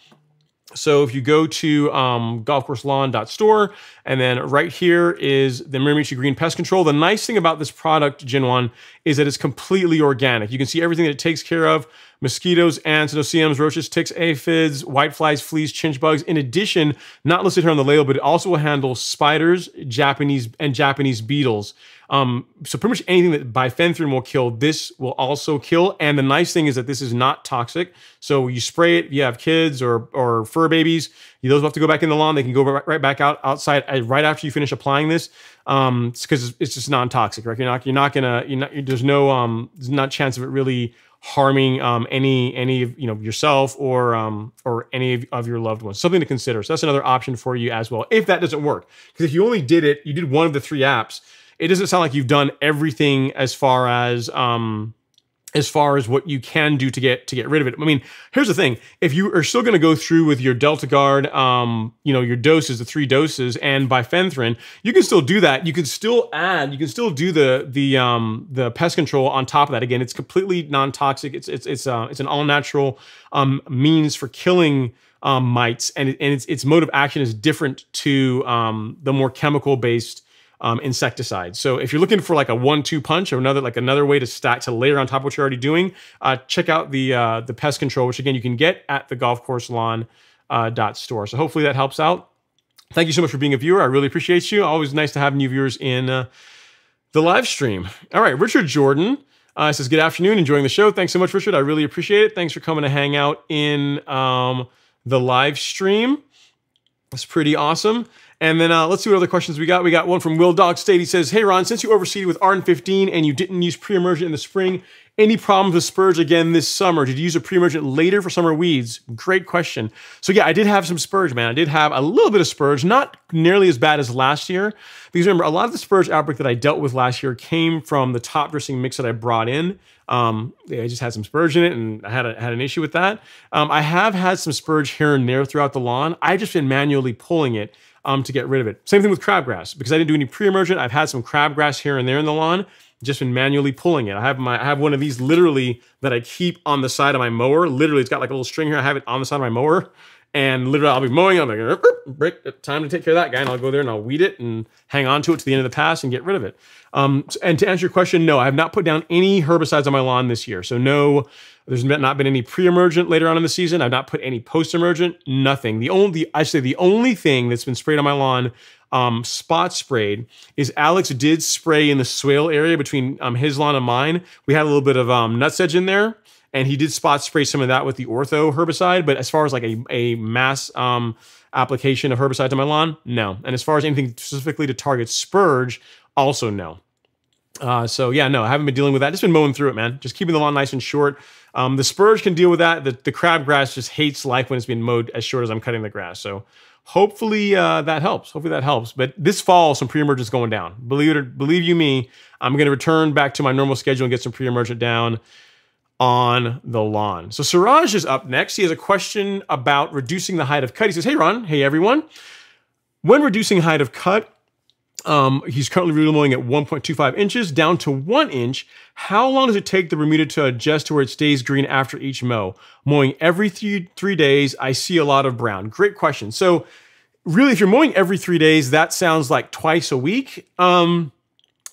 So if you go to um, golfcourselawn.store, and then right here is the Mirimichi Green Pest Control. The nice thing about this product, Jinwan, is that it's completely organic. You can see everything that it takes care of. Mosquitoes, ants, no-see-ums, roaches, ticks, aphids, whiteflies, fleas, chinch bugs. In addition, not listed here on the label, but it also will handle spiders, Japanese, and Japanese beetles. Um, so pretty much anything that bifenthrin will kill, this will also kill. And the nice thing is that this is not toxic. So you spray it, if you have kids or, or fur babies, those will have to go back in the lawn. They can go right, back out outside uh, right after you finish applying this. Um, because it's, it's, just non-toxic, right? You're not, you're not gonna, you're not, there's no, um, there's not chance of it really harming um, any any of you know yourself or um, or any of, of, your loved ones. Something to consider. So that's another option for you as well. If that doesn't work, because if you only did it, you did one of the three apps it doesn't sound like you've done everything as far as um, as far as what you can do to get to get rid of it. I mean, here's the thing: if you are still going to go through with your DeltaGard, um, you know, your doses, the three doses, and bifenthrin, you can still do that. You can still add, you can still do the the um, the pest control on top of that. Again, it's completely non toxic. It's it's it's uh, it's an all natural um, means for killing. Um, mites and, it, and its, its mode of action is different to um, the more chemical based um, insecticide. So if you're looking for like a one-two punch or another like another way to stack to layer on top of what you're already doing, uh, check out the uh, the pest control, which again you can get at the golf course lawn uh, dot store. So hopefully that helps out. Thank you so much for being a viewer. I really appreciate you. Always nice to have new viewers in uh, the live stream. All right, Richard Jordan. Uh, says, good afternoon, enjoying the show. Thanks so much, Richard. I really appreciate it. Thanks for coming to hang out in um, the live stream. It's pretty awesome. And then uh, let's see what other questions we got. We got one from Will Dog State. He says, Hey Ron, since you overseeded with Arden 15 and you didn't use pre-emergent in the spring, any problems with spurge again this summer? Did you use a pre-emergent later for summer weeds? Great question. So yeah, I did have some spurge, man. I did have a little bit of spurge, not nearly as bad as last year. Because remember, a lot of the spurge outbreak that I dealt with last year came from the top dressing mix that I brought in. Um, I just had some spurge in it and I had, a, had an issue with that. Um, I have had some spurge here and there throughout the lawn. I've just been manually pulling it um, to get rid of it. Same thing with crabgrass. Because I didn't do any pre-emergent, I've had some crabgrass here and there in the lawn, just been manually pulling it. I have my I have one of these literally that I keep on the side of my mower. Literally, it's got like a little string here. I have it on the side of my mower. And literally, I'll be mowing. I'm like, break, time to take care of that guy. And I'll go there and I'll weed it and hang on to it to the end of the pass and get rid of it. Um, and to answer your question, no, I have not put down any herbicides on my lawn this year. So no there's not been any pre-emergent later on in the season. I've not put any post-emergent, nothing. The only, I say the only thing that's been sprayed on my lawn um, spot sprayed is Alex did spray in the swale area between um, his lawn and mine. We had a little bit of um, nutsedge in there, and he did spot spray some of that with the ortho herbicide. But as far as like a, a mass um, application of herbicide to my lawn, no. And as far as anything specifically to target spurge, also no. Uh, so yeah, no, I haven't been dealing with that. Just been mowing through it, man. Just keeping the lawn nice and short. Um, the spurge can deal with that. The, the crabgrass just hates life when it's being mowed as short as I'm cutting the grass. So hopefully uh, that helps. Hopefully that helps. But this fall, some pre-emergence going down. Believe it believe you me, I'm going to return back to my normal schedule and get some pre-emergent down on the lawn. So Suraj is up next. He has a question about reducing the height of cut. He says, "Hey Ron, hey everyone. When reducing height of cut, um, he's currently mowing at 1.25 inches down to one inch. How long does it take the Bermuda to adjust to where it stays green after each mow? Mowing every three, three days, I see a lot of brown. Great question. So really, if you're mowing every three days, that sounds like twice a week. Um,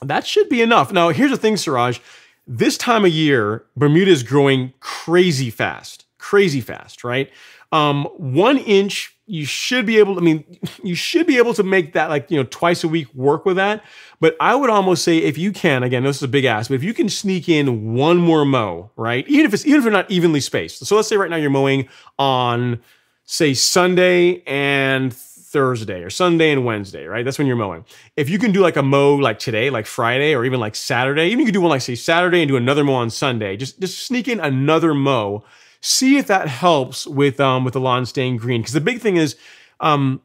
that should be enough. Now, here's the thing, Siraj. This time of year, Bermuda is growing crazy fast, crazy fast, right? Um, one inch you should be able to, I mean, you should be able to make that like, you know, twice a week work with that. But I would almost say if you can, again, this is a big ask, but if you can sneak in one more mow, right? Even if it's, even if they're not evenly spaced. So let's say right now you're mowing on, say, Sunday and Thursday or Sunday and Wednesday, right? That's when you're mowing. If you can do like a mow like today, like Friday, or even like Saturday, even you can do one like say Saturday and do another mow on Sunday, just, just sneak in another mow see if that helps with um, with the lawn staying green. Because the big thing is, um,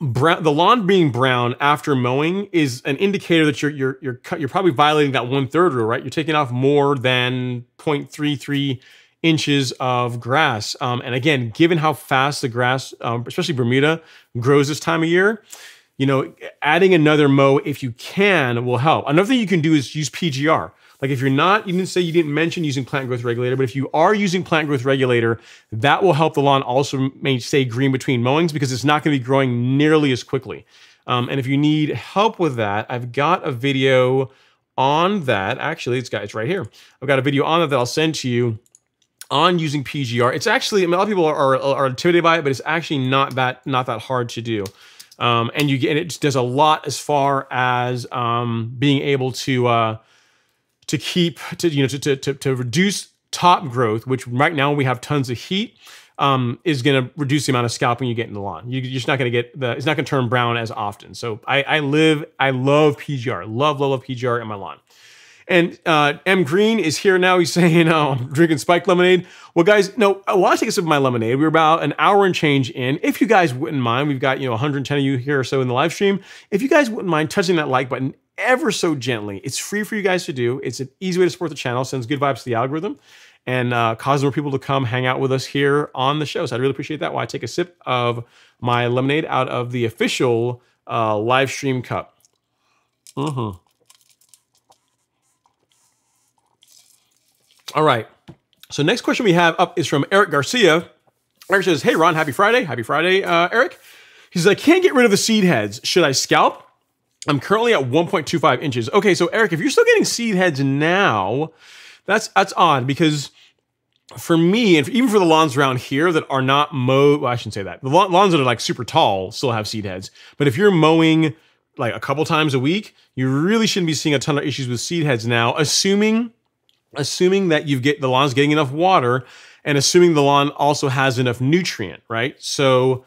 brown, the lawn being brown after mowing is an indicator that you're you're you're you're probably violating that one third rule, right? You're taking off more than 0.33 inches of grass. Um, and again, given how fast the grass, um, especially Bermuda, grows this time of year, you know, adding another mow if you can will help. Another thing you can do is use PGR. Like if you're not, you didn't say you didn't mention using plant growth regulator, but if you are using plant growth regulator, that will help the lawn also stay green between mowings because it's not going to be growing nearly as quickly. Um, and if you need help with that, I've got a video on that. Actually, it's got it's right here. I've got a video on that that I'll send to you on using PGR. It's actually I mean, a lot of people are, are, are intimidated by it, but it's actually not that not that hard to do. Um, and you get and it does a lot as far as um, being able to uh, to keep to you know to to to reduce top growth, which right now we have tons of heat. Um, is going to reduce the amount of scalping you get in the lawn. You, are just not going to get the, it's not going to turn brown as often. So I, I live, I love PGR, love, love, love PGR in my lawn. And uh, M Green is here now. He's saying, oh, I'm drinking spiked lemonade. Well, guys, no, I want to take a sip of my lemonade. We're about an hour and change in. If you guys wouldn't mind, we've got, you know, 110 of you here or so in the live stream. If you guys wouldn't mind touching that like button ever so gently. It's free for you guys to do. It's an easy way to support the channel, sends good vibes to the algorithm, and uh, causes more people to come hang out with us here on the show. So I'd really appreciate that while I take a sip of my lemonade out of the official uh, live stream cup. Mm-hmm. All right. So next question we have up is from Eric Garcia. Eric says, "Hey Ron, happy Friday, happy Friday, uh, Eric." He says, "I can't get rid of the seed heads. Should I scalp?" I'm currently at 1.25 inches. Okay, so Eric, if you're still getting seed heads now, that's that's odd because for me, and even for the lawns around here that are not mowed, well, I shouldn't say that. The lawns that are like super tall still have seed heads. But if you're mowing like a couple times a week, you really shouldn't be seeing a ton of issues with seed heads now, assuming assuming that you get the lawn's getting enough water and assuming the lawn also has enough nutrient, right? So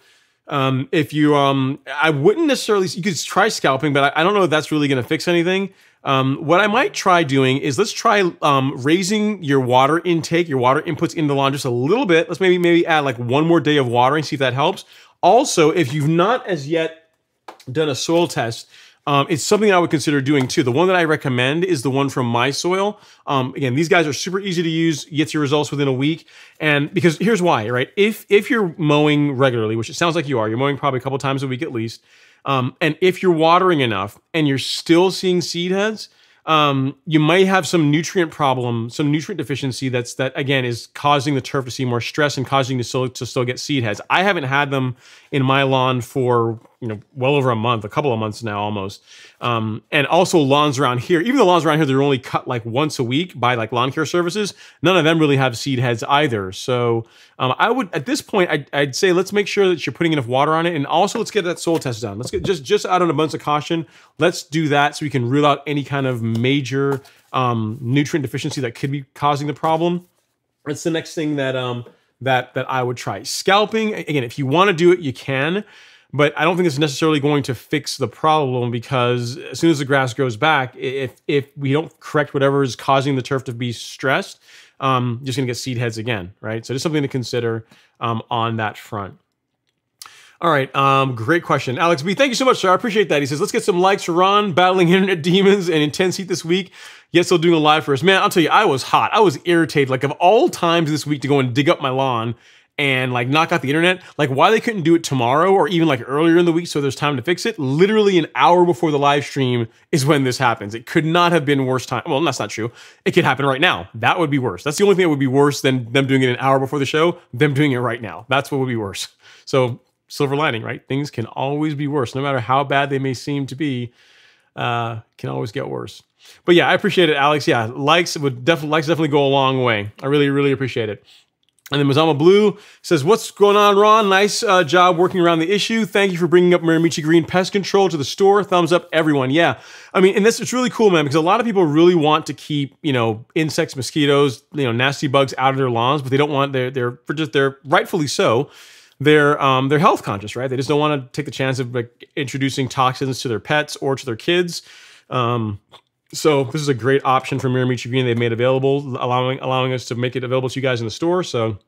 um, if you, um, I wouldn't necessarily, you could try scalping, but I, I don't know if that's really going to fix anything. Um, what I might try doing is let's try um, raising your water intake, your water inputs in the lawn just a little bit. Let's maybe maybe add like one more day of watering, see if that helps. Also, if you've not as yet done a soil test, um, it's something I would consider doing too. The one that I recommend is the one from My Soil. Um, again, these guys are super easy to use. Get your results within a week, and because here's why, right? If if you're mowing regularly, which it sounds like you are, you're mowing probably a couple times a week at least, um, and if you're watering enough and you're still seeing seed heads, um, you might have some nutrient problem, some nutrient deficiency that's that again is causing the turf to see more stress and causing to still to still get seed heads. I haven't had them in my lawn for you know well over a month, a couple of months now almost. Um, and also lawns around here, even the lawns around here, they're only cut like once a week by like lawn care services. None of them really have seed heads either. So um, I would at this point I'd, I'd, say let's make sure that you're putting enough water on it, and also let's get that soil test done. Let's get just just out of a bunch of caution. Let's do that so we can rule out any kind of major um, nutrient deficiency that could be causing the problem. That's the next thing that um, that that I would try. Scalping again, if you want to do it, you can but I don't think it's necessarily going to fix the problem because as soon as the grass grows back, if if we don't correct whatever is causing the turf to be stressed, um, you're just gonna get seed heads again, right? So just something to consider um, on that front. All right, um, great question, Alex B. Thank you so much, sir. I appreciate that. He says, "Let's get some likes for Ron battling internet demons and intense heat this week." Yes, still doing a live for us, man. I'll tell you, I was hot. I was irritated. Like of all times this week to go and dig up my lawn and like knock out the internet, like why they couldn't do it tomorrow or even like earlier in the week so there's time to fix it. Literally an hour before the live stream is when this happens. It could not have been worse time. Well, that's not true. It could happen right now. That would be worse. That's the only thing that would be worse than them doing it an hour before the show, them doing it right now. That's what would be worse. So silver lining, right? Things can always be worse, no matter how bad they may seem to be. Uh, can always get worse. But yeah, I appreciate it, Alex. Yeah, likes would definitely likes definitely go a long way. I really, really appreciate it. And then Mazama Blue says, What's going on, Ron? Nice uh, job working around the issue. Thank you for bringing up Mirimichi Green Pest Control to the store. Thumbs up, everyone. Yeah. I mean, and this it's really cool, man, because a lot of people really want to keep, you know, insects, mosquitoes, you know, nasty bugs out of their lawns, but they don't want, they're, they're, for just, they're rightfully so. They're, um, they're health conscious, right? They just don't want to take the chance of like introducing toxins to their pets or to their kids. Um, so this is a great option for Mirimichi Green they've made available, allowing allowing us to make it available to you guys in the store. So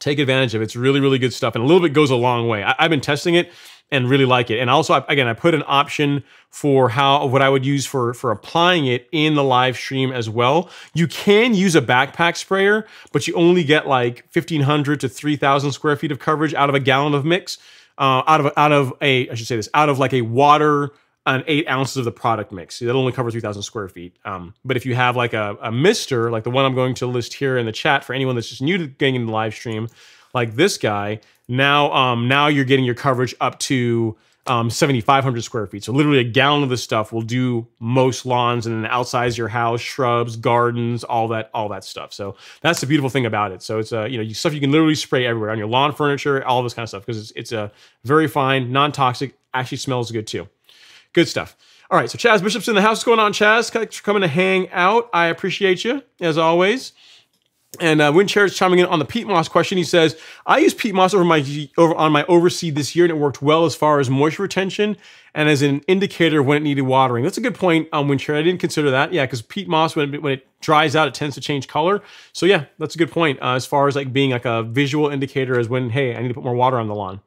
take advantage of it. It's really, really good stuff. And a little bit goes a long way. I, have been testing it and really like it. And also, again, I put an option for how what I would use for for applying it in the live stream as well. You can use a backpack sprayer, but you only get like 1,500 to 3,000 square feet of coverage out of a gallon of mix. Uh, out of out of a I should say this out of like a water an eight ounces of the product mix. That'll only covers 3,000 square feet. Um, but if you have like a, a mister, like the one I'm going to list here in the chat for anyone that's just new to getting in the live stream, like this guy, now um, now you're getting your coverage up to um, 7,500 square feet. So literally a gallon of this stuff will do most lawns and then outsize your house, shrubs, gardens, all that, all that stuff. So that's the beautiful thing about it. So it's a, you know, stuff you can literally spray everywhere on your lawn furniture, all this kind of stuff, because it's, it's a very fine, non-toxic, actually smells good too. Good stuff. All right, so Chaz Bishop's in the house. What's going on, Chaz? Thanks for coming to hang out. I appreciate you, as always. And uh, Windchair is chiming in on the peat moss question. He says, "I used peat moss over my over on my overseed this year, and it worked well as far as moisture retention and as an indicator when it needed watering." That's a good point, um, Windchair. I didn't consider that. Yeah, because peat moss when it, when it dries out, it tends to change color. So yeah, that's a good point uh, as far as like being like a visual indicator as when hey, I need to put more water on the lawn.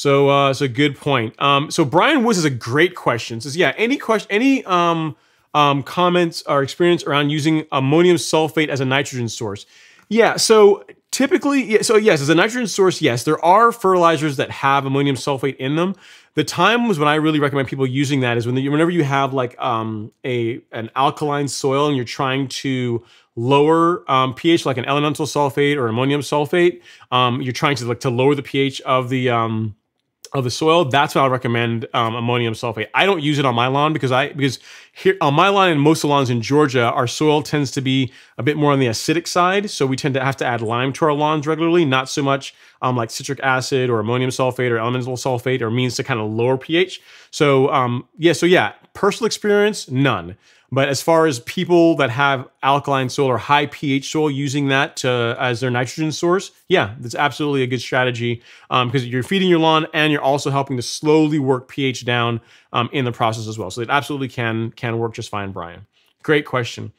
So, uh, so good point. Um, so Brian Woods is a great question. Says, yeah, any question, any um, um, comments or experience around using ammonium sulfate as a nitrogen source? Yeah. So typically, so yes, as a nitrogen source, yes, there are fertilizers that have ammonium sulfate in them. The times when I really recommend people using that is when the, whenever you have like um, a an alkaline soil and you're trying to lower um, pH, like an elemental sulfate or ammonium sulfate, um, you're trying to like to lower the pH of the um, of the soil, that's what I recommend um, ammonium sulfate. I don't use it on my lawn because I because here on my lawn and most of the lawns in Georgia, our soil tends to be a bit more on the acidic side, so we tend to have to add lime to our lawns regularly. Not so much um, like citric acid or ammonium sulfate or elemental sulfate or means to kind of lower pH. So um, yeah, so yeah, personal experience, none. But as far as people that have alkaline soil or high pH soil using that to, as their nitrogen source, yeah, that's absolutely a good strategy because um, you're feeding your lawn and you're also helping to slowly work pH down um, in the process as well. So it absolutely can can work just fine, Brian. Great question.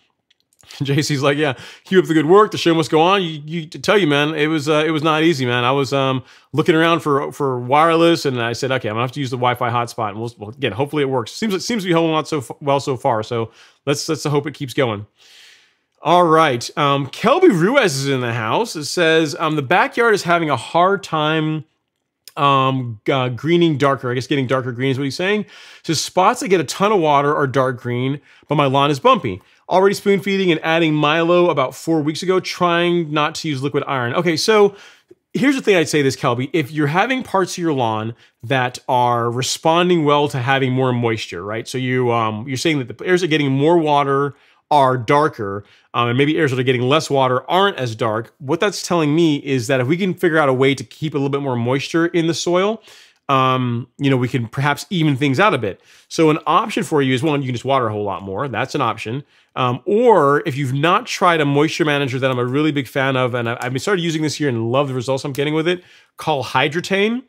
JC's like, yeah, keep up the good work. The show must go on. You, you tell you, man, it was uh, it was not easy, man. I was um, looking around for for wireless, and I said, okay, I'm gonna have to use the Wi-Fi hotspot, and we'll, well again, hopefully it works. Seems it seems to be holding out so well so far. So let's let's hope it keeps going. All right, um, Kelby Ruiz is in the house. It says um, the backyard is having a hard time um, uh, greening darker. I guess getting darker green is what he's saying. So spots that get a ton of water are dark green, but my lawn is bumpy. Already spoon feeding and adding Milo about four weeks ago, trying not to use liquid iron. Okay, so here's the thing I'd say this, Kelby. If you're having parts of your lawn that are responding well to having more moisture, right? So you um, you're saying that the areas that are getting more water are darker, um, and maybe areas that are getting less water aren't as dark. What that's telling me is that if we can figure out a way to keep a little bit more moisture in the soil, um, you know, we can perhaps even things out a bit. So an option for you is one, you can just water a whole lot more. That's an option. Um, or if you've not tried a moisture manager that I'm a really big fan of, and I've started using this year and love the results I'm getting with it, called Hydretain.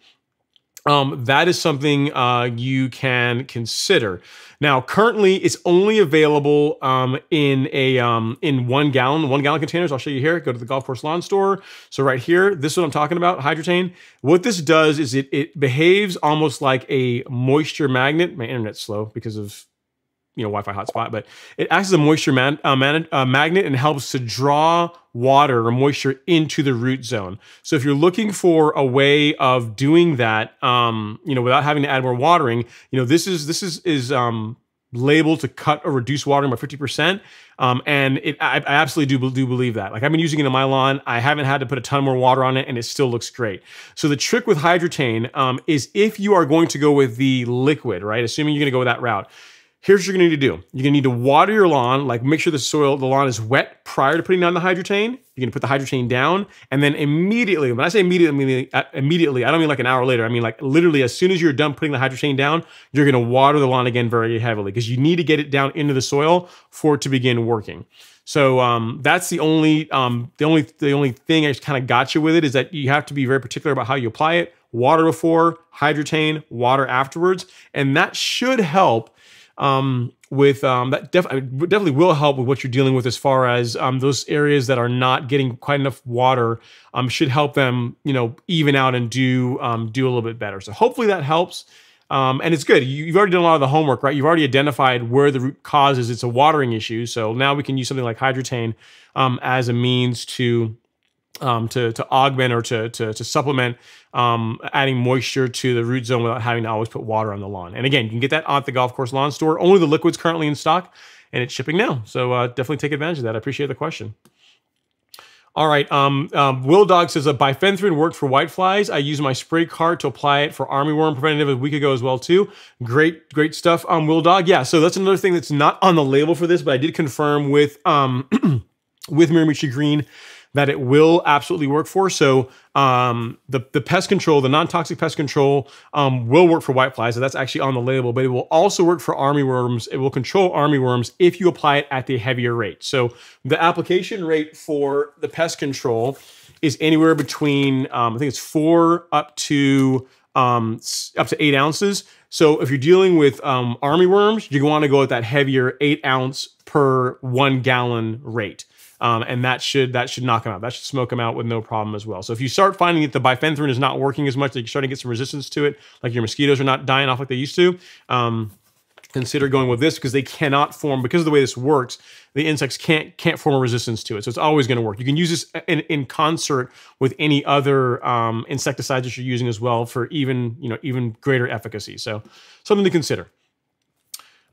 Um, that is something uh, you can consider. Now, currently, it's only available um, in a um, in one gallon, one gallon containers. I'll show you here. Go to the golf course lawn store. So right here, this is what I'm talking about, Hydretain. What this does is it it behaves almost like a moisture magnet. My internet's slow because of you know Wi-Fi hotspot, but it acts as a moisture man, uh, man, uh, magnet and helps to draw water or moisture into the root zone. So if you're looking for a way of doing that, um, you know, without having to add more watering, you know, this is this is is um, labeled to cut or reduce watering by 50%. Um, and it, I, I, absolutely do, do believe that. Like I've been using it in my lawn. I haven't had to put a ton more water on it and it still looks great. So the trick with Hydretain um, is if you are going to go with the liquid, right? Assuming you're going to go that route, Here's what you're gonna need to do. You're gonna need to water your lawn, like make sure the soil, the lawn is wet prior to putting down the Hydretain. You're gonna put the Hydretain down, and then immediately, when I say immediately, uh, immediately, I don't mean like an hour later. I mean like literally as soon as you're done putting the Hydretain down, you're gonna water the lawn again very heavily because you need to get it down into the soil for it to begin working. So um, that's the only um, the only the only thing I kind of got you with it is that you have to be very particular about how you apply it. Water before, Hydretain, water afterwards, and that should help um, with um, that def definitely will help with what you're dealing with as far as um, those areas that are not getting quite enough water um, should help them you know even out and do um, do a little bit better. So hopefully that helps. Um, and it's good. You, have already done a lot of the homework right? You've already identified where the root cause is it's a watering issue. So now we can use something like Hydretain um, as a means to um, to, to augment or to, to, to supplement um, adding moisture to the root zone without having to always put water on the lawn. And again, you can get that at the golf course lawn store. Only the liquid's currently in stock and it's shipping now. So uh, definitely take advantage of that. I appreciate the question. All right. Um, um, Will Dog says a bifenthrin worked for whiteflies. I used my spray cart to apply it for armyworm preventative a week ago as well too. Great, great stuff. Um, Will Dog. Yeah. So that's another thing that's not on the label for this, but I did confirm with um, with Mirimichi Green that it will absolutely work for. So um, the the pest control, the non toxic pest control, um, will work for whiteflies. So that's actually on the label, but it will also work for armyworms. It will control armyworms if you apply it at the heavier rate. So the application rate for the pest control is anywhere between um, I think it's four up to um, up to eight ounces. So if you're dealing with um, armyworms, you want to go at that heavier eight ounce per one gallon rate. Um, and that should that should knock them out. That should smoke them out with no problem as well. So if you start finding that the bifenthrin is not working as much, that you're starting to get some resistance to it, like your mosquitoes are not dying off like they used to, um, consider going with this because they cannot form because of the way this works. The insects can't can't form a resistance to it, so it's always going to work. You can use this in, in concert with any other um, insecticides that you're using as well for even you know even greater efficacy. So something to consider.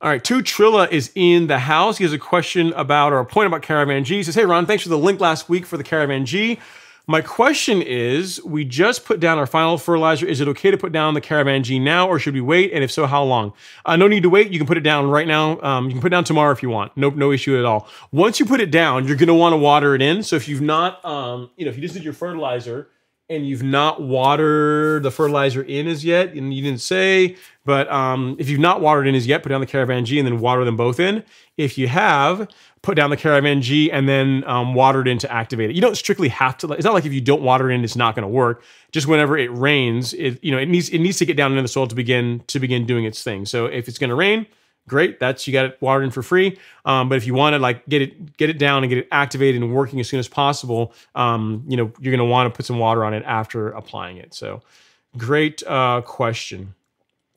All right, two Trilla is in the house. He has a question about or a point about Caravan G. He says, Hey, Ron, thanks for the link last week for the Caravan G. My question is we just put down our final fertilizer. Is it okay to put down the Caravan G now or should we wait? And if so, how long? Uh, no need to wait. You can put it down right now. Um, you can put it down tomorrow if you want. Nope, no issue at all. Once you put it down, you're going to want to water it in. So if you've not, um, you know, if you just did your fertilizer, and you've not watered the fertilizer in as yet, and you didn't say, but um, if you've not watered in as yet, put down the Caravan G and then water them both in. If you have, put down the Caravan G and then um, water it in to activate it. You don't strictly have to. It's not like if you don't water it in, it's not going to work. Just whenever it rains, it you know it needs it needs to get down into the soil to begin to begin doing its thing. So if it's going to rain, great. That's you got it watered in for free. Um, but if you want to like get it get it down and get it activated and working as soon as possible, um, you know you're going to want to put some water on it after applying it. So great uh, question.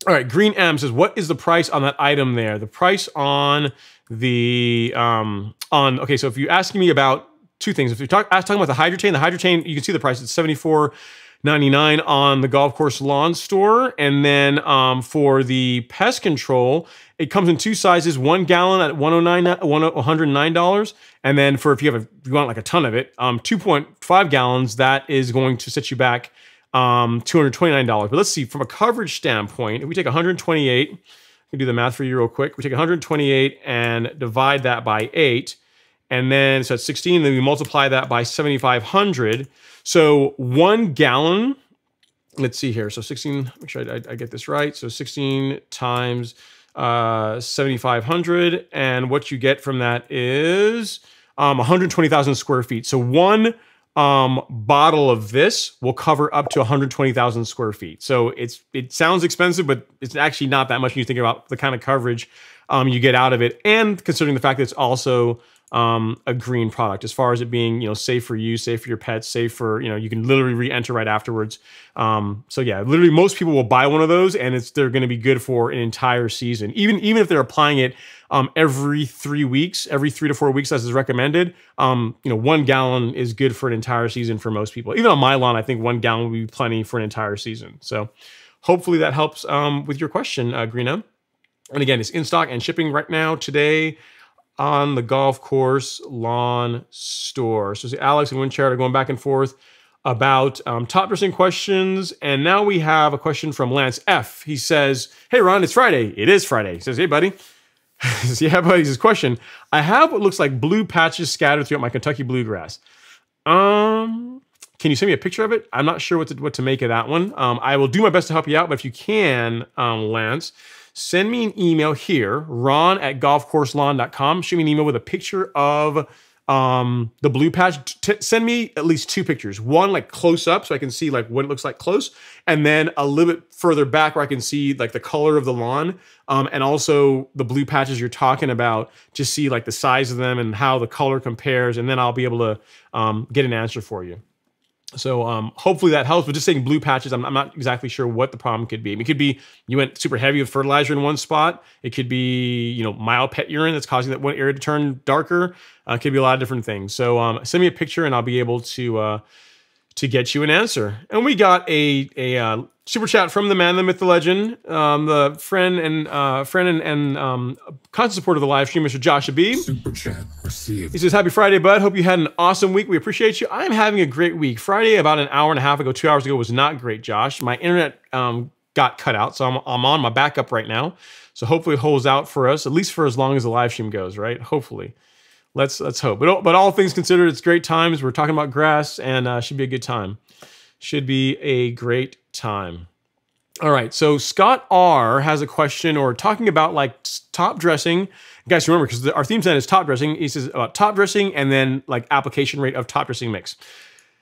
All right, Green M says, "What is the price on that item there? The price on the um, on okay. So if you're asking me about two things, if you're talk, talking about the Hydretain, the Hydretain, you can see the price. It's seventy four 99 on the golf course lawn store. And then um, for the pest control, it comes in two sizes, one gallon at 109 $109. And then for if you have a, if you want like a ton of it, um, 2.5 gallons, that is going to set you back um, $229. But let's see, from a coverage standpoint, if we take 128, I can do the math for you real quick. We take 128 and divide that by eight, and then so it's 16, then we multiply that by 7,500. So one gallon, let's see here. So 16, make sure I, I get this right. So 16 times uh, 7,500. And what you get from that is um, 120,000 square feet. So one um, bottle of this will cover up to 120,000 square feet. So it's it sounds expensive, but it's actually not that much when you think about the kind of coverage um, you get out of it, and considering the fact that it's also um, a green product. As far as it being you know safe for you safe for your pets safe for you know you can literally re-enter right afterwards. Um, so yeah literally most people will buy one of those and it's they're going to be good for an entire season. Even even if they're applying it um, every three weeks every three to four weeks as is recommended um, you know one gallon is good for an entire season for most people. Even on my lawn i think one gallon would be plenty for an entire season. So hopefully that helps um, with your question uh, Greena. and again it's in stock and shipping right now today on the golf course lawn store. So see Alex and Winchard are going back and forth about um, top dressing questions. And now we have a question from Lance F. He says, Hey, Ron, it's Friday. It is Friday. He says, Hey, buddy. He says, yeah, buddy. His question I have what looks like blue patches scattered throughout my Kentucky bluegrass. Um, can you send me a picture of it? I'm not sure what to, what to make of that one. Um, I will do my best to help you out, but if you can, um, Lance, send me an email here, ron at golfcourselawn.com. Shoot me an email with a picture of um, the blue patch. T send me at least two pictures. One like close up so I can see like what it looks like close, and then a little bit further back where I can see like the color of the lawn, um, and also the blue patches you're talking about. Just see like the size of them and how the color compares, and then I'll be able to um, get an answer for you. So um, hopefully that helps. But just saying blue patches, I'm, I'm, not exactly sure what the problem could be. I mean, it could be you went super heavy with fertilizer in one spot. It could be you know mild pet urine that's causing that one area to turn darker. Uh, it could be a lot of different things. So um, send me a picture and I'll be able to uh, to get you an answer. And we got a a uh, super chat from the man, the myth, the legend, um, the friend and uh, friend and, and um, constant supporter of the live stream, Mr. Josh B.
Super chat received.
He says, "Happy Friday, bud. Hope you had an awesome week. We appreciate you. I'm having a great week. Friday, about an hour and a half ago, two hours ago, was not great, Josh. My internet um, got cut out, so I'm I'm on my backup right now. So hopefully, it holds out for us at least for as long as the live stream goes. Right? Hopefully." Let's let's hope. But but all things considered, it's great times. We're talking about grass, and uh, should be a good time. Should be a great time. All right, so Scott R has a question or talking about like top dressing. You guys remember because our theme set is top dressing. He says about top dressing and then like application rate of top dressing mix.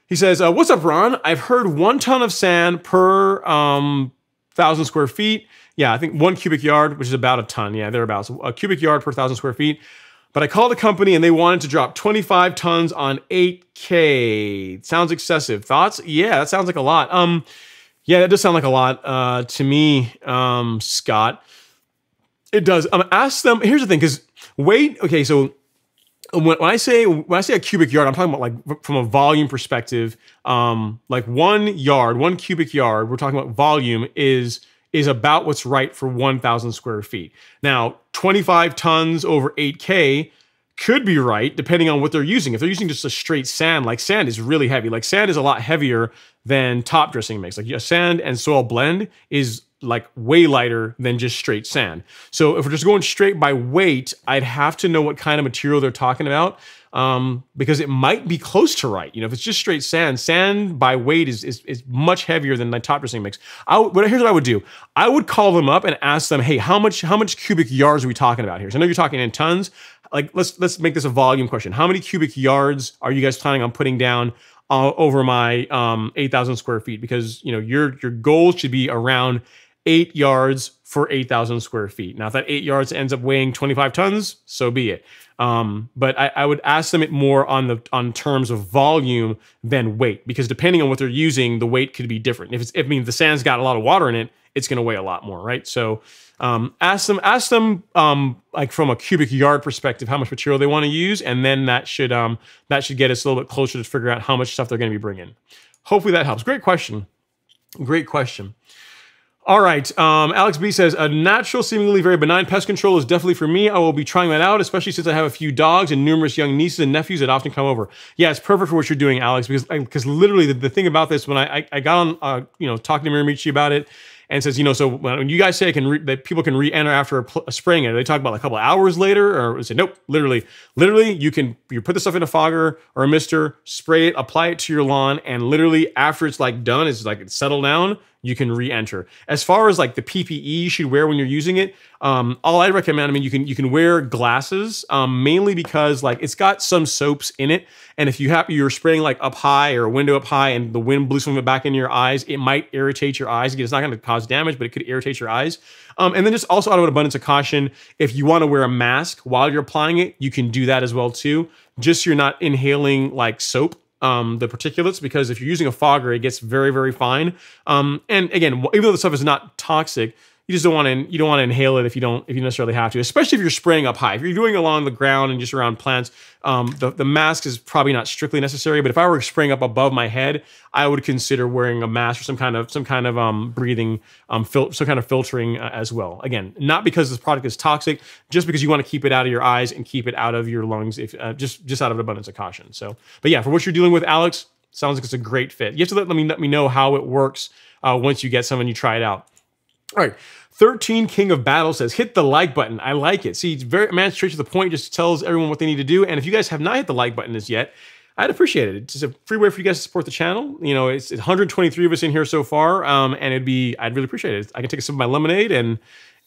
He says, uh, "What's up, Ron? I've heard one ton of sand per um, thousand square feet. Yeah, I think one cubic yard, which is about a ton. Yeah, thereabouts. A cubic yard per thousand square feet. But I called a company and they wanted to drop 25 tons on 8K. Sounds excessive. Thoughts? Yeah, that sounds like a lot. Um, yeah, that does sound like a lot uh, to me, um, Scott. It does. Um, ask them. Here's the thing, because weight. Okay, so when, when I say when I say a cubic yard, I'm talking about like from a volume perspective. Um, like one yard, one cubic yard. We're talking about volume is is about what's right for 1,000 square feet. Now, 25 tons over 8K could be right depending on what they're using. If they're using just a straight sand, like sand is really heavy. Like sand is a lot heavier than top dressing mix. Like a sand and soil blend is like way lighter than just straight sand. So if we're just going straight by weight, I'd have to know what kind of material they're talking about um, because it might be close to right. You know, if it's just straight sand, sand by weight is is, is much heavier than the top dressing mix. I would, here's what I would do. I would call them up and ask them, hey, how much how much cubic yards are we talking about here? So I know you're talking in tons. Like let's let's make this a volume question. How many cubic yards are you guys planning on putting down uh, over my um, 8,000 square feet? Because you know your your goal should be around eight yards for 8,000 square feet. Now, if that eight yards ends up weighing 25 tons, so be it. Um, but I, I, would ask them it more on the on terms of volume than weight, because depending on what they're using, the weight could be different. If it's if I mean the sand's got a lot of water in it, it's going to weigh a lot more, right? So um, ask them ask them um, like from a cubic yard perspective how much material they want to use, and then that should um, that should get us a little bit closer to figure out how much stuff they're going to be bringing. hopefully that helps. Great question. Great question. All right. Um, Alex B says a natural, seemingly very benign pest control is definitely for me. I will be trying that out, especially since I have a few dogs and numerous young nieces and nephews that often come over. Yeah, it's perfect for what you're doing, Alex, because because literally the, the thing about this when I I, I got on uh, you know talking to Mirimichi about it and says, you know, so when you guys say can that people can re-enter after a, a spraying it, they talk about like a couple hours later, or say, nope, literally, literally, you can you put the stuff in a fogger or a mister, spray it, apply it to your lawn, and literally after it's like done, it's like it's settled down, you can re-enter. As far as like the PPE you should wear when you're using it, um, all I recommend, I mean, you can you can wear glasses, um, mainly because like it's got some soaps in it, and if you have you're spraying like up high or a window up high, and the wind blew some of it back into your eyes, it might irritate your eyes. Again, it's not going to cause damage, but it could irritate your eyes. Um, and then just also out of an abundance of caution, if you want to wear a mask while you're applying it, you can do that as well too. Just so you're not inhaling like soap um, the particulates because if you're using a fogger, it gets very, very fine. Um, and again, even though the stuff is not toxic, you just don't want to you don't want to inhale it if you don't if you necessarily have to especially if you're spraying up high. If you're doing along the ground and just around plants um, the, the mask is probably not strictly necessary but if i were spraying up above my head i would consider wearing a mask or some kind of some kind of um, breathing um, fil- some kind of filtering uh, as well. Again not because this product is toxic just because you want to keep it out of your eyes and keep it out of your lungs if uh, just just out of abundance of caution. So but yeah for what you're dealing with alex sounds like it's a great fit. You have to let, let me let me know how it works uh, once you get some and you try it out. All right 13 King of Battle says, hit the like button. I like it. See, it's very man straight to the point, just tells everyone what they need to do. And if you guys have not hit the like button as yet, I'd appreciate it. It's just a free way for you guys to support the channel. You know, it's 123 of us in here so far, um, and it'd be, I'd really appreciate it. I can take a sip of my lemonade, and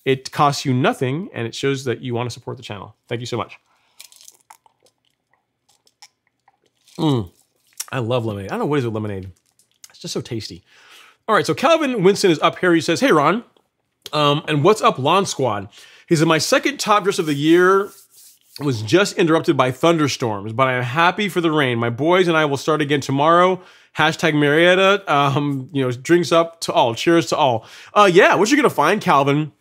it costs you nothing, and it shows that you want to support the channel. Thank you so much. Mm, I love lemonade. I don't know what is with lemonade. It's just so tasty. All right, so Calvin Winston is up here. He says, "Hey Ron, um, and what's up, Lawn Squad? He said, My second top dress of the year was just interrupted by thunderstorms, but I am happy for the rain. My boys and I will start again tomorrow. Hashtag Marietta, um, you know, drinks up to all. Cheers to all. Uh, yeah, what you're gonna find, Calvin,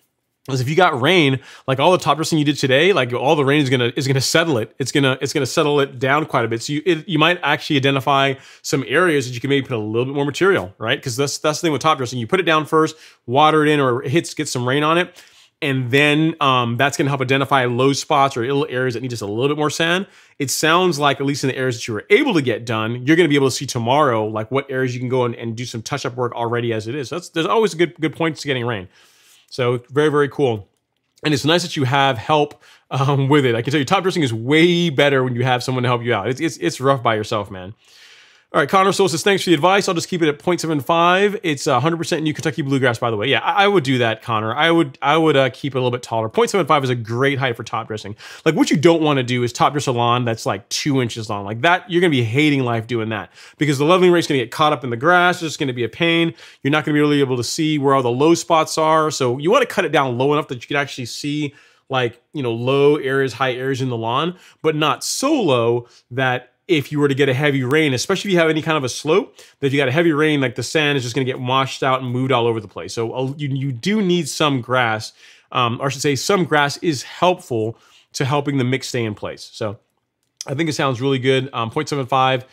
is if you got rain, like all the top dressing you did today, like all the rain is gonna is gonna settle it. It's gonna it's gonna settle it down quite a bit. So you it, you might actually identify some areas that you can maybe put a little bit more material, right? Because that's that's the thing with top dressing. You put it down first, water it in, or it hits get some rain on it, and then um, that's gonna help identify low spots or little areas that need just a little bit more sand. It sounds like at least in the areas that you were able to get done, you're gonna be able to see tomorrow like what areas you can go and, and do some touch up work already as it is. So that's there's always good good points to getting rain. So very, very cool. And it's nice that you have help um, with it. I can tell you, top dressing is way better when you have someone to help you out. It's, it's, it's rough by yourself, man. All right, Connor Soul says, thanks for the advice. I'll just keep it at 0.75. It's 100% new Kentucky bluegrass, by the way. Yeah, I, I would do that, Connor. I would I would uh, keep it a little bit taller. 0.75 is a great height for top dressing. Like, what you don't want to do is top dress a lawn that's like two inches long. Like that, you're going to be hating life doing that because the leveling rake's going to get caught up in the grass. It's just going to be a pain. You're not going to be really able to see where all the low spots are. So you want to cut it down low enough that you can actually see like, you know, low areas, high areas in the lawn, but not so low that if you were to get a heavy rain, especially if you have any kind of a slope, that if you got a heavy rain, like the sand is just going to get washed out and moved all over the place. So uh, you, you do need some grass, um, or I should say, some grass is helpful to helping the mix stay in place. So I think it sounds really good. Um, 0.75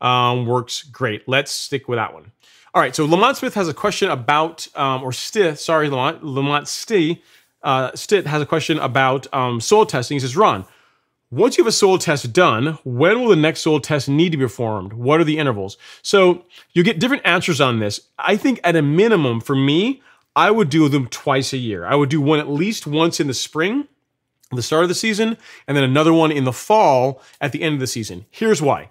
um, works great. Let's stick with that one. All right, so Lamont Smith has a question about, um, or Stith, sorry, Lamont, Lamont Sti, uh, has a question about um, soil testing. He says, Ron, once you have a soil test done, when will the next soil test need to be performed? What are the intervals? So you get different answers on this. I think at a minimum, for me, I would do them twice a year. I would do one at least once in the spring, the start of the season, and then another one in the fall at the end of the season. Here's why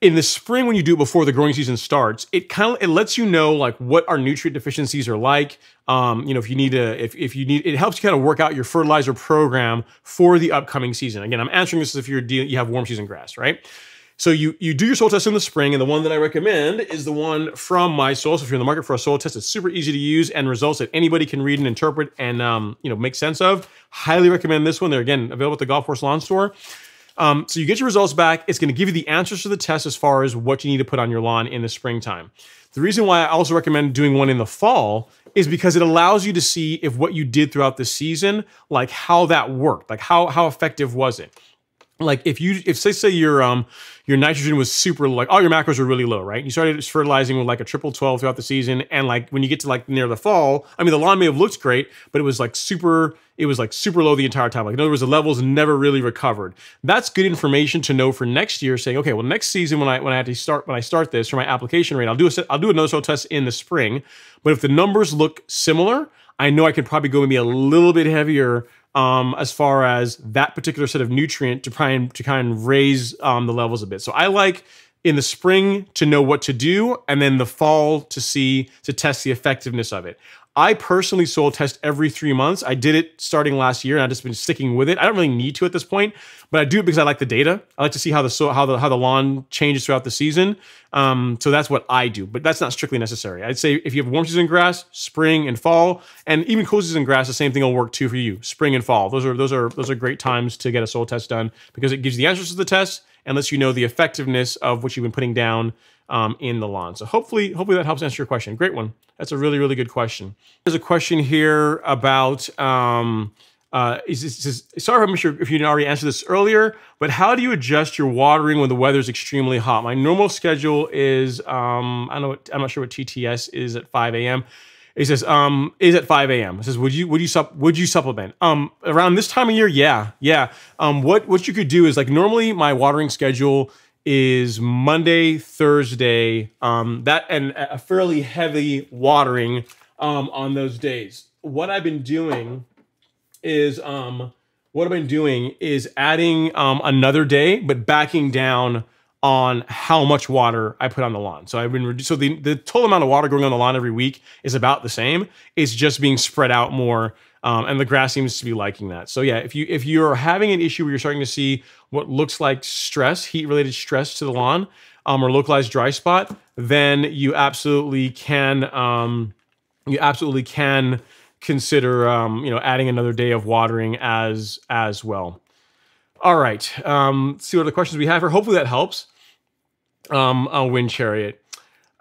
in the spring when you do it before the growing season starts it kind of it lets you know like what our nutrient deficiencies are like. Um, you know if you need to if, if you need it helps you kind of work out your fertilizer program for the upcoming season. Again i'm answering this if you're dealing you have warm season grass right? So you you do your soil test in the spring and the one that i recommend is the one from my soil. So if you're in the market for a soil test it's super easy to use and results that anybody can read and interpret and um, you know make sense of. Highly recommend this one. They're again available at the golf course lawn store um, so you get your results back. It's going to give you the answers to the test as far as what you need to put on your lawn in the springtime. The reason why I also recommend doing one in the fall is because it allows you to see if what you did throughout the season, like how that worked, like how, how effective was it. Like if you if say say your um your nitrogen was super like all your macros were really low right? You started fertilizing with like a triple 12 throughout the season and like when you get to like near the fall i mean the lawn may have looked great but it was like super it was like super low the entire time. Like in other words the levels never really recovered. That's good information to know for next year saying okay well next season when i when i have to start when i start this for my application rate i'll do a i'll do another soil test in the spring. But if the numbers look similar i know i could probably go maybe a little bit heavier um, as far as that particular set of nutrient to try and to kind of raise um, the levels a bit. So I like in the spring to know what to do, and then the fall to see to test the effectiveness of it. I personally soil test every three months. I did it starting last year, and I've just been sticking with it. I don't really need to at this point, but I do it because I like the data. I like to see how the so how the how the lawn changes throughout the season. Um, so that's what I do, but that's not strictly necessary. I'd say if you have warm season grass, spring and fall, and even cool season grass, the same thing will work too for you. Spring and fall. Those are those are those are great times to get a soil test done because it gives you the answers to the test and lets you know the effectiveness of what you've been putting down um, in the lawn. So hopefully, hopefully that helps answer your question. Great one. That's a really, really good question. There's a question here about. Um, uh, is, is, is, sorry, I'm sure if you didn't already answer this earlier, but how do you adjust your watering when the weather's extremely hot? My normal schedule is um, I don't know. What, I'm not sure what TTS is at 5 a.m. It says, um, is at 5 a.m. It says, would you would you sup would you supplement? Um, around this time of year, yeah, yeah. Um, what what you could do is like normally my watering schedule is Monday, Thursday, um, that and a fairly heavy watering um, on those days. What I've been doing is um, what I've been doing is adding um, another day, but backing down on how much water I put on the lawn. So I've been so the the total amount of water going on the lawn every week is about the same. It's just being spread out more um, and the grass seems to be liking that. So yeah, if you if you're having an issue where you're starting to see what looks like stress, heat related stress to the lawn, um, or localized dry spot, then you absolutely can um, you absolutely can consider um, you know adding another day of watering as as well. All right, um, see what other questions we have here. Hopefully that helps. Um, a wind chariot.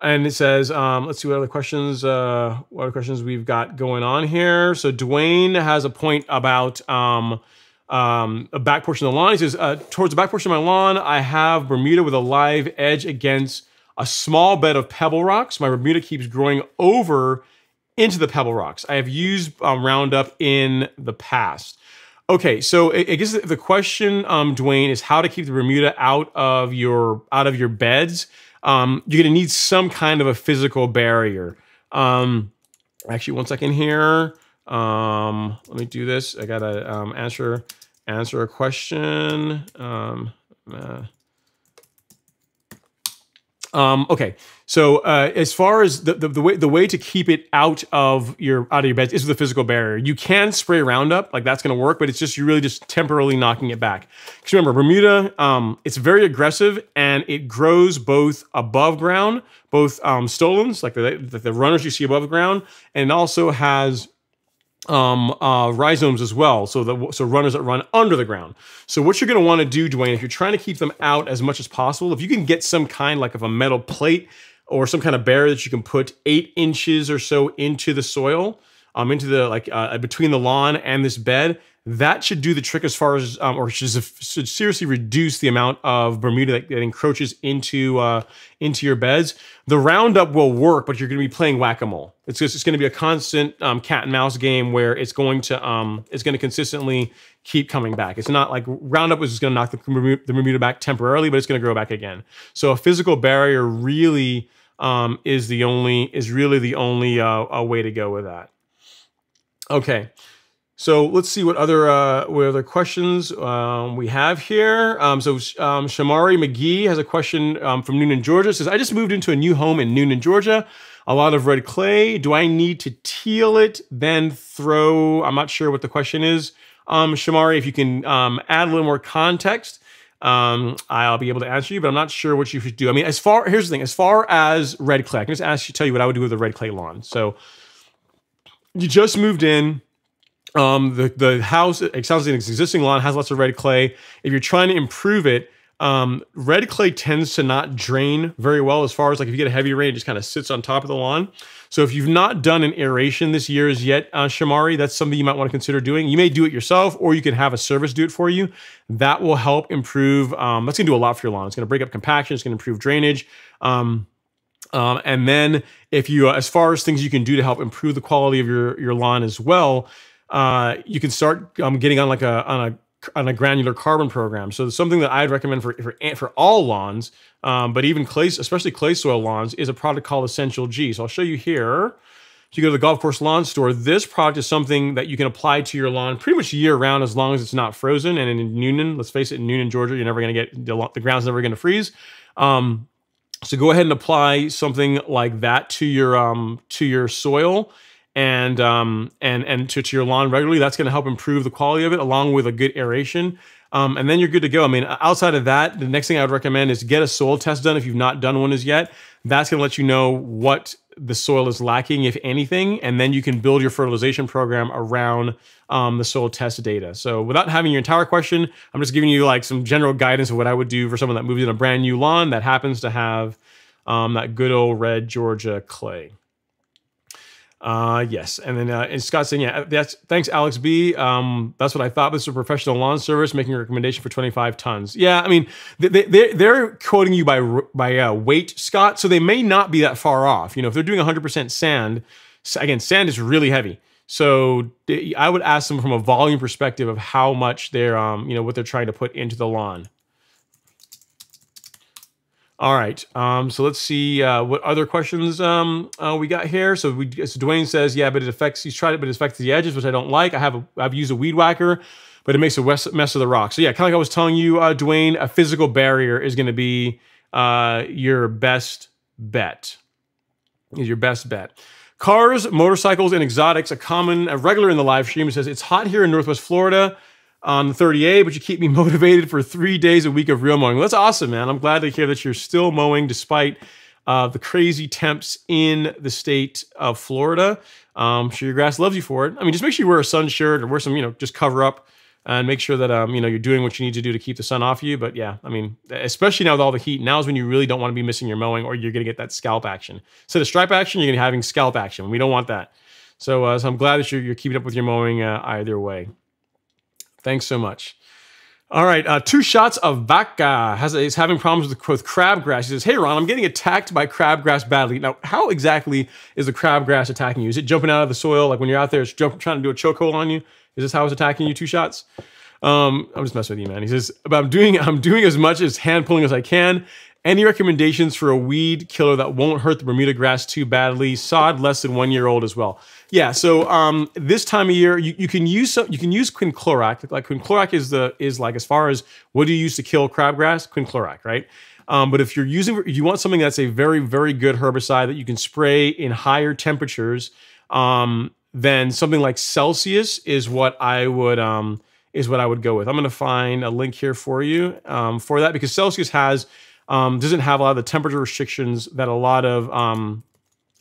And it says, um, let's see what other questions, uh, what other questions we've got going on here. So Dwayne has a point about um, um, a back portion of the lawn. He says, uh, towards the back portion of my lawn, I have Bermuda with a live edge against a small bed of pebble rocks. My Bermuda keeps growing over into the pebble rocks. I have used um, Roundup in the past. Okay, so I guess the question, um, Dwayne, is how to keep the Bermuda out of your out of your beds um, you're going to need some kind of a physical barrier. Um, actually, one second here. Um, let me do this. I got to um, answer answer a question. Um, uh, um, okay, so uh, as far as the, the, the, way the way to keep it out of your out of your beds is a physical barrier. You can spray Roundup, like that's going to work, but it's just you're really just temporarily knocking it back. Because remember, Bermuda, um, it's very aggressive and it grows both above ground, both um, stolons, like the, the, the runners you see above ground, and it also has um, uh, rhizomes as well. So the so runners that run under the ground. So what you're going to want to do, Dwayne, if you're trying to keep them out as much as possible, if you can get some kind like of a metal plate or some kind of barrier that you can put eight inches or so into the soil, um, into the like uh, between the lawn and this bed, that should do the trick as far as, um, or should, should, seriously reduce the amount of Bermuda that, that encroaches into uh, into your beds. The Roundup will work, but you're going to be playing whack a mole. It's just, it's going to be a constant um, cat and mouse game where it's going to um, it's going to consistently keep coming back. It's not like Roundup is just going to knock the, the Bermuda back temporarily, but it's going to grow back again. So a physical barrier really um, is the only is really the only uh, way to go with that. Okay. So let's see what other uh, what other questions um, we have here. Um, so um, Shamari McGee has a question um, from Newnan, Georgia. It says, I just moved into a new home in Newnan, Georgia. A lot of red clay. Do I need to teal it, then throw? I'm not sure what the question is. Um, Shamari, if you can um, add a little more context, I'll be able to answer you, but I'm not sure what you should do. I mean, as far here's the thing: as far as red clay, I can just ask you, tell you what I would do with a red clay lawn. So you just moved in um, the the house it sounds like an existing lawn has lots of red clay. If you're trying to improve it, Um, red clay tends to not drain very well as far as like if you get a heavy rain, it just kind of sits on top of the lawn. So if you've not done an aeration this year as yet, uh, Shamari, that's something you might want to consider doing. You may do it yourself or you can have a service do it for you. That will help improve, um, that's gonna do a lot for your lawn. It's gonna break up compaction, it's gonna improve drainage. Um, um, and then if you, uh, as far as things you can do to help improve the quality of your, your lawn as well, uh, you can start um, getting on like a, on a on a granular carbon program. So something that I'd recommend for for, for all lawns, um, but even clay, especially clay soil lawns, is a product called Essential G. So I'll show you here. If you go to the golf course lawn store, this product is something that you can apply to your lawn pretty much year round as long as it's not frozen. And in Newnan, let's face it, in Newnan, Georgia, you're never going to get the, the ground's never going to freeze. Um, so go ahead and apply something like that to your um, to your soil and um, and and to, to your lawn regularly. That's going to help improve the quality of it, along with a good aeration. Um, and then you're good to go. I mean, outside of that, the next thing I would recommend is get a soil test done if you've not done one as yet. That's going to let you know what the soil is lacking, if anything, and then you can build your fertilization program around um, the soil test data. So without having your entire question, I'm just giving you like some general guidance of what I would do for someone that moves in a brand new lawn that happens to have um, that good old red Georgia clay. Uh, yes, and then uh, and Scott saying, yeah, that's thanks, Alex B. Um, that's what I thought. This is a professional lawn service making a recommendation for 25 tons. Yeah, I mean, they, they they're quoting you by by uh, weight, Scott, so they may not be that far off. You know, if they're doing 100% sand, again, sand is really heavy. So I would ask them from a volume perspective of how much they're, um, you know, what they're trying to put into the lawn. All right. Um, so let's see uh, what other questions um, uh, we got here. So, we, so Dwayne says, yeah, but it affects. He's tried it, but it affects the edges, which I don't like. I have a, I've used a weed whacker, but it makes a mess of the rock. So yeah, kind of like I was telling you, uh, Dwayne, a physical barrier is going to be uh, your best bet. Is your best bet. Cars, motorcycles, and exotics, a common, a regular in the live stream. It says it's hot here in Northwest Florida on the 30A, but you keep me motivated for three days a week of reel mowing. That's awesome, man. I'm glad to hear that you're still mowing despite uh, the crazy temps in the state of Florida. Um, sure your grass loves you for it. I mean, just make sure you wear a sun shirt or wear some, you know, just cover up and make sure that um, you know you're doing what you need to do to keep the sun off you. But yeah, I mean, especially now with all the heat, now is when you really don't want to be missing your mowing, or you're going to get that scalp action. So the stripe action, you're going to be having scalp action. We don't want that. So, uh, so I'm glad that you're, you're keeping up with your mowing uh, either way. Thanks so much. All right, uh, two shots of Vaca has having problems with, with crabgrass. He says, "Hey Ron, I'm getting attacked by crabgrass badly. Now, how exactly is the crabgrass attacking you? Is it jumping out of the soil like when you're out there, it's trying to do a chokehold on you? Is this how it's attacking you? Two shots." Um, I'm just messing with you, man. He says, "But I'm doing I'm doing as much as hand pulling as I can. Any recommendations for a weed killer that won't hurt the Bermuda grass too badly? Sod less than one year old as well. Yeah. So um, this time of year, you, you can use some, you can use quinclorac. Like quinclorac is the is like as far as what do you use to kill crabgrass? Quinclorac, right? Um, but if you're using, if you want something that's a very very good herbicide that you can spray in higher temperatures, um, then something like Celsius is what I would um, is what I would go with. I'm going to find a link here for you um, for that because Celsius has um, doesn't have a lot of the temperature restrictions that a lot of um,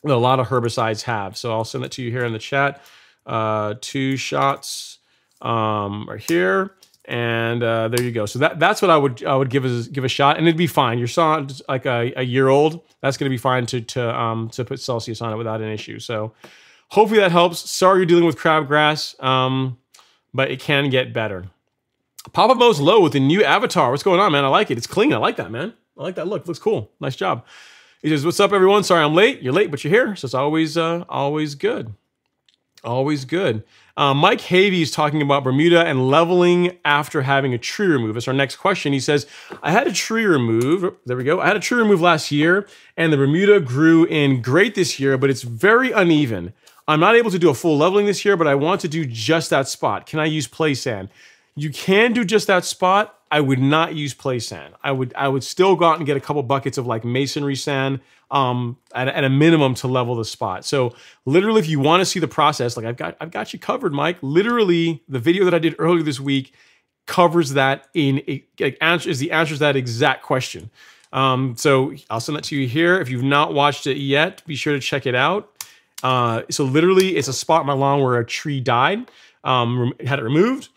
that a lot of herbicides have. So I'll send it to you here in the chat. Uh, two shots um, are here, and uh, there you go. So that that's what I would I would give a give a shot, and it'd be fine. Your saw like a, a year old. That's going to be fine to to um, to put Celsius on it without an issue. So hopefully that helps. Sorry you're dealing with crabgrass, um, but it can get better. Papa Mo's low with the new avatar. What's going on, man? I like it. It's clean. I like that, man. I like that look. Looks cool. Nice job. He says, "What's up, everyone? Sorry I'm late. You're late, but you're here. So it's always, uh, always good. Always good." Uh, Mike Havey is talking about Bermuda and leveling after having a tree remove. That's our next question. He says, "I had a tree remove. There we go. I had a tree remove last year, and the Bermuda grew in great this year, but it's very uneven. I'm not able to do a full leveling this year, but I want to do just that spot. Can I use play sand?" You can do just that spot. I would not use play sand. I would I would still go out and get a couple buckets of like masonry sand um, at, at a minimum to level the spot. So literally, if you want to see the process, like I've got I've got you covered, Mike. Literally, the video that I did earlier this week covers that in like answer is the answer to that exact question. Um, so I'll send that to you here. If you've not watched it yet, be sure to check it out. Uh, so literally, it's a spot in my lawn where a tree died. Um, had it removed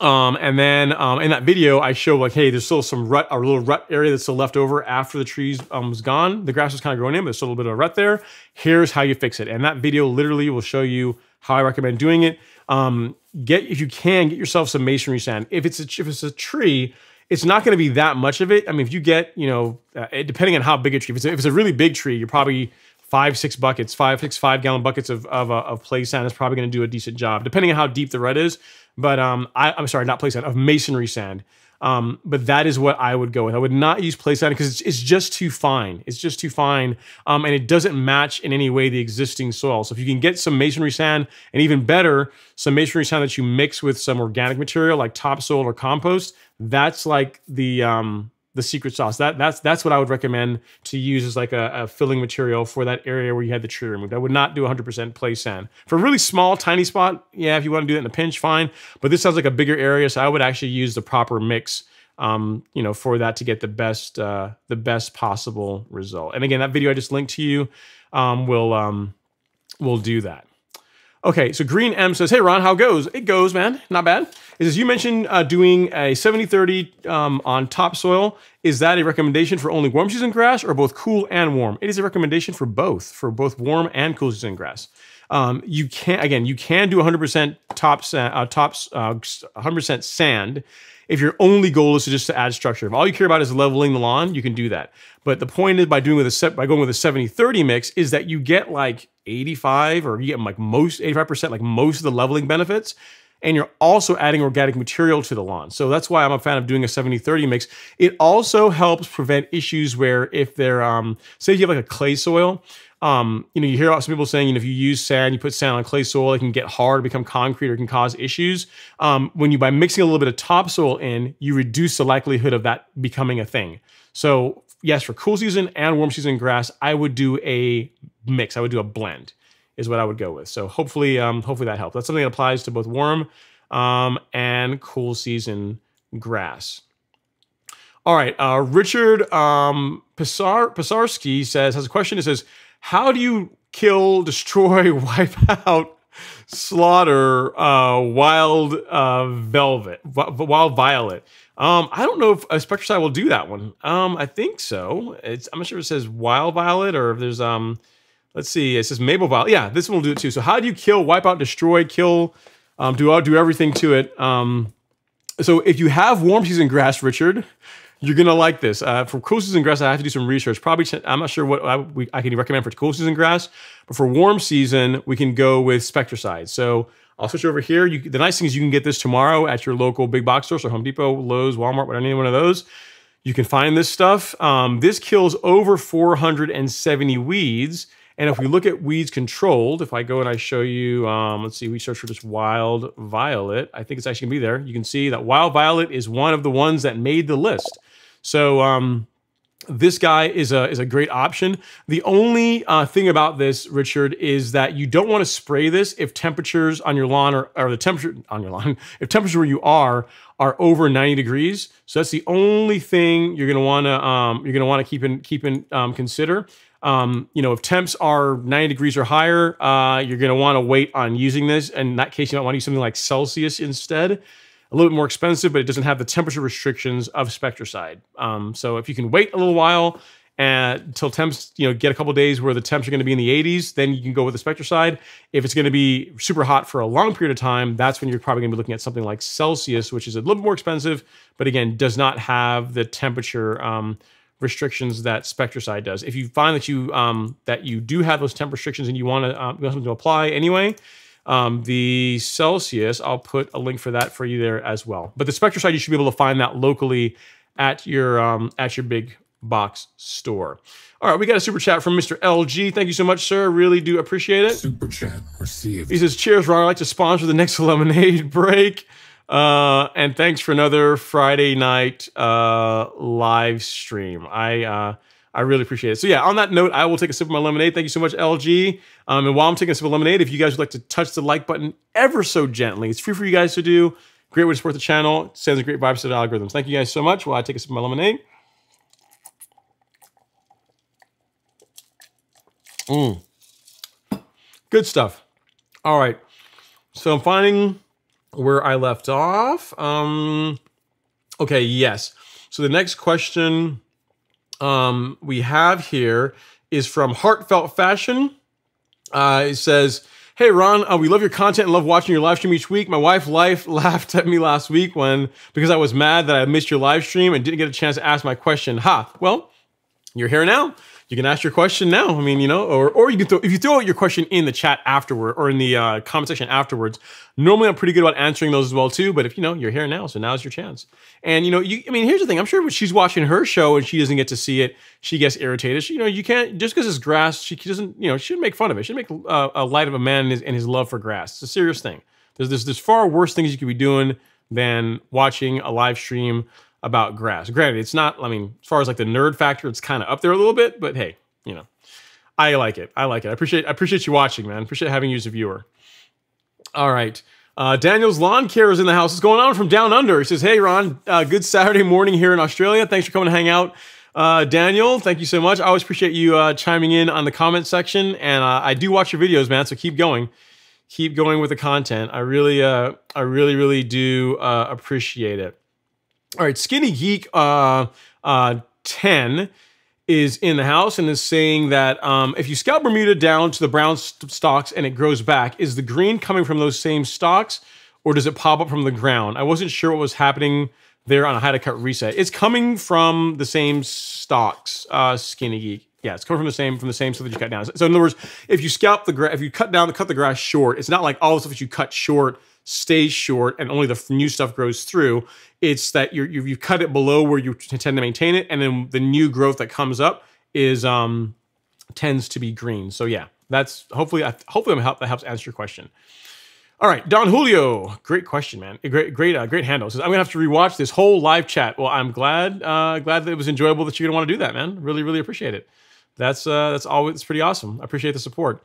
Um, and then um, in that video, I show like, hey, there's still some rut, a little rut area that's still left over after the trees um, was gone. The grass was kind of growing in, but there's still a little bit of a rut there. Here's how you fix it. And that video literally will show you how I recommend doing it. Um, get if you can get yourself some masonry sand. If it's a, if it's a tree, it's not going to be that much of it. I mean, if you get you know, uh, depending on how big a tree, if it's a, if it's a really big tree, you're probably five, six buckets, five, six, five gallon buckets of of, uh, of play sand is probably going to do a decent job, depending on how deep the rut is. But um, I, I'm sorry, not play sand, of masonry sand. Um, but that is what I would go with. I would not use play sand because it's, it's just too fine. It's just too fine. Um, and it doesn't match in any way the existing soil. So if you can get some masonry sand, and even better, some masonry sand that you mix with some organic material like topsoil or compost, that's like the um, the secret sauce. That that's that's what I would recommend to use as like a, a, filling material for that area where you had the tree removed. I would not do 100% play sand. For a really small, tiny spot, yeah, if you want to do it in a pinch, fine. But this sounds like a bigger area, so I would actually use the proper mix, um, you know, for that to get the best uh, the best possible result. And again, that video I just linked to you um, will um, will do that. Okay, so Green M says, Hey Ron, how goes? It goes, man. Not bad. It says, You mentioned uh, doing a 70 30 um, on topsoil. Is that a recommendation for only warm season grass or both cool and warm? It is a recommendation for both, for both warm and cool season grass. Um, you can again, you can do 100% top uh, tops, uh, 100% sand if your only goal is to just to add structure. If all you care about is leveling the lawn, you can do that. But the point is by doing with a set by going with a 70-30 mix is that you get like 85 or you get like most 85% like most of the leveling benefits and you're also adding organic material to the lawn. So that's why I'm a fan of doing a 70-30 mix. It also helps prevent issues where if they're um say you have like a clay soil, um, you know, you hear some people saying, you know, if you use sand, you put sand on clay soil, it can get hard, become concrete, or can cause issues. Um, when you by mixing a little bit of topsoil in, you reduce the likelihood of that becoming a thing. So yes, for cool season and warm season grass, I would do a mix. I would do a blend, is what I would go with. So hopefully, um, hopefully that helps. That's something that applies to both warm um, and cool season grass. All right, uh, Richard um, Pisar Pisarski says has a question. It says, how do you kill, destroy, wipe out, slaughter uh, wild uh, velvet, wild violet? Um, I don't know if a Spectracide will do that one. Um, I think so. It's, I'm not sure if it says wild violet or if there's um, let's see, it says maple violet. Yeah, this one will do it too. So how do you kill, wipe out, destroy, kill, um, do do everything to it? Um, so if you have warm season grass, Richard, you're gonna like this. Uh, for cool season grass, I have to do some research. Probably, I'm not sure what I, we, I can recommend for cool season grass, but for warm season, we can go with Spectracide. So I'll switch over here. You, the nice thing is you can get this tomorrow at your local big box store, so Home Depot, Lowe's, Walmart, whatever, any one of those. You can find this stuff. Um, this kills over 470 weeds. And if we look at weeds controlled, if I go and I show you, um, let's see, we search for just wild violet. I think it's actually gonna be there. You can see that wild violet is one of the ones that made the list. So um, this guy is a is a great option. The only uh, thing about this, Richard, is that you don't want to spray this if temperatures on your lawn or, or the temperature on your lawn, if temperature where you are are over 90 degrees. So that's the only thing you're gonna want to um, you're gonna want to keep in keep in um, consider. Um, you know, if temps are 90 degrees or higher, uh, you're gonna want to wait on using this. And in that case, you might want to use something like Celsius instead a little bit more expensive, but it doesn't have the temperature restrictions of Spectracide. Um, so if you can wait a little while until temps, you know, get a couple days where the temps are going to be in the 80s, then you can go with the Spectracide. If it's going to be super hot for a long period of time, that's when you're probably going to be looking at something like Celsius, which is a little bit more expensive, but again, does not have the temperature um, restrictions that Spectracide does. If you find that you um, that you do have those temp restrictions and you want to um, something to apply anyway, um, the Celsius, I'll put a link for that for you there as well. But the Spectracide, you should be able to find that locally at your um, at your big box store. All right, we got a super chat from Mr. LG. Thank you so much, sir. Really do appreciate it.
Super chat received.
He says, "Cheers, Ron. I'd like to sponsor the next lemonade break." Uh, and thanks for another Friday night uh, live stream. I uh, I really appreciate it. So yeah, on that note, I will take a sip of my lemonade. Thank you so much, LG. Um, and while I'm taking a sip of lemonade, if you guys would like to touch the like button ever so gently, it's free for you guys to do. Great way to support the channel. Sends a great vibes to the algorithms. Thank you guys so much. While I take a sip of my lemonade. Mmm. Good stuff. All right. So I'm finding where I left off. Um, okay, yes. So the next question um, we have here is from Heartfelt Fashion. Uh, it says, Hey Ron, uh, we love your content and love watching your live stream each week. My wife life laughed at me last week when because I was mad that I missed your live stream and didn't get a chance to ask my question. Ha! Well, you're here now you can ask your question now. I mean, you know, or or you can throw if you throw out your question in the chat afterward or in the uh, comment section afterwards. Normally, I'm pretty good about answering those as well too. But if you know you're here now, so now's your chance. And you know, you I mean, here's the thing. I'm sure when she's watching her show and she doesn't get to see it, she gets irritated. She, you know, you can't just because it's grass. She doesn't, you know, she shouldn't make fun of it. She should make uh, a light of a man and his, and his love for grass. It's a serious thing. There's, there's there's far worse things you could be doing than watching a live stream about grass. Granted, it's not. I mean, as far as like the nerd factor, it's kind of up there a little bit. But hey, you know, I like it. I like it. I appreciate I appreciate you watching, man. Appreciate having you as a viewer. All right. Uh, Daniel's lawn care is in the house. What's going on from down under? He says, "Hey Ron, uh, good Saturday morning here in Australia. Thanks for coming to hang out." Uh, Daniel, thank you so much. I always appreciate you uh, chiming in on the comment section, and uh, I do watch your videos, man. So keep going, keep going with the content. I really, uh, I really, really do uh, appreciate it. All right, Skinny Geek ten is in the house and is saying that um, if you scalp Bermuda down to the brown st stalks and it grows back, is the green coming from those same stalks or does it pop up from the ground? I wasn't sure what was happening there on a how to cut reset. It's coming from the same stalks, uh, Skinny Geek. Yeah, it's coming from the same from the same stuff that you cut down. So in other words, if you scalp the grass, if you cut down, the cut the grass short, it's not like all the stuff that you cut short stays short and only the new stuff grows through. It's that you you cut it below where you tend to maintain it, and then the new growth that comes up is um tends to be green. So yeah, that's hopefully hopefully that helps answer your question. All right, Don Julio, great question, man. Great, great, uh, great handle. Says I'm gonna have to rewatch this whole live chat. Well, I'm glad, uh, glad that it was enjoyable that you're gonna want to do that, man. Really, really appreciate it. That's uh, that's always pretty awesome. I appreciate the support.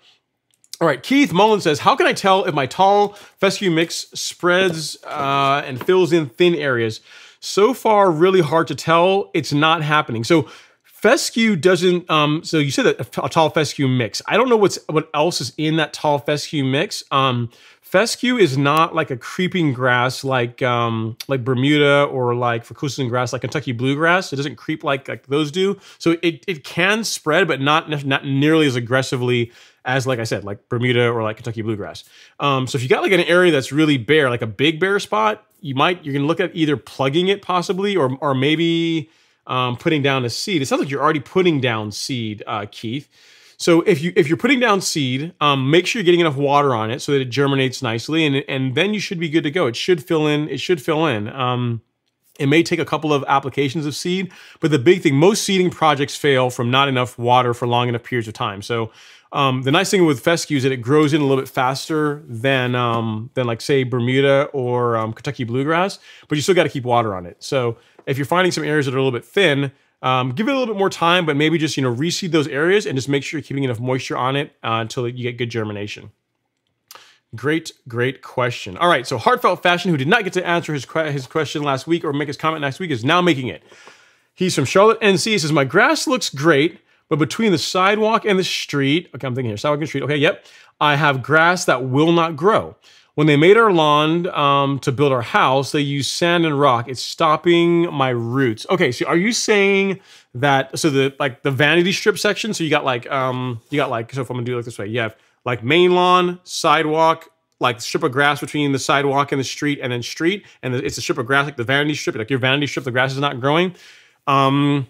All right, Keith Mullen says, how can I tell if my tall fescue mix spreads uh, and fills in thin areas? So far, really hard to tell. It's not happening. So fescue doesn't, um, so you said that a, tall fescue mix. I don't know what's what else is in that tall fescue mix. Um, fescue is not like a creeping grass like um, like Bermuda or like Fukusan grass like Kentucky bluegrass. It doesn't creep like, like those do. So it, it can spread, but not, not nearly as aggressively as like I said, like Bermuda or like Kentucky bluegrass. Um, so if you got like an area that's really bare, like a big bare spot, you might you can look at either plugging it possibly or or maybe um, putting down a seed. It sounds like you're already putting down seed, uh, Keith. So if you if you're putting down seed, um, make sure you're getting enough water on it so that it germinates nicely, and and then you should be good to go. It should fill in. It should fill in. Um, it may take a couple of applications of seed, but the big thing, most seeding projects fail from not enough water for long enough periods of time. So um, the nice thing with fescue is that it grows in a little bit faster than um, than like say Bermuda or um, Kentucky bluegrass, but you still got to keep water on it. So if you're finding some areas that are a little bit thin, um, give it a little bit more time, but maybe just you know reseed those areas and just make sure you're keeping enough moisture on it uh, until you get good germination. Great, great question. All right, so heartfelt fashion, who did not get to answer his his question last week or make his comment next week, is now making it. He's from Charlotte, NC. He says, "My grass looks great." But between the sidewalk and the street, okay, I'm thinking here, sidewalk and street, okay, yep, I have grass that will not grow. When they made our lawn um, to build our house, they used sand and rock. It's stopping my roots. Okay, so are you saying that, so the, like the vanity strip section, so you got like, um, you got like, so if I'm gonna do it like this way, you have like main lawn, sidewalk, like strip of grass between the sidewalk and the street and then street, and it's a strip of grass, like the vanity strip, like your vanity strip, the grass is not growing. Um,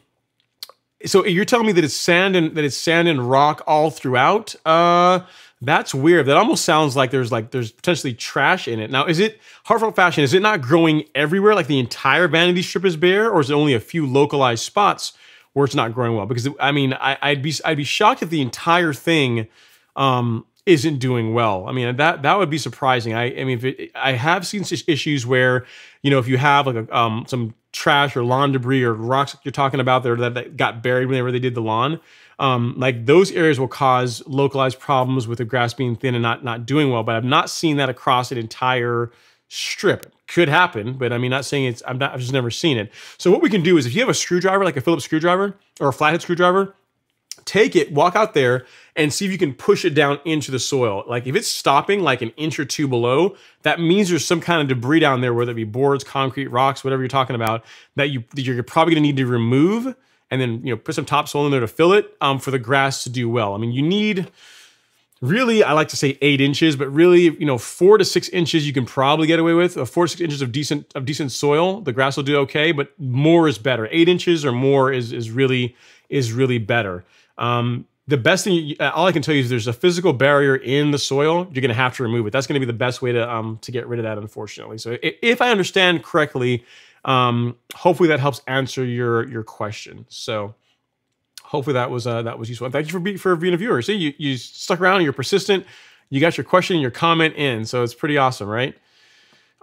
so you're telling me that it's sand and that it's sand and rock all throughout? Uh, that's weird. That almost sounds like there's like there's potentially trash in it. Now, is it Heartfelt Fashion? Is it not growing everywhere? Like the entire vanity strip is bare, or is it only a few localized spots where it's not growing well? Because I mean, I, would be I'd be shocked if the entire thing um, isn't doing well. I mean, that that would be surprising. I I mean, it, I have seen issues where you know if you have like a, um, some trash or lawn debris or rocks you're talking about there that, that got buried whenever they did the lawn, um, like those areas will cause localized problems with the grass being thin and not not doing well. But I've not seen that across an entire strip. Could happen, but I mean, not saying it's. I'm not. I've just never seen it. So what we can do is, if you have a screwdriver, like a Phillips screwdriver or a flathead screwdriver, take it, walk out there, and see if you can push it down into the soil. Like if it's stopping like an inch or two below, that means there's some kind of debris down there, whether it be boards, concrete, rocks, whatever you're talking about, that you that you're probably gonna need to remove and then you know put some topsoil in there to fill it um, for the grass to do well. I mean, you need really, I like to say eight inches, but really, you know, four to six inches you can probably get away with. Uh, four to six inches of decent of decent soil, the grass will do okay, but more is better. Eight inches or more is is really is really better. Um, the best thing, you, uh, all I can tell you is there's a physical barrier in the soil. You're going to have to remove it. That's going to be the best way to um, to get rid of that, unfortunately. So if, I understand correctly, um, hopefully that helps answer your your question. So hopefully that was uh, that was useful. And thank you for being for being a viewer. See, you you stuck around. You're persistent. You got your question and your comment in, so it's pretty awesome, right?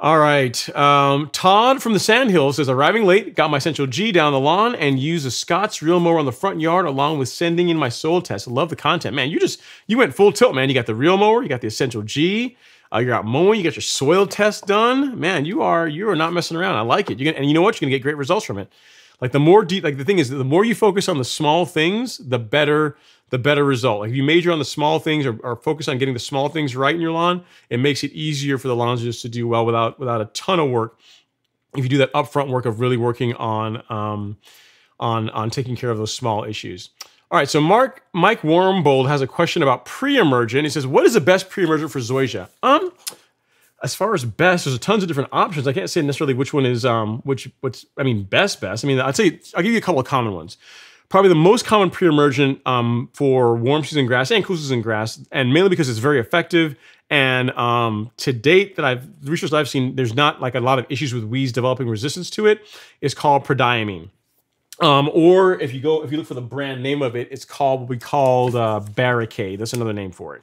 All right. Um, Todd from the Sandhills says, arriving late, got my Essential G down the lawn and used a Scott's reel mower on the front yard along with sending in my soil test. Love the content. Man, you just, you went full tilt, man. You got the reel mower, you got the Essential G, uh, you're out mowing, you got your soil test done. Man, you are, you are not messing around. I like it. You're gonna, and you know what? You're going to get great results from it. Like the more deep, like the thing is, the more you focus on the small things, the better the better result. Like if you major on the small things or, or, focus on getting the small things right in your lawn, it makes it easier for the lawners to do well without without a ton of work. If you do that upfront work of really working on um, on on taking care of those small issues. All right, so Mark Mike Warmbold has a question about pre-emergent. He says, "What is the best pre-emergent for zoysia?" Um, as far as best, there's tons of different options. I can't say necessarily which one is um which what's I mean best best. I mean I'd say I'll give you a couple of common ones probably the most common pre-emergent um, for warm season grass and cool season grass, and mainly because it's very effective. And um, to date, that I've the research that I've seen, there's not like a lot of issues with weeds developing resistance to it. it. Is called prodiamine. Um, or if you go, if you look for the brand name of it, it's called what we called uh, Barricade. That's another name for it.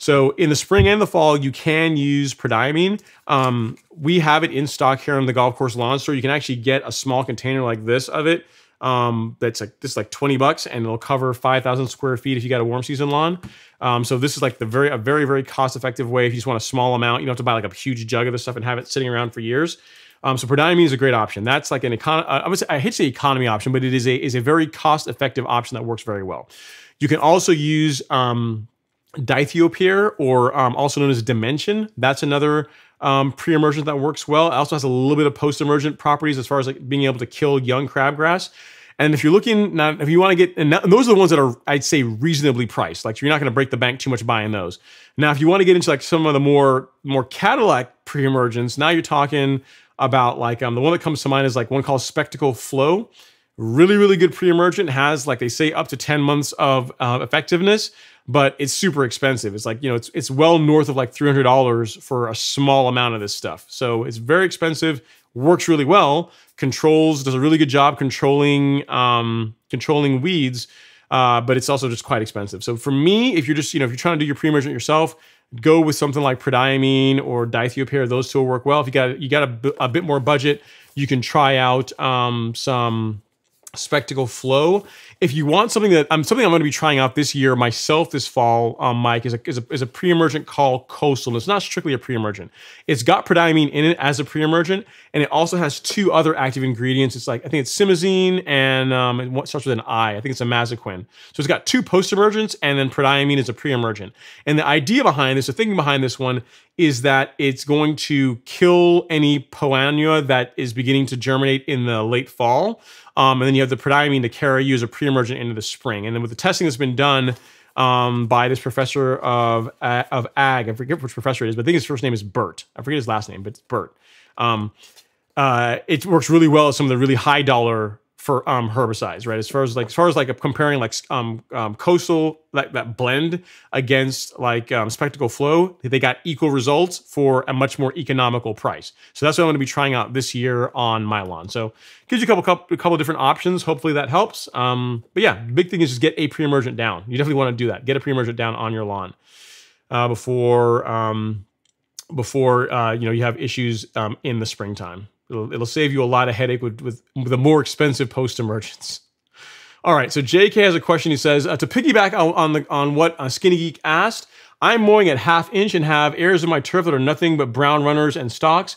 So in the spring and the fall, you can use prodiamine. Um, we have it in stock here on the golf course lawn store. You can actually get a small container like this of it um, that's like this is like 20 bucks and it'll cover 5,000 square feet if you got a warm season lawn. Um, so this is like the very a very very cost effective way if you just want a small amount. You don't have to buy like a huge jug of this stuff and have it sitting around for years. Um, so prodiamine is a great option. That's like an econ. Uh, I would say I hate to say economy option, but it is a is a very cost effective option that works very well. You can also use um, dithiopyr or um, also known as dimension. That's another um, pre-emergent that works well. It also has a little bit of post-emergent properties as far as like being able to kill young crabgrass. And if you're looking now, if you want to get, and, those are the ones that are, I'd say, reasonably priced. Like you're not going to break the bank too much buying those. Now, if you want to get into like some of the more more Cadillac pre-emergents, now you're talking about like um, the one that comes to mind is like one called Specticle Flow. Really, really good pre-emergent has like they say up to 10 months of uh, effectiveness but it's super expensive. It's like, you know, it's it's well north of like $300 for a small amount of this stuff. So it's very expensive, works really well, controls, does a really good job controlling um, controlling weeds, uh, but it's also just quite expensive. So for me, if you're just, you know, if you're trying to do your pre-emergent yourself, go with something like prodiamine or dithiopyr. Those two will work well. If you got you got a, a bit more budget, you can try out um, some Specticle Flow. If you want something that I'm um, something I'm going to be trying out this year myself this fall, um, Mike is a, is a, is a pre-emergent called Coastal. And it's not strictly a pre-emergent. It's got prodiamine in it as a pre-emergent, and it also has two other active ingredients. It's like I think it's simazine and um, it starts with an I. I think it's a imazaquin. So it's got two post-emergents, and then prodiamine is a pre-emergent. And the idea behind this, the thinking behind this one, is that it's going to kill any Poa annua that is beginning to germinate in the late fall. Um, and then you have the prodiamine to carry you as a pre-emergent into the spring. And then with the testing that's been done um, by this professor of uh, of ag, I forget which professor it is, but I think his first name is Bert. I forget his last name, but it's Bert. Um, uh, it works really well with some of the really high dollar for um, herbicides, right? As far as like as far as like comparing like um, um, coastal that, that blend against like um, Specticle Flow, they got equal results for a much more economical price. So that's what I'm going to be trying out this year on my lawn. So gives you a couple couple, a couple different options. Hopefully that helps. Um, but yeah, big thing is just get a pre-emergent down. You definitely want to do that. Get a pre-emergent down on your lawn uh, before um, before uh, you know you have issues um, in the springtime. It'll, it'll save you a lot of headache with, with, with the more expensive post emergence. All right, so JK has a question. He says uh, to piggyback on, on, the on what uh, Skinny Geek asked. I'm mowing at half inch and have areas of my turf that are nothing but brown runners and stalks.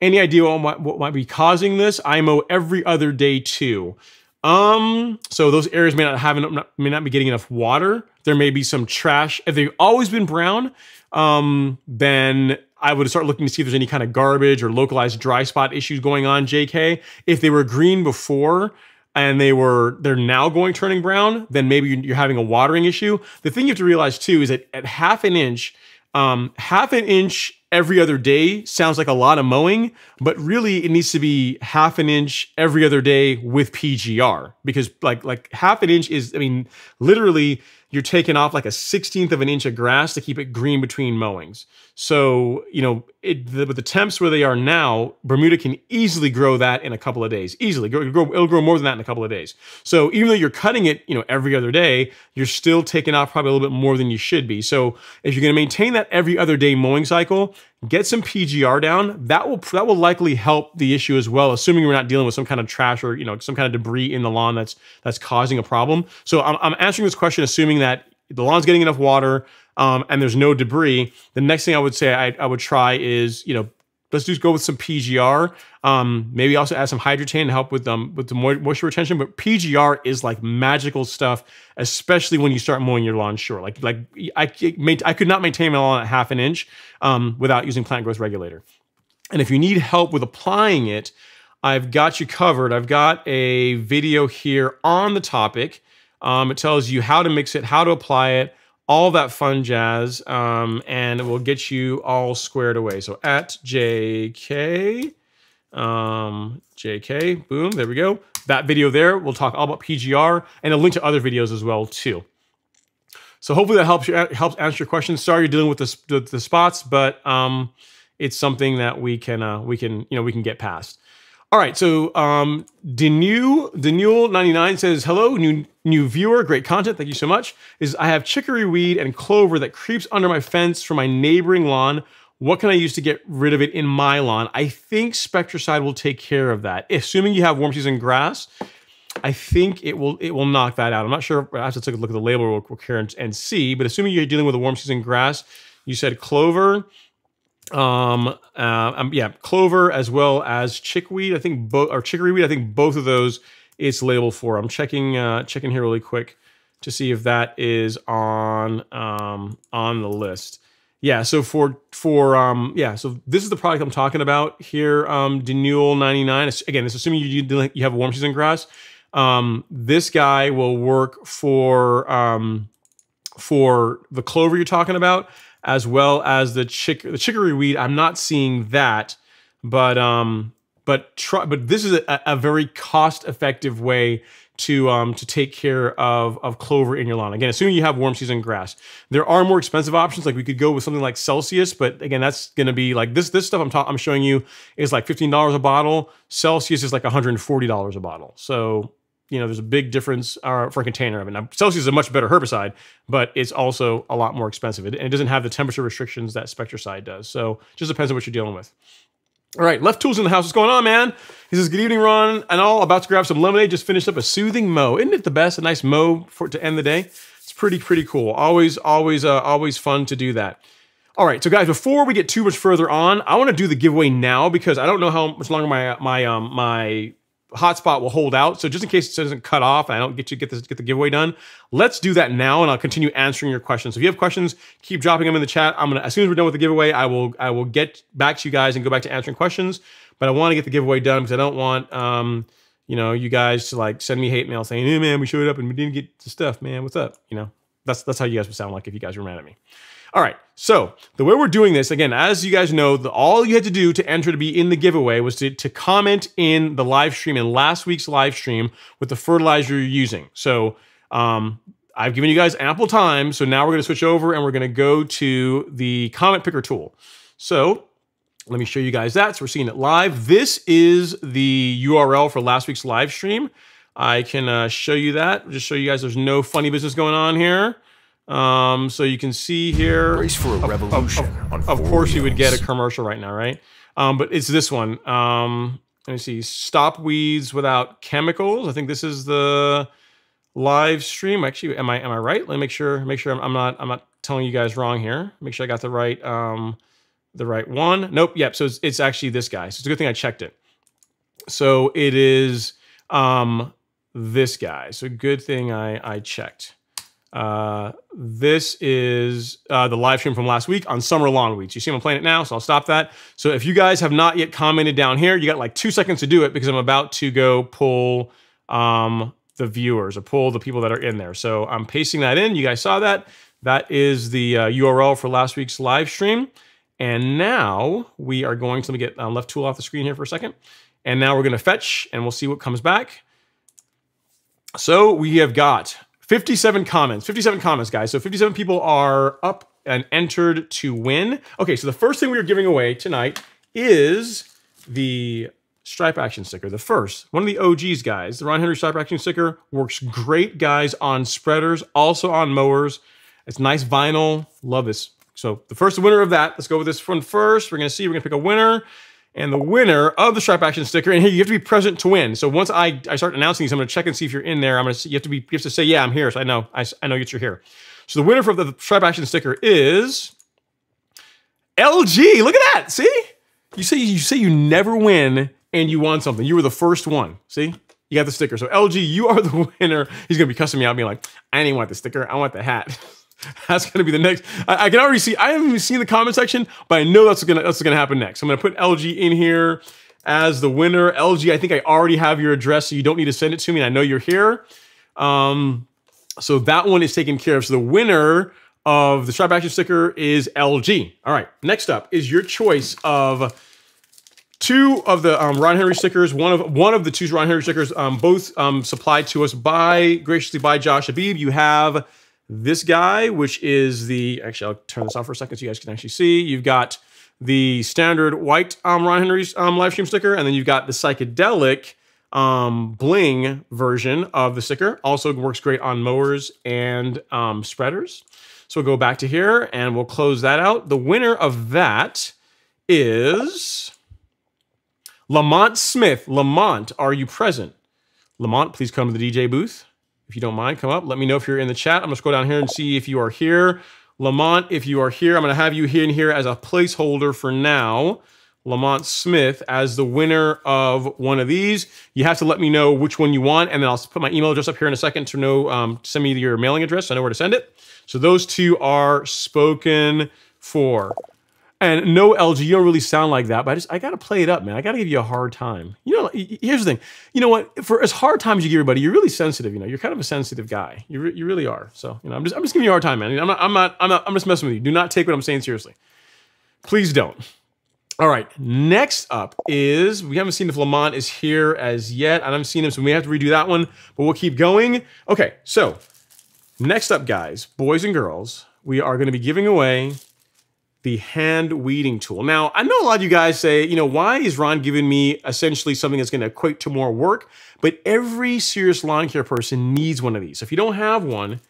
Any idea what might, what might be causing this? I mow every other day too. Um, so those areas may not have may not be getting enough water. There may be some trash. If they've always been brown, um, then I would start looking to see if there's any kind of garbage or localized dry spot issues going on. JK, if they were green before and they were they're now going turning brown, then maybe you're having a watering issue. The thing you have to realize too is that at half an inch, um, half an inch every other day sounds like a lot of mowing, but really it needs to be half an inch every other day with PGR because like like half an inch is I mean literally you're taking off like a 16th of an inch of grass to keep it green between mowings. So, you know, it, the, with the temps where they are now, Bermuda can easily grow that in a couple of days. Easily. Grow, it'll grow more than that in a couple of days. So even though you're cutting it, you know, every other day, you're still taking off probably a little bit more than you should be. So if you're going to maintain that every other day mowing cycle, get some PGR down. That will that will likely help the issue as well, assuming we're not dealing with some kind of trash or you know some kind of debris in the lawn that's that's causing a problem. So I'm, I'm answering this question assuming that the lawn's getting enough water um, and there's no debris. The next thing I would say I, I would try is you know let's just go with some PGR. Um, maybe also add some Hydretain to help with um with the moisture retention. But PGR is like magical stuff, especially when you start mowing your lawn short. Like like I I could not maintain my lawn at half an inch um, without using plant growth regulator. And if you need help with applying it, I've got you covered. I've got a video here on the topic. Um, it tells you how to mix it, how to apply it, all that fun jazz, um, and it will get you all squared away. So at JK, um, JK, boom, there we go. That video there, we'll talk all about PGR and a link to other videos as well too. So hopefully that helps you helps answer your questions. Sorry you're dealing with the, the, the spots, but um, it's something that we can uh, we can you know we can get past. All right, so um, Denewel, Denewel99 says, hello, new, new viewer, great content, thank you so much. Is I have chicory weed and clover that creeps under my fence from my neighboring lawn. What can I use to get rid of it in my lawn? I think Spectracide will take care of that. Assuming you have warm season grass, I think it will it will knock that out. I'm not sure. I have to take a look at the label real quick here and, and see. But assuming you're dealing with a warm season grass, you said clover, um, uh, um, yeah, clover as well as chickweed. I think both or chicory weed. I think both of those it's labeled for. I'm checking uh, checking here really quick to see if that is on um, on the list. Yeah, so for for um yeah, so this is the product I'm talking about here. Um, Denewel 99. Again, this assuming you you have a warm season grass. Um, this guy will work for um for the clover you're talking about as well as the chick the chicory weed. I'm not seeing that, but um, but try, but this is a, a very cost effective way to um to take care of of clover in your lawn. Again, assuming you have warm season grass, there are more expensive options. Like we could go with something like Celsius, but again, that's going to be like this this stuff I'm talking I'm showing you is like fifteen dollars a bottle. Celsius is like 140 dollars a bottle. So you know, there's a big difference uh, for a container of it. Now, Celsius is a much better herbicide, but it's also a lot more expensive. It, and it doesn't have the temperature restrictions that Spectracide does. So just depends on what you're dealing with. All right, left tools in the house. What's going on, man? He says, good evening, Ron, and all. About to grab some lemonade. Just finished up a soothing mow. Isn't it the best? A nice mow for to end the day. It's pretty, pretty cool. Always, always, uh, always fun to do that. All right, so guys, before we get too much further on, I want to do the giveaway now because I don't know how much longer my my um my hotspot will hold out. So just in case it doesn't cut off and I don't get you get this get the giveaway done, let's do that now and I'll continue answering your questions. So if you have questions, keep dropping them in the chat. I'm gonna as soon as we're done with the giveaway, I will I will get back to you guys and go back to answering questions. But I want to get the giveaway done because I don't want um you know you guys to like send me hate mail saying, hey man, we showed up and we didn't get the stuff, man. What's up? You know, that's that's how you guys would sound like if you guys were mad at me. All right, so the way we're doing this, again, as you guys know, the, all you had to do to enter to be in the giveaway was to, to comment in the live stream, in last week's live stream, with the fertilizer you're using. So um, I've given you guys ample time, so now we're gonna switch over and we're gonna go to the comment picker tool. So let me show you guys that. So we're seeing it live. This is the URL for last week's live stream. I can uh, show you that. Just show you guys there's no funny business going on here. Um, so you can see here.
Race for a revolution.
Of, of, of course, you would get a commercial right now, right? Um, but it's this one. Um, let me see. Stop weeds without chemicals. I think this is the live stream. Actually, am I am I right? Let me make sure make sure I'm, I'm not I'm not telling you guys wrong here. Make sure I got the right um the right one. Nope. Yep. So it's, it's actually this guy. So it's a good thing I checked it. So it is um this guy. So good thing I, I checked. Uh, this is uh, the live stream from last week on Summer Lawn Weeks. You see I'm playing it now, so I'll stop that. So if you guys have not yet commented down here, you got like two seconds to do it because I'm about to go pull um, the viewers or pull the people that are in there. So I'm pasting that in. You guys saw that. That is the uh, URL for last week's live stream. And now we are going to let me get uh, left tool off the screen here for a second. And now we're going to fetch and we'll see what comes back. So we have got 57 comments. 57 comments, guys. So 57 people are up and entered to win. Okay, so the first thing we are giving away tonight is the stripe action sticker. The first, one of the OGs, guys. The Ron Henry stripe action sticker works great, guys, on spreaders, also on mowers. It's nice vinyl. Love this. So the first winner of that, let's go with this one first. We're going to see, we're going to pick a winner and the winner of the stripe action sticker. And here you have to be present to win. So once I, I start announcing these, I'm going to check and see if you're in there. I'm going to you have to be you have to say yeah I'm here. So I know I, I know that you're here. So the winner for the stripe action sticker is LG. Look at that. See, you say you say you never win and you won something. You were the first one. See. You got the sticker. So LG, you are the winner. He's gonna be cussing me out, being like, "I didn't want the sticker. I want the hat." That's gonna be the next. I, I, can already see. I haven't even seen the comment section, but I know that's gonna that's gonna happen next. I'm gonna put LG in here as the winner. LG, I think I already have your address, so you don't need to send it to me. I know you're here. Um, so that one is taken care of. So the winner of the stripe action sticker is LG. All right. Next up is your choice of two of the um, Ron Henry stickers. One of one of the two Ron Henry stickers, um, both um, supplied to us by graciously by Josh Habib. You have this guy, which is the, actually, I'll turn this off for a second so you guys can actually see. You've got the standard white um, Ron Henry's um, live stream sticker, and then you've got the psychedelic um, bling version of the sticker. Also works great on mowers and um, spreaders. So we'll go back to here and we'll close that out. The winner of that is Lamont Smith. Lamont, are you present? Lamont, please come to the DJ booth. If you don't mind, come up. Let me know if you're in the chat. I'm to scroll down here and see if you are here. Lamont, if you are here, I'm going to have you here in here as a placeholder for now. Lamont Smith as the winner of one of these. You have to let me know which one you want, and then I'll put my email address up here in a second to know, um, send me your mailing address so I know where to send it. So those two are spoken for. And no, LG, you don't really sound like that, but I just I gotta play it up, man. I gotta give you a hard time. You know, here's the thing. You know what? For as hard times you give everybody, you're really sensitive. You know, you're kind of a sensitive guy. You, re you really are. So you know, I'm just I'm just giving you a hard time, man. I'm not I'm not I'm not I'm just messing with you. Do not take what I'm saying seriously. Please don't. All right. Next up is we haven't seen if Lamont is here as yet. I haven't seen him, so we have to redo that one. But we'll keep going. Okay. So next up, guys, boys and girls, we are going to be giving away the hand weeding tool. Now, I know a lot of you guys say, you know, why is Ron giving me essentially something that's going to equate to more work? But every serious lawn care person needs one of these. If you don't have one,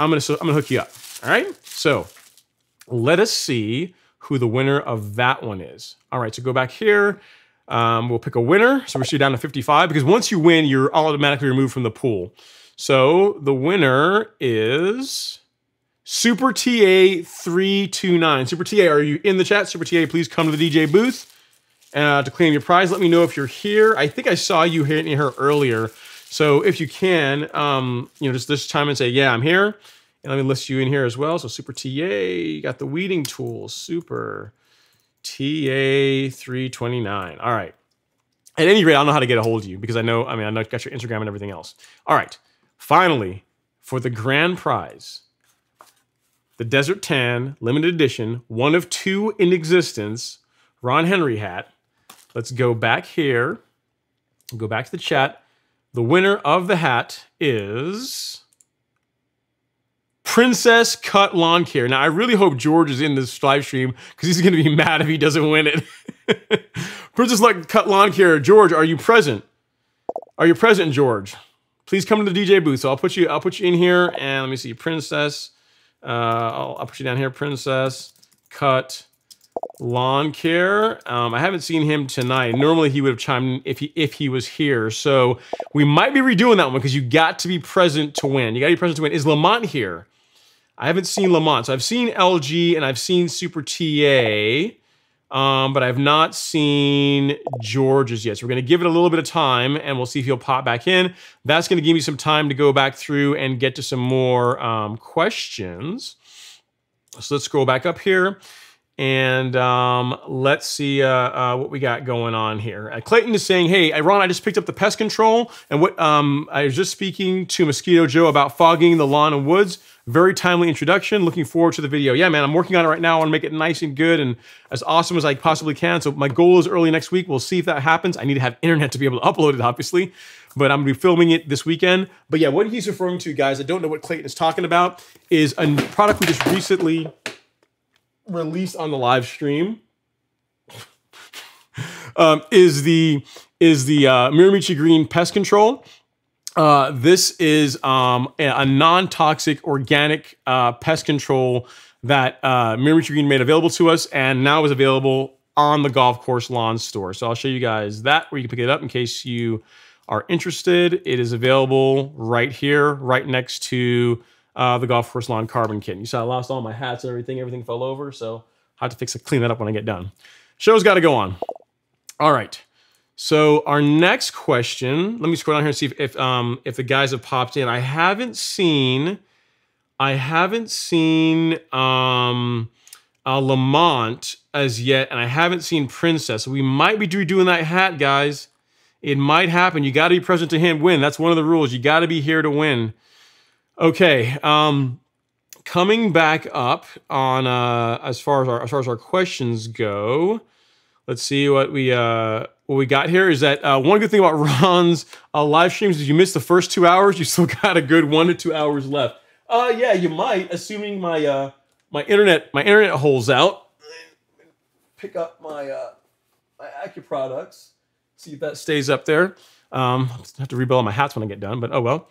I'm going to I'm to hook you up. All right? So, let us see who the winner of that one is. All right, so go back here. Um, we'll pick a winner. So we're still down to 55 because once you win, you're automatically removed from the pool. So the winner is Super TA 329. Super TA, are you in the chat? Super TA, please come to the DJ booth uh, to claim your prize. Let me know if you're here. I think I saw you hitting her earlier. So if you can, um, you know, just this time and say, yeah, I'm here. And let me list you in here as well. So Super TA, you got the weeding tool. Super TA 329. All right. At any rate, I don't know how to get a hold of you because I know, I mean, I know you got your Instagram and everything else. All right. Finally, for the grand prize, the Desert Tan limited edition, one of two in existence, Ron Henry hat. Let's go back here, go back to the chat. The winner of the hat is Princess Cut Lawn Care. Now, I really hope George is in this live stream because he's going to be mad if he doesn't win it. Princess Cut Lawn Care. George, are you present? Are you present, George? Please come to the DJ booth. So I'll put you. I'll put you in here, and let me see, Princess. Uh, I'll, I'll, put you down here, Princess Cut Lawn Care. Um, I haven't seen him tonight. Normally he would have chimed if he if he was here. So we might be redoing that one because you got to be present to win. You got to be present to win. Is Lamont here? I haven't seen Lamont. So I've seen LG and I've seen Super TA. Um, but I've not seen George's yet. So we're going to give it a little bit of time and we'll see if he'll pop back in. That's going to give me some time to go back through and get to some more um, questions. So let's scroll back up here. And um, let's see uh, uh, what we got going on here. Uh, Clayton is saying, hey, Ron, I just picked up the pest control. And what um, I was just speaking to Mosquito Joe about fogging the lawn and woods. Very timely introduction. Looking forward to the video. Yeah, man, I'm working on it right now. I want to make it nice and good and as awesome as I possibly can. So my goal is early next week. We'll see if that happens. I need to have internet to be able to upload it, obviously. But I'm going to be filming it this weekend. But yeah, what he's referring to, guys, I don't know what Clayton is talking about, is a product we just recently released on the live stream um, is the is the uh, Mirimichi Green Pest Control. Uh, this is um, a, non-toxic organic uh, pest control that uh, Green made available to us and now is available on the golf course lawn store. So I'll show you guys that where you can pick it up in case you are interested. It is available right here, right next to uh, the golf course lawn carbon kit. You saw I lost all my hats and everything. Everything fell over, so I have to fix it, clean that up when I get done. Show's got to go on. All right. So our next question. Let me scroll down here and see if if, um, if the guys have popped in. I haven't seen. I haven't seen um, uh, Lamont as yet, and I haven't seen Princess. We might be redoing that hat, guys. It might happen. You got to be present to him win. That's one of the rules. You got to be here to win. Okay. Um, coming back up on uh, as far as our as far as our questions go, let's see what we uh, what we got here. Is that uh, one good thing about Ron's uh, live streams is you miss the first two hours, you still got a good one to two hours left. Uh, yeah, you might, assuming my uh, my internet my internet holds out. Pick up my uh, my AccuProducts. See if that stays up there. Um, I have to rebuild my hats when I get done, but oh well.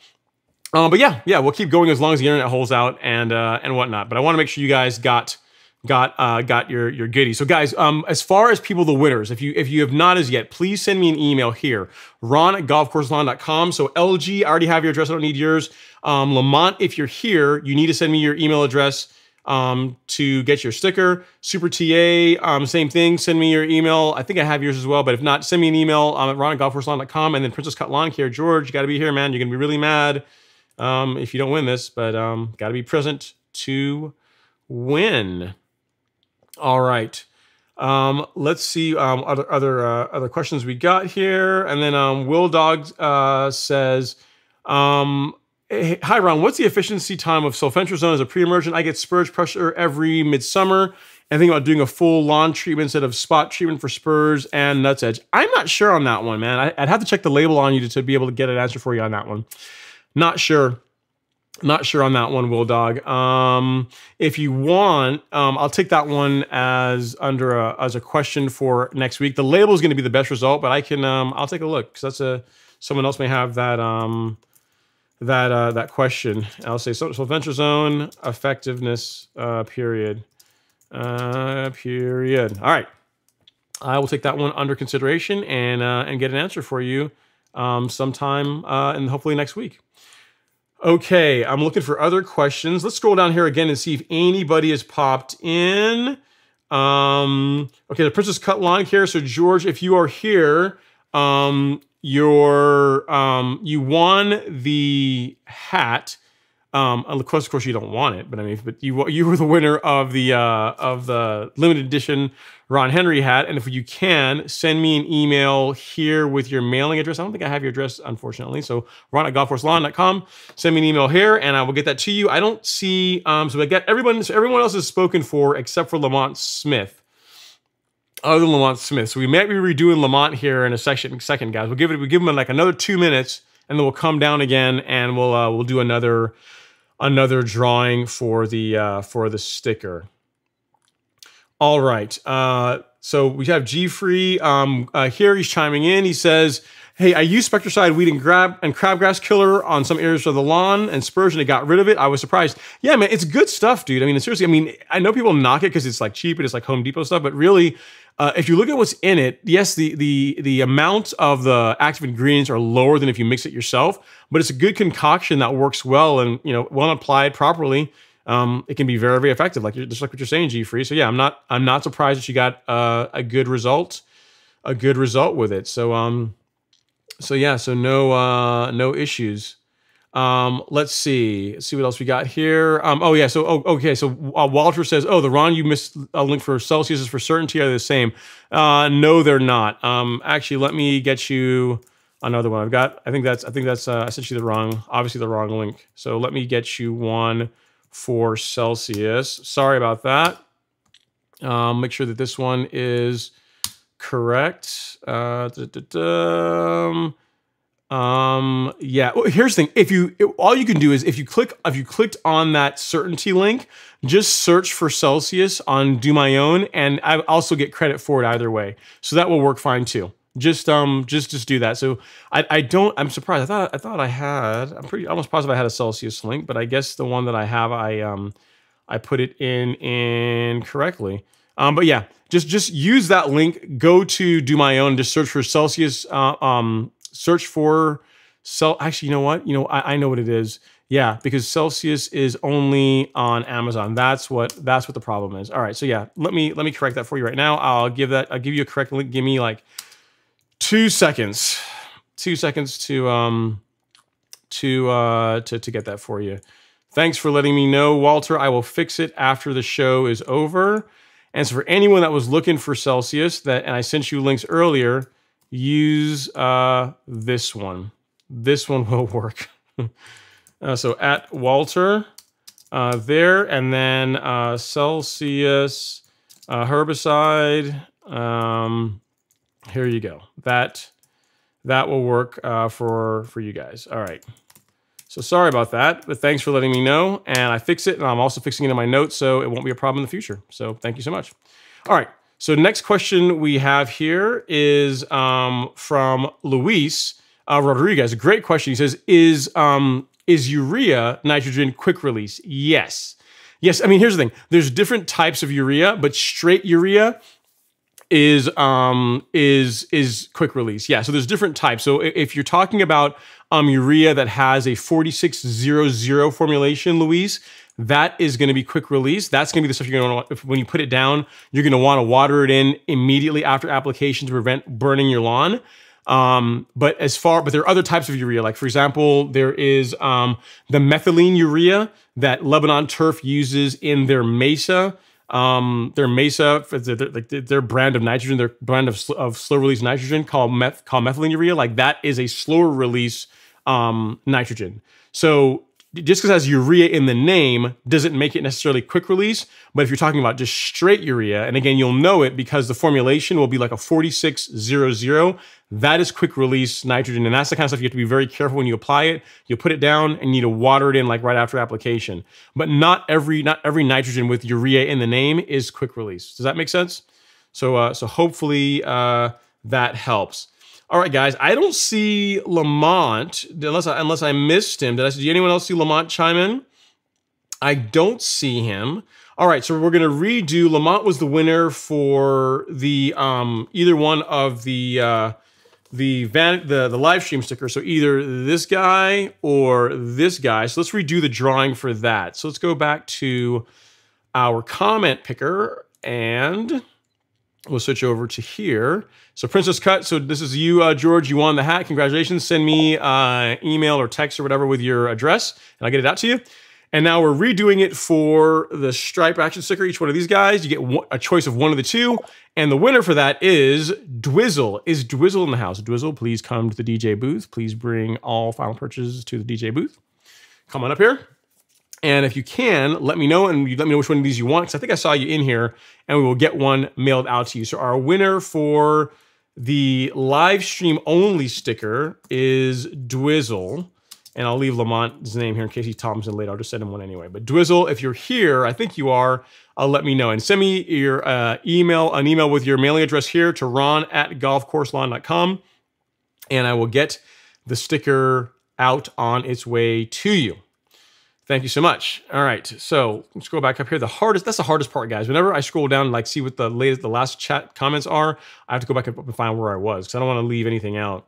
Um, but yeah, yeah, we'll keep going as long as the internet holds out and uh, and whatnot. But I want to make sure you guys got got uh, got your your goodies. So guys, um, as far as people the winners, if you if you have not as yet, please send me an email here, ron at golfcourselawn.com. So LG, I already have your address. I don't need yours. Um, Lamont, if you're here, you need to send me your email address um, to get your sticker. Super TA, um, same thing. Send me your email. I think I have yours as well, but if not, send me an email um, at ron at golfcourselawn.com. And then Princess Cut Lawn Care, George, you got to be here, man. You're gonna be really mad um, if you don't win this, but um, got to be present to win. All right. Um, let's see um, other other uh, other questions we got here, and then um, Will Dog uh, says, um, hey, "Hi Ron, what's the efficiency time of sulfentrazone as a pre-emergent? I get spurge pressure every midsummer, and think about doing a full lawn treatment instead of spot treatment for spurge and nutsedge. I'm not sure on that one, man. I, would have to check the label on you to, to be able to get an answer for you on that one. Not sure." Not sure on that one, Will Dog. Um, if you want, um, I'll take that one as under a, as a question for next week. The label is going to be the best result, but I can um, I'll take a look because that's a someone else may have that um, that uh, that question. I'll say so. Sulfentrazone effectiveness uh, period uh, period. All right, I will take that one under consideration and uh, and get an answer for you um, sometime uh, and hopefully next week. Okay, I'm looking for other questions. Let's scroll down here again and see if anybody has popped in. Um, okay, the Princess Cut Lawn Care. So George, if you are here, um, you're um, you won the hat. Um, of course, of course, you don't want it, but I mean, but you you were the winner of the uh, of the limited edition Ron Henry hat. And if you can, send me an email here with your mailing address. I don't think I have your address, unfortunately. So ron at golfcourselawn.com. Send me an email here, and I will get that to you. I don't see um, so I get everyone. So everyone else is spoken for except for Lamont Smith other than Lamont Smith. So we might be redoing Lamont here in a section, second, guys. We'll give it, we give him like another two minutes, and then we'll come down again, and we'll uh, we'll do another another drawing for the uh, for the sticker. All right. Uh, so we have G Free um, uh, here. He's chiming in. He says, "Hey, I used Spectracide weed and grab and crabgrass killer on some areas of the lawn and spurge, and it got rid of it. I was surprised. Yeah, man, it's good stuff, dude. I mean, seriously. I mean, I know people knock it because it's like cheap and it's like Home Depot stuff, but really, uh, if you look at what's in it, yes, the the the amount of the active ingredients are lower than if you mix it yourself, but it's a good concoction that works well and you know when applied properly. Um, it can be very, very effective. Like just like what you're saying, G Free. So yeah, I'm not I'm not surprised that you got uh, a good result, a good result with it. So um, so yeah, so no uh, no issues. Um, let's see. Let's see what else we got here. Um, oh yeah. So oh, okay. So uh, Walter says, "Oh, the Ron you missed a link for Celsius is for certainty are the same." Uh, no, they're not. Um, actually, let me get you another one. I've got. I think that's. I think that's. Uh, essentially the wrong. Obviously the wrong link. So let me get you one for Celsius. Sorry about that. Um, make sure that this one is correct. Uh, da, da, da, um, yeah. Well, here's the thing. If you, it, all you can do is if you click, if you clicked on that certainty link, just search for Celsius on Do My Own, and I also get credit for it either way. So that will work fine too. Just, um, just, just do that. So I, I don't. I'm surprised. I thought, I thought I had. I'm pretty almost positive I had a Celsius link, but I guess the one that I have, I, um, I put it in incorrectly. Um, but yeah, just just use that link. Go to Do My Own. Just search for Celsius. Uh, um, search for Cel. Actually, you know what? You know, I, I know what it is. Yeah, because Celsius is only on Amazon. That's what that's what the problem is. All right, so yeah, let me let me correct that for you right now. I'll give that. I'll give you a correct link. Give me like two seconds. Two seconds to um to uh to to get that for you. Thanks for letting me know, Walter. I will fix it after the show is over. And so for anyone that was looking for Celsius, that and I sent you links earlier, use uh, this one. This one will work. uh, so at Walter uh, there, and then uh, Celsius uh, herbicide. Um, here you go. That that will work uh, for for you guys. All right. So sorry about that, but thanks for letting me know. And I fix it, and I'm also fixing it in my notes, so it won't be a problem in the future. So thank you so much. All right. So next question we have here is um, from Luis uh, Rodriguez. Great question. He says, "Is um, is urea nitrogen quick release?" Yes. Yes. I mean, here's the thing. There's different types of urea, but straight urea is um is is quick release. Yeah, so there's different types. So if you're talking about um urea that has a 4600 formulation, Louise, that is going to be quick release. That's going to be the stuff you're going to want. When you put it down, you're going to want to water it in immediately after application to prevent burning your lawn. Um, but as far, but there are other types of urea. Like for example, there is um, the methylene urea that Lebanon Turf uses in their Mesa. Um, their Mesa, their, their, their, brand of nitrogen, their brand of, of slow release nitrogen called meth, called methylene urea. Like that is a slower release um, nitrogen. So just because it has urea in the name doesn't make it necessarily quick release. But if you're talking about just straight urea, and again, you'll know it because the formulation will be like a 4600. That is quick release nitrogen. And that's the kind of stuff you have to be very careful when you apply it. You'll put it down and you need to water it in like right after application. But not every not every nitrogen with urea in the name is quick release. Does that make sense? So uh, so hopefully uh, that helps. All right, guys. I don't see Lamont unless I, unless I missed him. Did I? Did anyone else see Lamont chime in? I don't see him. All right, so we're gonna redo. Lamont was the winner for the um, either one of the uh, the van the the live stream sticker. So either this guy or this guy. So let's redo the drawing for that. So let's go back to our comment picker and We'll switch over to here. So Princess Cut, so this is you, uh, George. You won the hat. Congratulations. Send me uh, email or text or whatever with your address, and I'll get it out to you. And now we're redoing it for the stripe action sticker. Each one of these guys, you get a choice of one of the two. And the winner for that is Dwizzle. Is Dwizzle in the house? Dwizzle, please come to the DJ booth. Please bring all final purchases to the DJ booth. Come on up here. And if you can, let me know and you let me know which one of these you want because I think I saw you in here and we will get one mailed out to you. So our winner for the live stream only sticker is Dwizzle. And I'll leave Lamont's name here in case he toms in later. I'll just send him one anyway. But Dwizzle, if you're here, I think you are, uh, let me know. And send me your uh, email, an email with your mailing address here to ron at golfcourselawn.com. And I will get the sticker out on its way to you. Thank you so much. All right, so let's go back up here. The hardest, that's the hardest part, guys. Whenever I scroll down and like see what the latest, the last chat comments are, I have to go back up and find where I was because I don't want to leave anything out.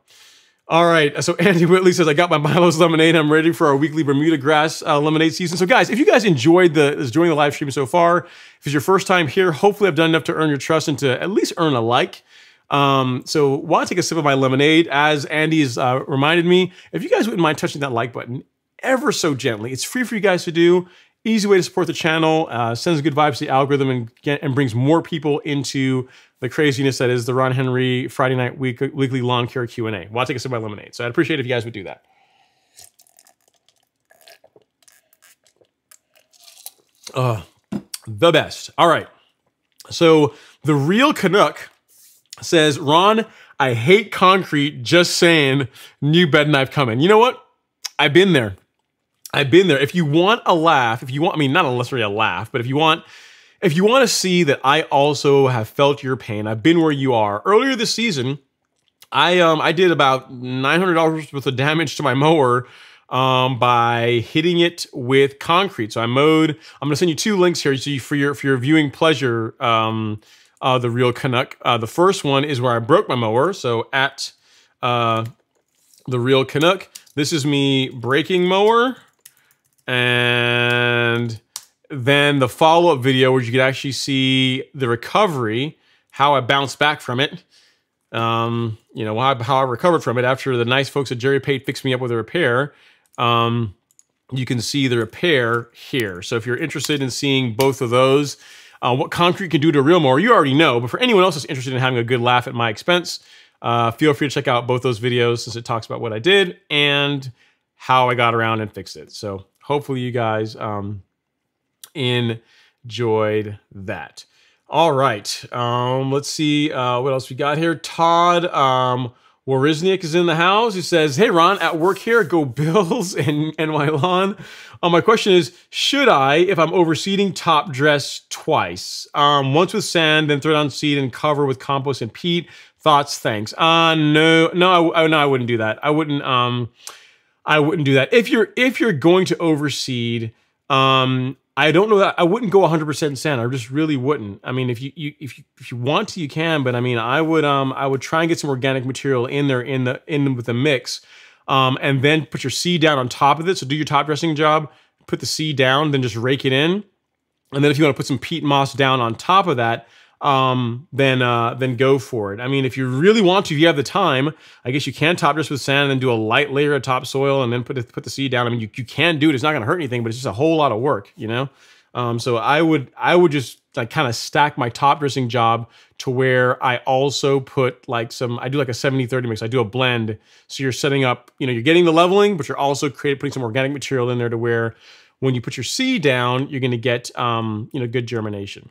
All right. So Andy Whitley says, I got my Milo's lemonade. I'm ready for our weekly Bermuda grass uh, lemonade season. So, guys, if you guys enjoyed the enjoying the live stream so far, if it's your first time here, hopefully I've done enough to earn your trust and to at least earn a like. Um, so, while I take a sip of my lemonade, as Andy has uh, reminded me, if you guys wouldn't mind touching that like button ever so gently, it's free for you guys to do. Easy way to support the channel, uh, sends good vibes to the algorithm, and, get, and brings more people into the craziness that is the Ron Henry Friday night week, weekly lawn care Q and A. Well, I'll take a sip of my lemonade. So I'd appreciate if you guys would do that. Uh, the best. All right. So the real Canuck says, Ron, I hate concrete. Just saying, new bed knife coming. You know what? I've been there. I've been there. If you want a laugh, if you want, I mean, not necessarily a laugh, but if you want if you want to see that I also have felt your pain, I've been where you are. Earlier this season, I um I did about nine hundred dollars worth of damage to my mower um, by hitting it with concrete. So I mowed. I'm gonna send you two links here so you, for your for your viewing pleasure. Um, uh, the real Canuck. Uh, the first one is where I broke my mower. So at uh, the real Canuck, this is me breaking mower and then the follow up video where you could actually see the recovery, how I bounced back from it. Um, you know, how, how I recovered from it after the nice folks at Jerry Pate fixed me up with a repair. Um, you can see the repair here. So if you're interested in seeing both of those, uh, what concrete can do to a reel mower, you already know. But for anyone else that's interested in having a good laugh at my expense, uh, feel free to check out both those videos since it talks about what I did and how I got around and fixed it. So hopefully you guys um, enjoyed that. All right. Um, let's see uh, what else we got here. Todd um, Wariznik is in the house. He says, Hey, Ron, at work here, go Bills and, my lawn. Um, my question is Should I, if I'm overseeding, top dress twice? Um, once with sand, then throw down seed and cover with compost and peat. Thoughts? Thanks. Uh, no, no, I, no, I wouldn't do that. I wouldn't. Um, I wouldn't do that. If you're if you're going to overseed, um, I don't know that I wouldn't go 100% sand. I just really wouldn't. I mean, if you, you if you if you want to, you can. But I mean, I would um I would try and get some organic material in there in the in with the mix, um, and then put your seed down on top of it. So do your top dressing job. Put the seed down, then just rake it in, and then if you want to put some peat moss down on top of that, um, then uh, then go for it. I mean, if you really want to, if you have the time, I guess you can top dress with sand and then do a light layer of topsoil and then put the, put the seed down. I mean, you, you can do it. It's not going to hurt anything, but it's just a whole lot of work, you know. Um, so I would I would just like kind of stack my top dressing job to where I also put like some I do like a 70 30 mix. I do a blend. So you're setting up, you know, you're getting the leveling, but you're also creating putting some organic material in there to where when you put your seed down, you're going to get um, you know, good germination.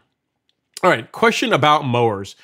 All right, question about mowers.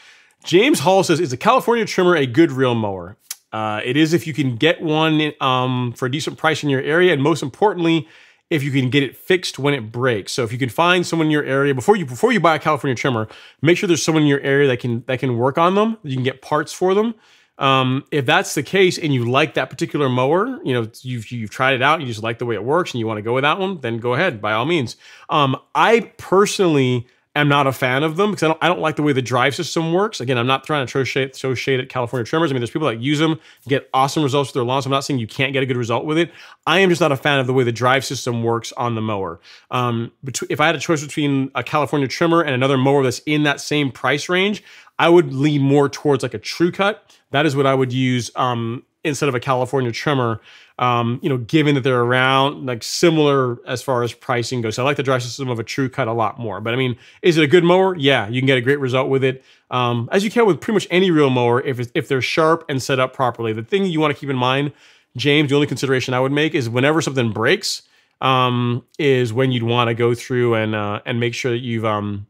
James Hall says, is a California trimmer a good reel mower? Uh, it is if you can get one um, for a decent price in your area, and most importantly, if you can get it fixed when it breaks. So if you can find someone in your area before you before you buy a California trimmer, make sure there's someone in your area that can that can work on them. You can get parts for them. Um, if that's the case and you like that particular mower, you know you've you've tried it out, you just like the way it works, and you want to go with that one, then go ahead by all means. Um, I personally am not a fan of them because I don't, I don't like the way the drive system works. Again, I'm not trying to throw shade, throw shade at California trimmers. I mean, there's people that use them, get awesome results with their lawns. I'm not saying you can't get a good result with it. I am just not a fan of the way the drive system works on the mower. Um, if I had a choice between a California trimmer and another mower that's in that same price range, I would lean more towards like a Tru Cut. That is what I would use um, instead of a California trimmer um, you know, given that they're around like similar as far as pricing goes. So I like the drive system of a Tru Cut a lot more. But I mean, is it a good mower? Yeah, you can get a great result with it, um, as you can with pretty much any reel mower if if they're sharp and set up properly. The thing you want to keep in mind, James, the only consideration I would make is whenever something breaks, um, is when you'd want to go through and uh, and make sure that you've um,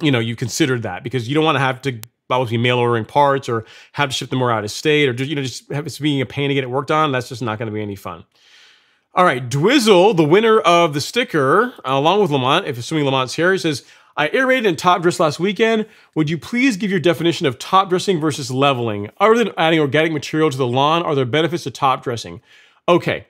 you know, you considered that because you don't want to have to always be mail ordering parts or have to ship them more out of state or just, you know, just have it being a pain to get it worked on. That's just not going to be any fun. All right, Dwizzle, the winner of the sticker, uh, along with Lamont, if assuming Lamont's here, he says, I aerated and top dressed last weekend. Would you please give your definition of top dressing versus leveling? Other than adding organic material to the lawn, are there benefits to top dressing? Okay,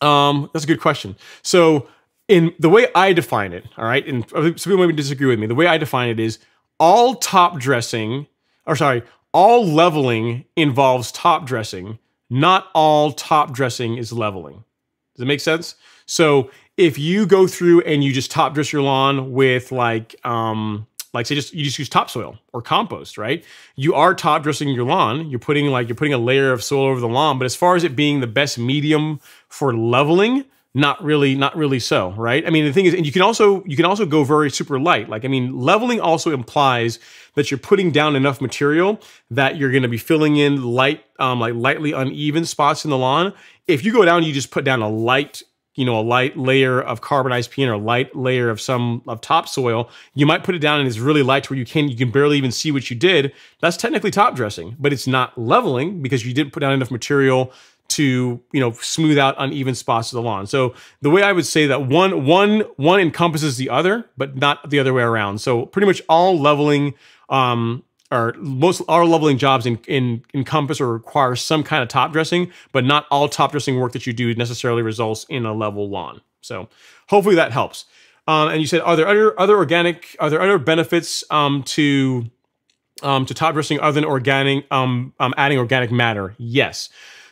um, that's a good question. So, in the way I define it, all right, and some people maybe disagree with me. The way I define it is all top dressing, or sorry, all leveling involves top dressing. not all top dressing is leveling. Does it make sense? So if you go through and you just top dress your lawn with like um like say just you just use topsoil or compost, right? You are top dressing your lawn. You're putting like you're putting a layer of soil over the lawn, but as far as it being the best medium for leveling, not really not really so right? I mean the thing is and you can also you can also go very super light. Like i mean leveling also implies that you're putting down enough material that you're going to be filling in light um, like lightly uneven spots in the lawn. If you go down you just put down a light you know a light layer of carbonized peat or a light layer of some of topsoil you might put it down and it's really light where you can you can barely even see what you did. That's technically top dressing but it's not leveling because you didn't put down enough material to you know smooth out uneven spots of the lawn. So the way I would say that one one one encompasses the other, but not the other way around. So pretty much all leveling um, or most all leveling jobs in, in encompass or require some kind of top dressing, but not all top dressing work that you do necessarily results in a level lawn. So hopefully that helps. Um, and you said, are there other other organic? Are there other benefits um, to um, to top dressing other than organic um, um, adding organic matter? Yes.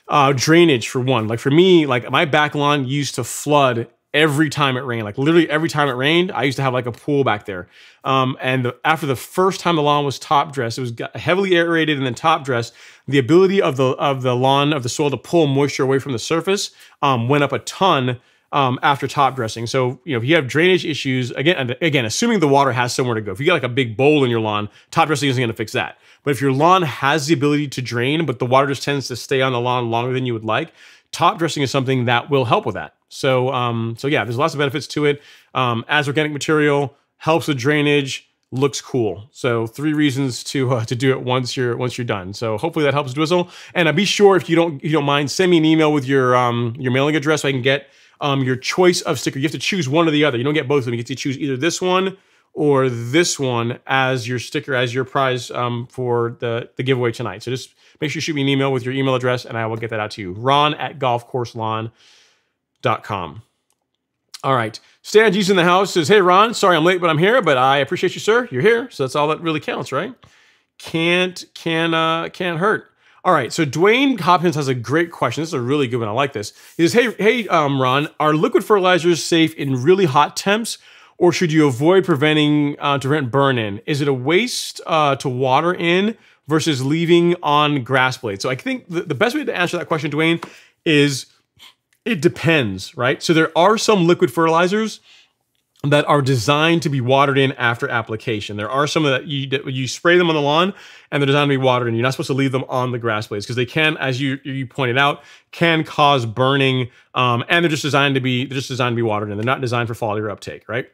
Uh, drainage for one. Like for me, like my back lawn used to flood every time it rained. Like literally every time it rained, I used to have like a pool back there. Um, and the, after the first time the lawn was top dressed, it was heavily aerated and then top dressed. The ability of the of the lawn of the soil to pull moisture away from the surface um, went up a ton um, after top dressing. So, you know, if you have drainage issues, again, again, assuming the water has somewhere to go, if you got like a big bowl in your lawn, top dressing isn't going to fix that. But if your lawn has the ability to drain, but the water just tends to stay on the lawn longer than you would like, top dressing is something that will help with that. So, um, so yeah, there's lots of benefits to it. Um, as organic material, helps with drainage, looks cool. So three reasons to uh, to do it once you're once you're done. So hopefully that helps Dwizzle. And uh, be sure if you don't if you don't mind, send me an email with your um, your mailing address so I can get um, your choice of sticker. You have to choose one or the other. You don't get both of them. You get to choose either this one or this one as your sticker, as your prize um, for the, the giveaway tonight. So just make sure you shoot me an email with your email address and I will get that out to you. Ron at golfcourselawn.com. All right. Stan G's in the house says, Hey, Ron, sorry I'm late, but I'm here, but I appreciate you, sir. You're here. So that's all that really counts, right? Can't, can, uh, can't hurt. All right, so Dwayne Hopkins has a great question. This is a really good one. I like this. He says, "Hey, hey, um, Ron, are liquid fertilizers safe in really hot temps, or should you avoid preventing uh, to prevent burn-in? Is it a waste uh, to water in versus leaving on grass blades?" So I think the, the best way to answer that question, Dwayne, is it depends, right? So there are some liquid fertilizers that are designed to be watered in after application. There are some that you you spray them on the lawn and they're designed to be watered in. You're not supposed to leave them on the grass blades because they can, as you you pointed out, can cause burning. Um, and they're just designed to be they're just designed to be watered in. They're not designed for foliar uptake, right?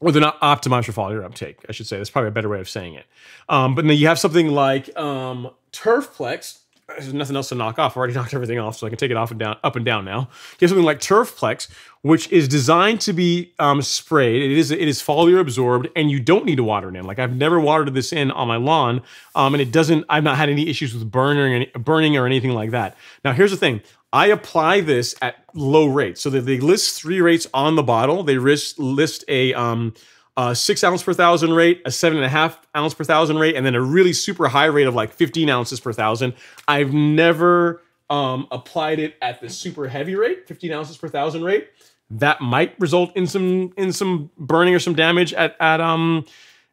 Or they're not optimized for foliar uptake. I should say that's probably a better way of saying it. Um, but then you have something like um, Turfplex there's nothing else to knock off. I already knocked everything off, so I can take it off and down, up and down now. You have something like Turfplex, which is designed to be um, sprayed. It is it is foliar absorbed, and you don't need to water it in. Like I've never watered this in on my lawn, um, and it doesn't. I've not had any issues with burning, burning or anything like that. Now here's the thing: I apply this at low rates. So they list three rates on the bottle. They list list a um, a six ounce per thousand rate, a seven and a half ounce per thousand rate, and then a really super high rate of like 15 ounces per thousand. I've never um, applied it at the super heavy rate, 15 ounces per thousand rate. That might result in some in some burning or some damage at at um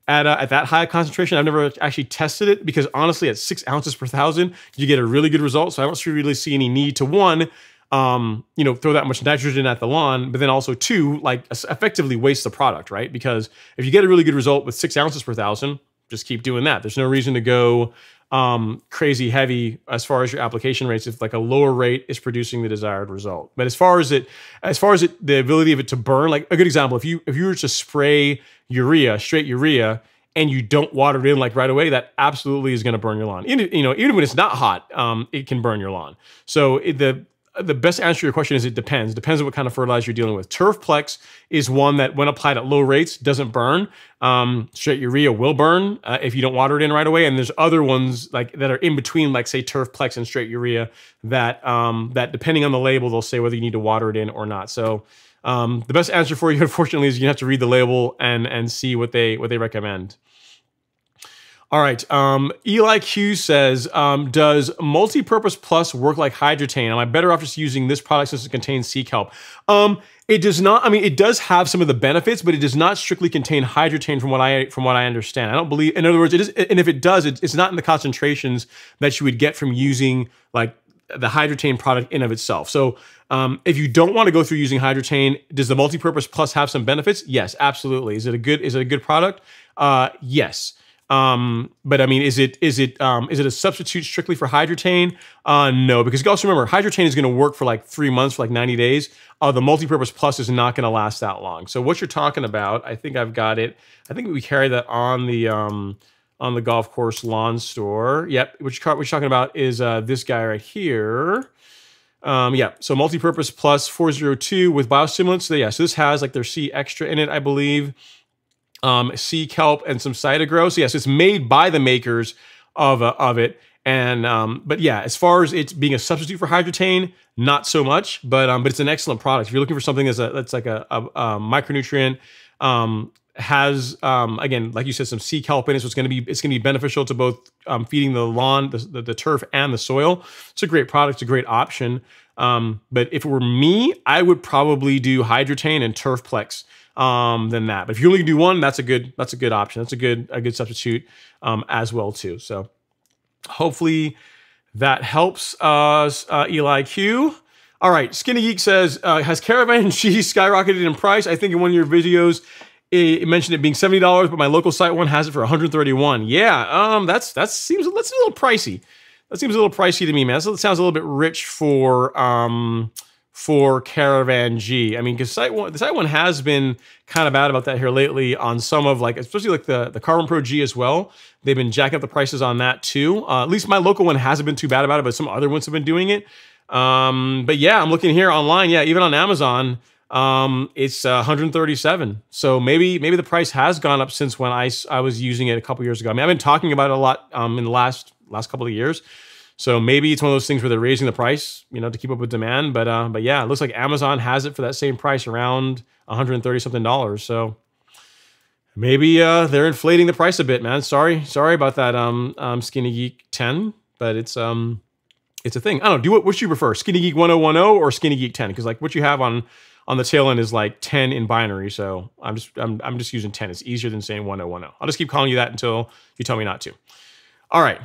at uh, at that high concentration. I've never actually tested it because honestly, at six ounces per thousand, you get a really good result. So I don't really see any need to one um, you know, throw that much nitrogen at the lawn, but then also two, like effectively waste the product, right? Because if you get a really good result with six ounces per thousand, just keep doing that. There's no reason to go um, crazy heavy as far as your application rates if like a lower rate is producing the desired result. But as far as it, as far as it, the ability of it to burn, like a good example, if you if you were to spray urea, straight urea, and you don't water it in like right away, that absolutely is going to burn your lawn. you know, even when it's not hot, um, it can burn your lawn. So it, the the best answer to your question is it depends. Depends on what kind of fertilizer you're dealing with. Turfplex is one that, when applied at low rates, doesn't burn. Um, straight urea will burn uh, if you don't water it in right away. And there's other ones like that are in between, like say Turfplex and straight urea, that um, that depending on the label, they'll say whether you need to water it in or not. So um, the best answer for you, unfortunately, is you have to read the label and and see what they what they recommend. All right. Um, Eli Q says, um, "Does multi-purpose plus work like Hydretain? Am I better off just using this product since it contains sea kelp?" Um, it does not. I mean, it does have some of the benefits, but it does not strictly contain Hydretain, from what I from what I understand. I don't believe. In other words, it is, and if it does, it, it's not in the concentrations that you would get from using like the Hydretain product in of itself. So um, if you don't want to go through using Hydretain, does the multi-purpose plus have some benefits? Yes, absolutely. Is it a good is it a good product? Uh, yes. Um, but I mean, is it is it um, is it a substitute strictly for Hydretain? Uh, no, because you also remember Hydretain is going to work for like three months, for like ninety days. Uh, the multi-purpose plus is not going to last that long. So what you're talking about, I think I've got it. I think we carry that on the um, on the golf course lawn store. Yep, which car we're talking about is uh, this guy right here. Um, yeah, so multi-purpose plus 402 with biostimulants. So yeah, so this has like their C extra in it, I believe um, sea kelp, and some Cytogro. So yes, it's made by the makers of uh, of it. And um, but yeah, as far as it being a substitute for Hydretain, not so much. But um, but it's an excellent product. If you're looking for something that's a that's like a, a, a micronutrient, um, has um, again, like you said, some sea kelp in it, so it's going to be it's going to be beneficial to both um, feeding the lawn, the, the, the turf, and the soil. It's a great product. It's a great option. Um, but if it were me, I would probably do Hydretain and Turfplex um, than that. But if you only do one, that's a good that's a good option. That's a good a good substitute um, as well too. So hopefully that helps us, uh, Eli Q. All right, Skinny Geek says uh, has Caravan cheese skyrocketed in price? I think in one of your videos it mentioned it being seventy dollars, but my local SiteOne has it for one hundred thirty one. Yeah, um, that's that seems that's a little pricey. That seems a little pricey to me, man. That sounds a little bit rich for um for Caravan G. I mean, because SiteOne, the SiteOne has been kind of bad about that here lately on some of like, especially like the the Carbon Pro G as well. They've been jacking up the prices on that too. Uh, at least my local one hasn't been too bad about it, but some other ones have been doing it. Um, but yeah, I'm looking here online. Yeah, even on Amazon, um, it's uh, 137. So maybe maybe the price has gone up since when I I was using it a couple years ago. I mean, I've been talking about it a lot um, in the last last couple of years. So maybe it's one of those things where they're raising the price, you know, to keep up with demand. But uh, but yeah, it looks like Amazon has it for that same price, around 130 something dollars. So maybe uh, they're inflating the price a bit, man. Sorry, sorry about that, um, um, Skinny Geek 10, but it's um, it's a thing. I don't know. Do what? What you prefer, Skinny Geek 1010 or Skinny Geek 10? Because like what you have on on the tail end is like 10 in binary. So I'm just I'm I'm just using 10. It's easier than saying 1010. I'll just keep calling you that until you tell me not to. All right.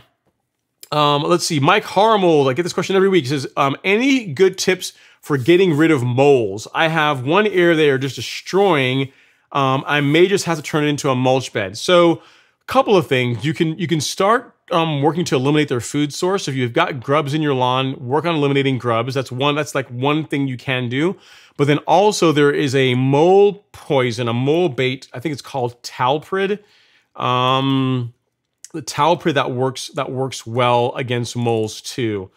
Um, let's see. Mike Harmold, I get this question every week. He says, um, any good tips for getting rid of moles? I have one area they are just destroying. Um, I may just have to turn it into a mulch bed. So a couple of things. You can you can start um, working to eliminate their food source. If you've got grubs in your lawn, work on eliminating grubs. That's one. That's like one thing you can do. But then also there is a mole poison, a mole bait. I think it's called Talprid. Um, the Talpirid that works that works well against moles too.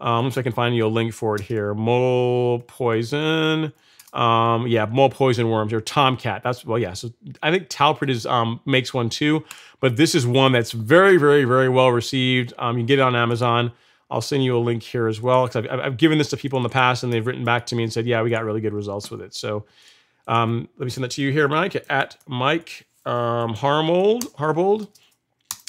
Um, if I can find you a link for it here. Mole poison. Um, yeah, mole poison worms or tomcat. That's well, yeah. So I think Talpirid is um, makes one too, but this is one that's very, very, very well received. Um, you can get it on Amazon. I'll send you a link here as well because I've, I've, given this to people in the past and they've written back to me and said, yeah, we got really good results with it. So um, let me send that to you here, Mike, at Mike um, Harmold, Harbold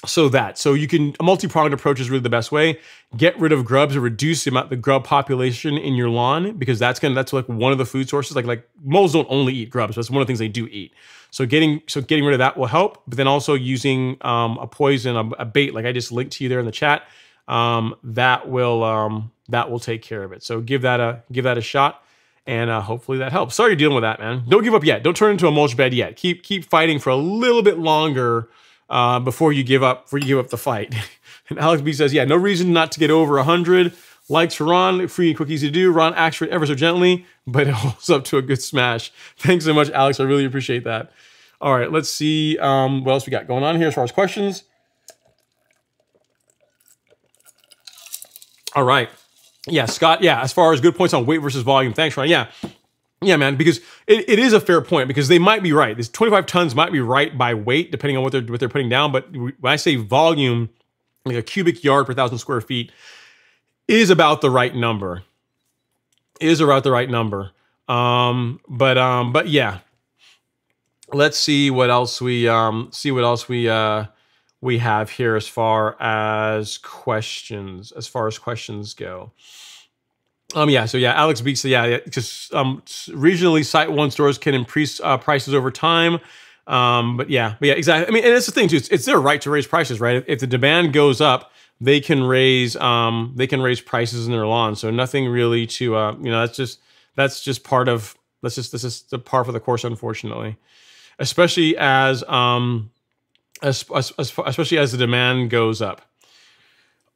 so that so you can a multi-pronged approach is really the best way. Get rid of grubs or reduce the amount the grub population in your lawn because that's gonna that's like one of the food sources. Like like moles don't only eat grubs that's one of the things they do eat. So getting so getting rid of that will help but then also using um, a poison a, a, bait like i just linked to you there in the chat um, that will um, that will take care of it. So give that a give that a shot and uh, hopefully that helps. Sorry you're dealing with that man. Don't give up yet. Don't turn into a mulch bed yet. Keep keep fighting for a little bit longer uh, before you give up before you give up the fight. and Alex B says, yeah, no reason not to get over 100 likes for Ron. Free and quick, easy to do. Ron acts for it ever so gently, but it holds up to a good smash. Thanks so much, Alex. I really appreciate that. All right, let's see um, what else we got going on here as far as questions. All right. Yeah, Scott. Yeah, as far as good points on weight versus volume. Thanks, Ron. Yeah, yeah, man, because it, it is a fair point because they might be right. This 25 tons might be right by weight, depending on what they're what they're putting down. But when I say volume, like a cubic yard per thousand square feet, is about the right number. Is about the right number. Um, but um, but yeah. Let's see what else we um see what else we uh we have here as far as questions, as far as questions go. Um, yeah, so yeah, Alex Beats, yeah, because um, regionally SiteOne stores can increase uh, prices over time. Um, but yeah, but yeah, exactly. I mean, and it's the thing too. It's, it's their right to raise prices, right? If, the demand goes up, they can raise um, they can raise prices in their lawn. So nothing really to uh, you know that's just that's just part of that's just this is the par for the course, unfortunately. Especially as um, as, as especially as the demand goes up.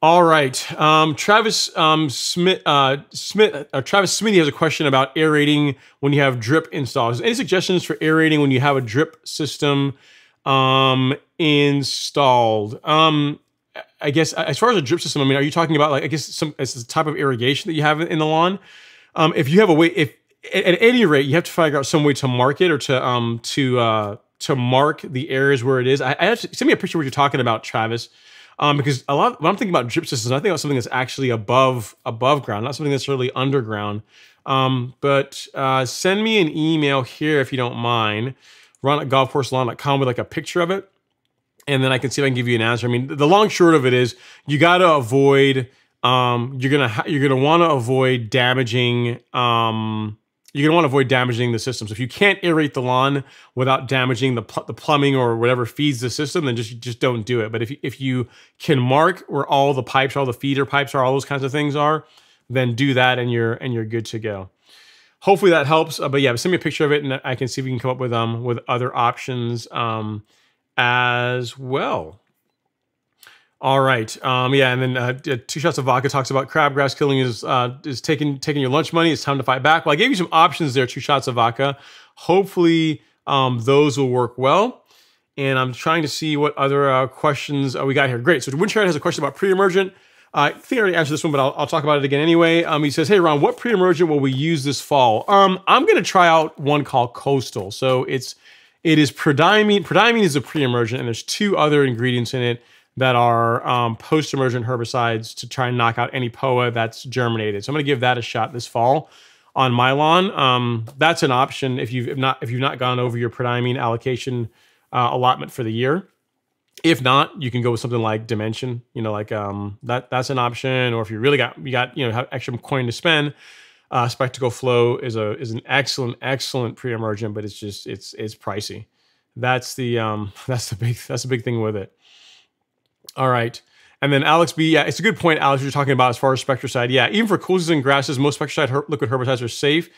All right, um, Travis um, Smith. Uh, Smith. Uh, Travis Smithy has a question about aerating when you have drip installs. Any suggestions for aerating when you have a drip system um, installed? Um, I guess as far as a drip system, I mean, are you talking about like I guess some it's a type of irrigation that you have in the lawn? Um, if you have a way, if at any rate, you have to figure out some way to mark it or to um to uh to mark the areas where it is. I, I have to, send me a picture of what you're talking about, Travis um, because a lot when I'm thinking about drip systems, I think about something that's actually above above ground, not something that's really underground. Um, but uh, send me an email here if you don't mind, Ron at golfcourselawn.com with like a picture of it, and then I can see if I can give you an answer. I mean, the long short of it is you got to avoid. Um, you're gonna you're gonna want to avoid damaging um, you're to want to avoid damaging the system. So if you can't aerate the lawn without damaging the, pl the plumbing or whatever feeds the system, then just just don't do it. But if you, if you can mark where all the pipes, all the feeder pipes are, all those kinds of things are, then do that and you're and you're good to go. Hopefully that helps. Uh, but yeah, send me a picture of it and I can see if we can come up with um with other options um as well. All right. Um, yeah, and then uh, two shots of vodka talks about crabgrass killing is uh, is taking taking your lunch money. It's time to fight back. Well, I gave you some options there. Two shots of vodka. Hopefully, um, those will work well. And I'm trying to see what other uh, questions uh, we got here. Great. So Winchard has a question about pre-emergent. I think I already answered this one, but I'll, I'll, talk about it again anyway. Um, he says, "Hey Ron, what pre-emergent will we use this fall?" Um, I'm going to try out one called Coastal. So it's it is prodiamine. Prodiamine is a pre-emergent, and there's two other ingredients in it that are um, post-emergent herbicides to try and knock out any POA that's germinated. So I'm going to give that a shot this fall on my lawn. Um, that's an option if you've not if you've not gone over your prodiamine allocation uh, allotment for the year. If not, you can go with something like Dimension. You know, like um, that that's an option. Or if you really got you got you know have extra coin to spend, uh, Specticle Flow is a is an excellent excellent pre-emergent, but it's just it's it's pricey. That's the um, that's the big that's the big thing with it. All right. And then Alex B, yeah, it's a good point, Alex, you're talking about as far as Spectracide. Yeah, even for cool season grasses, most Spectracide her liquid herbicides are safe,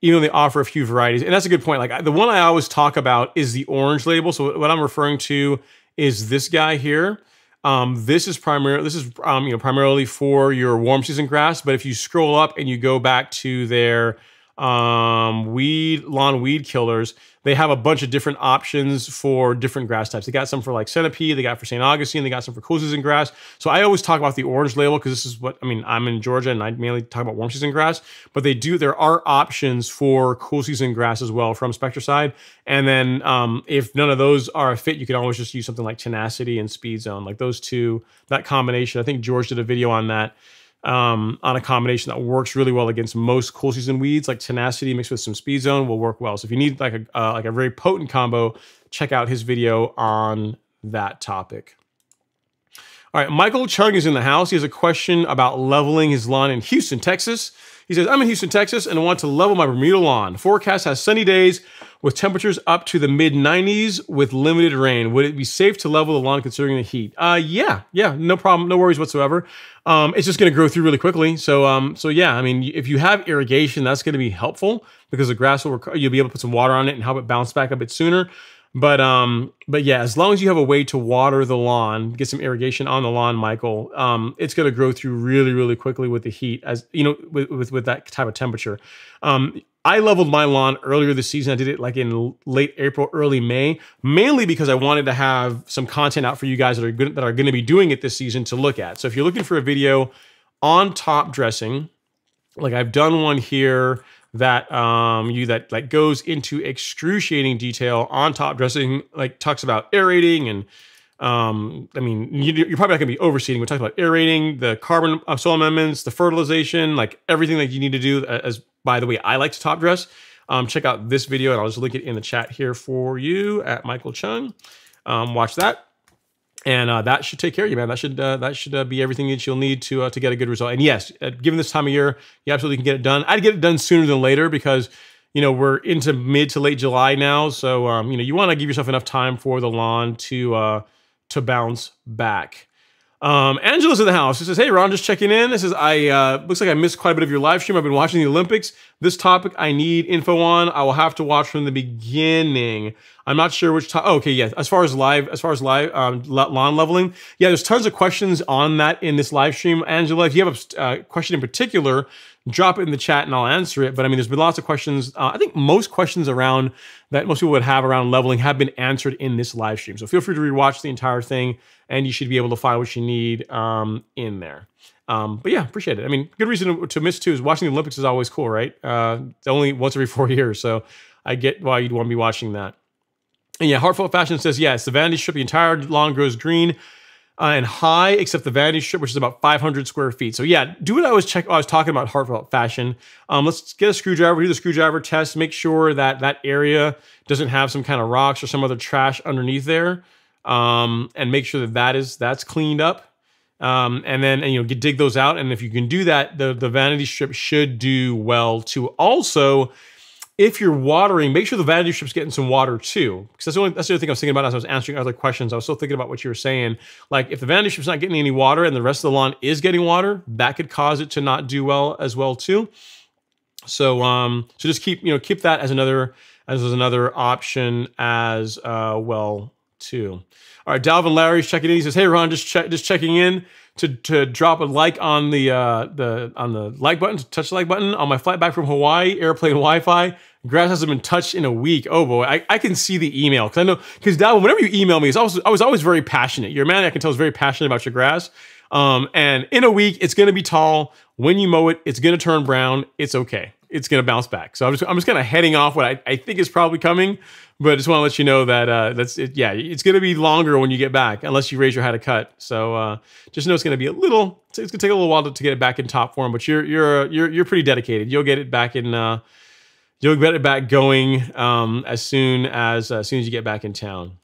even though they offer a few varieties. And that's a good point. Like the one I always talk about is the orange label. So what I'm referring to is this guy here. Um, this is primarily this is um, you know primarily for your warm season grass. But if you scroll up and you go back to their um, weed lawn weed killers, they have a bunch of different options for different grass types. They got some for like centipede, they got for St. Augustine, they got some for cool season grass. So I always talk about the orange label because this is what I mean. I'm in Georgia and I mainly talk about warm season grass, but they do. There are options for cool season grass as well from Spectracide. And then um, if none of those are a fit, you can always just use something like Tenacity and Speed Zone, like those two. That combination. I think George did a video on that um, on a combination that works really well against most cool season weeds, like Tenacity mixed with some Speed Zone will work well. So if you need like a uh, like a very potent combo, check out his video on that topic. All right, Michael Chung is in the house. He has a question about leveling his lawn in Houston, Texas. He says, I'm in Houston, Texas, and I want to level my Bermuda lawn. Forecast has sunny days with temperatures up to the mid 90s with limited rain. Would it be safe to level the lawn considering the heat? Uh, yeah, yeah, no problem, no worries whatsoever. Um, it's just going to grow through really quickly. So, um, so yeah, I mean, if you have irrigation, that's going to be helpful because the grass will you'll be able to put some water on it and help it bounce back a bit sooner. But um, but yeah, as long as you have a way to water the lawn, get some irrigation on the lawn, Michael, um, it's going to grow through really, really quickly with the heat, as you know, with with, with that type of temperature. Um, I leveled my lawn earlier this season. I did it like in late April, early May, mainly because I wanted to have some content out for you guys that are good, that are going to be doing it this season to look at. So if you're looking for a video on top dressing, like I've done one here that um, you that like goes into excruciating detail on top dressing, like talks about aerating and um, I mean, you, are probably not going to be overseeding. We talked about aerating, the carbon uh, soil amendments, the fertilization, like everything that you need to do. As by the way, I like to top dress. Um, check out this video, and I'll just link it in the chat here for you at Michael Chung. Um, watch that. And uh, that should take care of you, man. That should uh, that should uh, be everything that you'll need to uh, to get a good result. And yes, uh, given this time of year, you absolutely can get it done. I'd get it done sooner than later because you know we're into mid to late July now, so um, you know you want to give yourself enough time for the lawn to uh, to bounce back. Um, Angela's in the house. She says, "Hey, Ron, just checking in." This is I. Uh, looks like I missed quite a bit of your live stream. I've been watching the Olympics. This topic I need info on. I will have to watch from the beginning. I'm not sure which time. Oh, okay, yeah. As far as live, as far as live um, lawn leveling, yeah. There's tons of questions on that in this live stream, Angela. If you have a uh, question in particular, drop it in the chat and I'll answer it. But I mean, there's been lots of questions. Uh, I think most questions around that most people would have around leveling have been answered in this live stream. So feel free to rewatch the entire thing and you should be able to find what you need um, in there. Um, but yeah, appreciate it. I mean, good reason to, to, miss too is watching the Olympics is always cool, right? Uh, only once every four years, so I get why you'd want to be watching that. And yeah, Heartfelt Fashion says yes, the vanity strip, the entire lawn grows green. Uh, and high, except the vanity strip, which is about 500 square feet. So yeah, do what I was check. I was talking about heartfelt fashion. Um, let's get a screwdriver, do the screwdriver test, make sure that that area doesn't have some kind of rocks or some other trash underneath there um, and make sure that that is that's cleaned up. Um, and then and, you know dig those out. And if you can do that, the the vanity strip should do well too. Also, if you're watering, make sure the vanity strip's getting some water too. Because that's the only that's the other thing I was thinking about as I was answering other questions. I was still thinking about what you were saying. Like if the vanity strip's not getting any water and the rest of the lawn is getting water, that could cause it to not do well as well too. So um, so just keep you know keep that as another as another option as uh, well too. All right, Dalvin Larry's checking in. He says, "Hey Ron, just check, just checking in to to drop a like on the uh, the on the like button, to touch the like button on my flight back from Hawaii, airplane Wi-Fi. Grass hasn't been touched in a week. Oh boy, I, I can see the email because I know because Dalvin, whenever you email me, it's always, I was always very passionate. You're a man I can tell is very passionate about your grass. Um, and in a week, it's going to be tall. When you mow it, it's going to turn brown. It's okay. It's going to bounce back. So I'm just I'm just kind of heading off what I, I think is probably coming but I just want to let you know that uh, that's it, yeah, it's going to be longer when you get back, unless you raise your hat a cut. So uh, just know it's going to be a little. It's going to take a little while to, to, get it back in top form, but you're you're you're you're pretty dedicated. You'll get it back in. Uh, you'll get it back going um, as soon as as soon as you get back in town.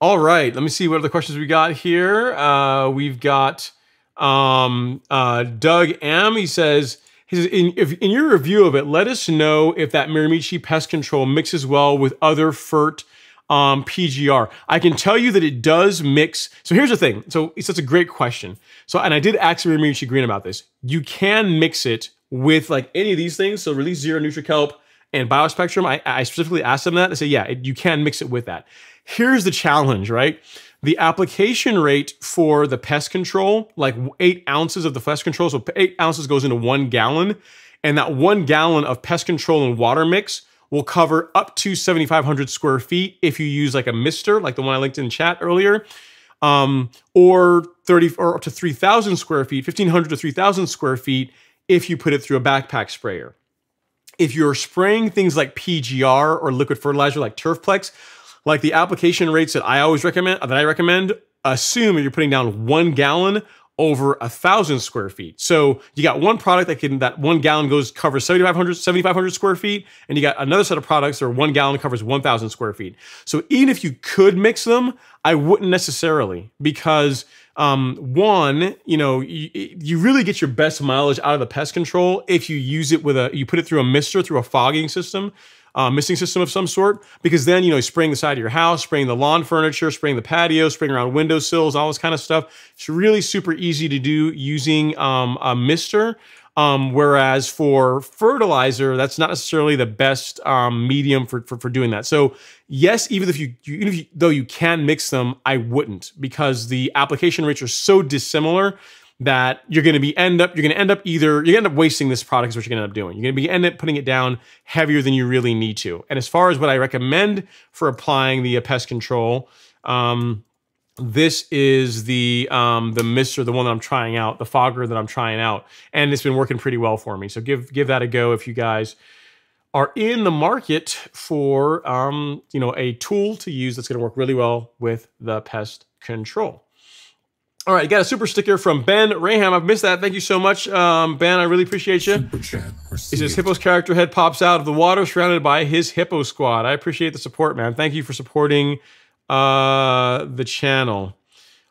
All right, let me see what other questions we got here. Uh, we've got um, uh, Doug M. He says he says, in, if, in your review of it, let us know if that Mirimichi pest control mixes well with other FERT um, PGR. I can tell you that it does mix. So here's the thing. So it's such a great question. So, and I did ask Mirimichi Green about this. You can mix it with like any of these things. So release zero NutriKelp and biospectrum. I, I specifically asked them that. I said, yeah, it, you can mix it with that. Here's the challenge, right? The application rate for the pest control, like eight ounces of the pest control, so eight ounces goes into one gallon, and that one gallon of pest control and water mix will cover up to 7,500 square feet if you use like a mister, like the one I linked in chat earlier, um, or 30 or up to 3,000 square feet, 1,500 to 3,000 square feet if you put it through a backpack sprayer. If you're spraying things like PGR or liquid fertilizer like Turfplex, like the application rates that I always recommend, that I recommend, assume that you're putting down one gallon over a thousand square feet. So you got one product that can that one gallon goes covers 7,500 7,500 square feet, and you got another set of products where one gallon covers 1,000 square feet. So even if you could mix them, I wouldn't necessarily because um, one, you know, you, you really get your best mileage out of the pest control if you use it with a you put it through a mister through a fogging system uh, misting system of some sort, because then, you know, spraying the side of your house, spraying the lawn furniture, spraying the patio, spraying around windowsills, all this kind of stuff. It's really super easy to do using um, a mister. Um, whereas for fertilizer, that's not necessarily the best um, medium for, for, for doing that. So yes, even if you, even if you, though you can mix them, I wouldn't because the application rates are so dissimilar that you're going to be end up you're going to end up either you're going to end up wasting this product is what you're going to end up doing. You're going to be end up putting it down heavier than you really need to. And as far as what I recommend for applying the pest control, um, this is the um, the mister, the one that I'm trying out, the fogger that I'm trying out, and it's been working pretty well for me. So give give that a go if you guys are in the market for um, you know a tool to use that's going to work really well with the pest control. All right, got a super sticker from Ben Raham. I've missed that. Thank you so much, um, Ben. I really appreciate you.
Super chat
he says Hippo's character head pops out of the water, surrounded by his Hippo squad. I appreciate the support, man. Thank you for supporting uh, the channel.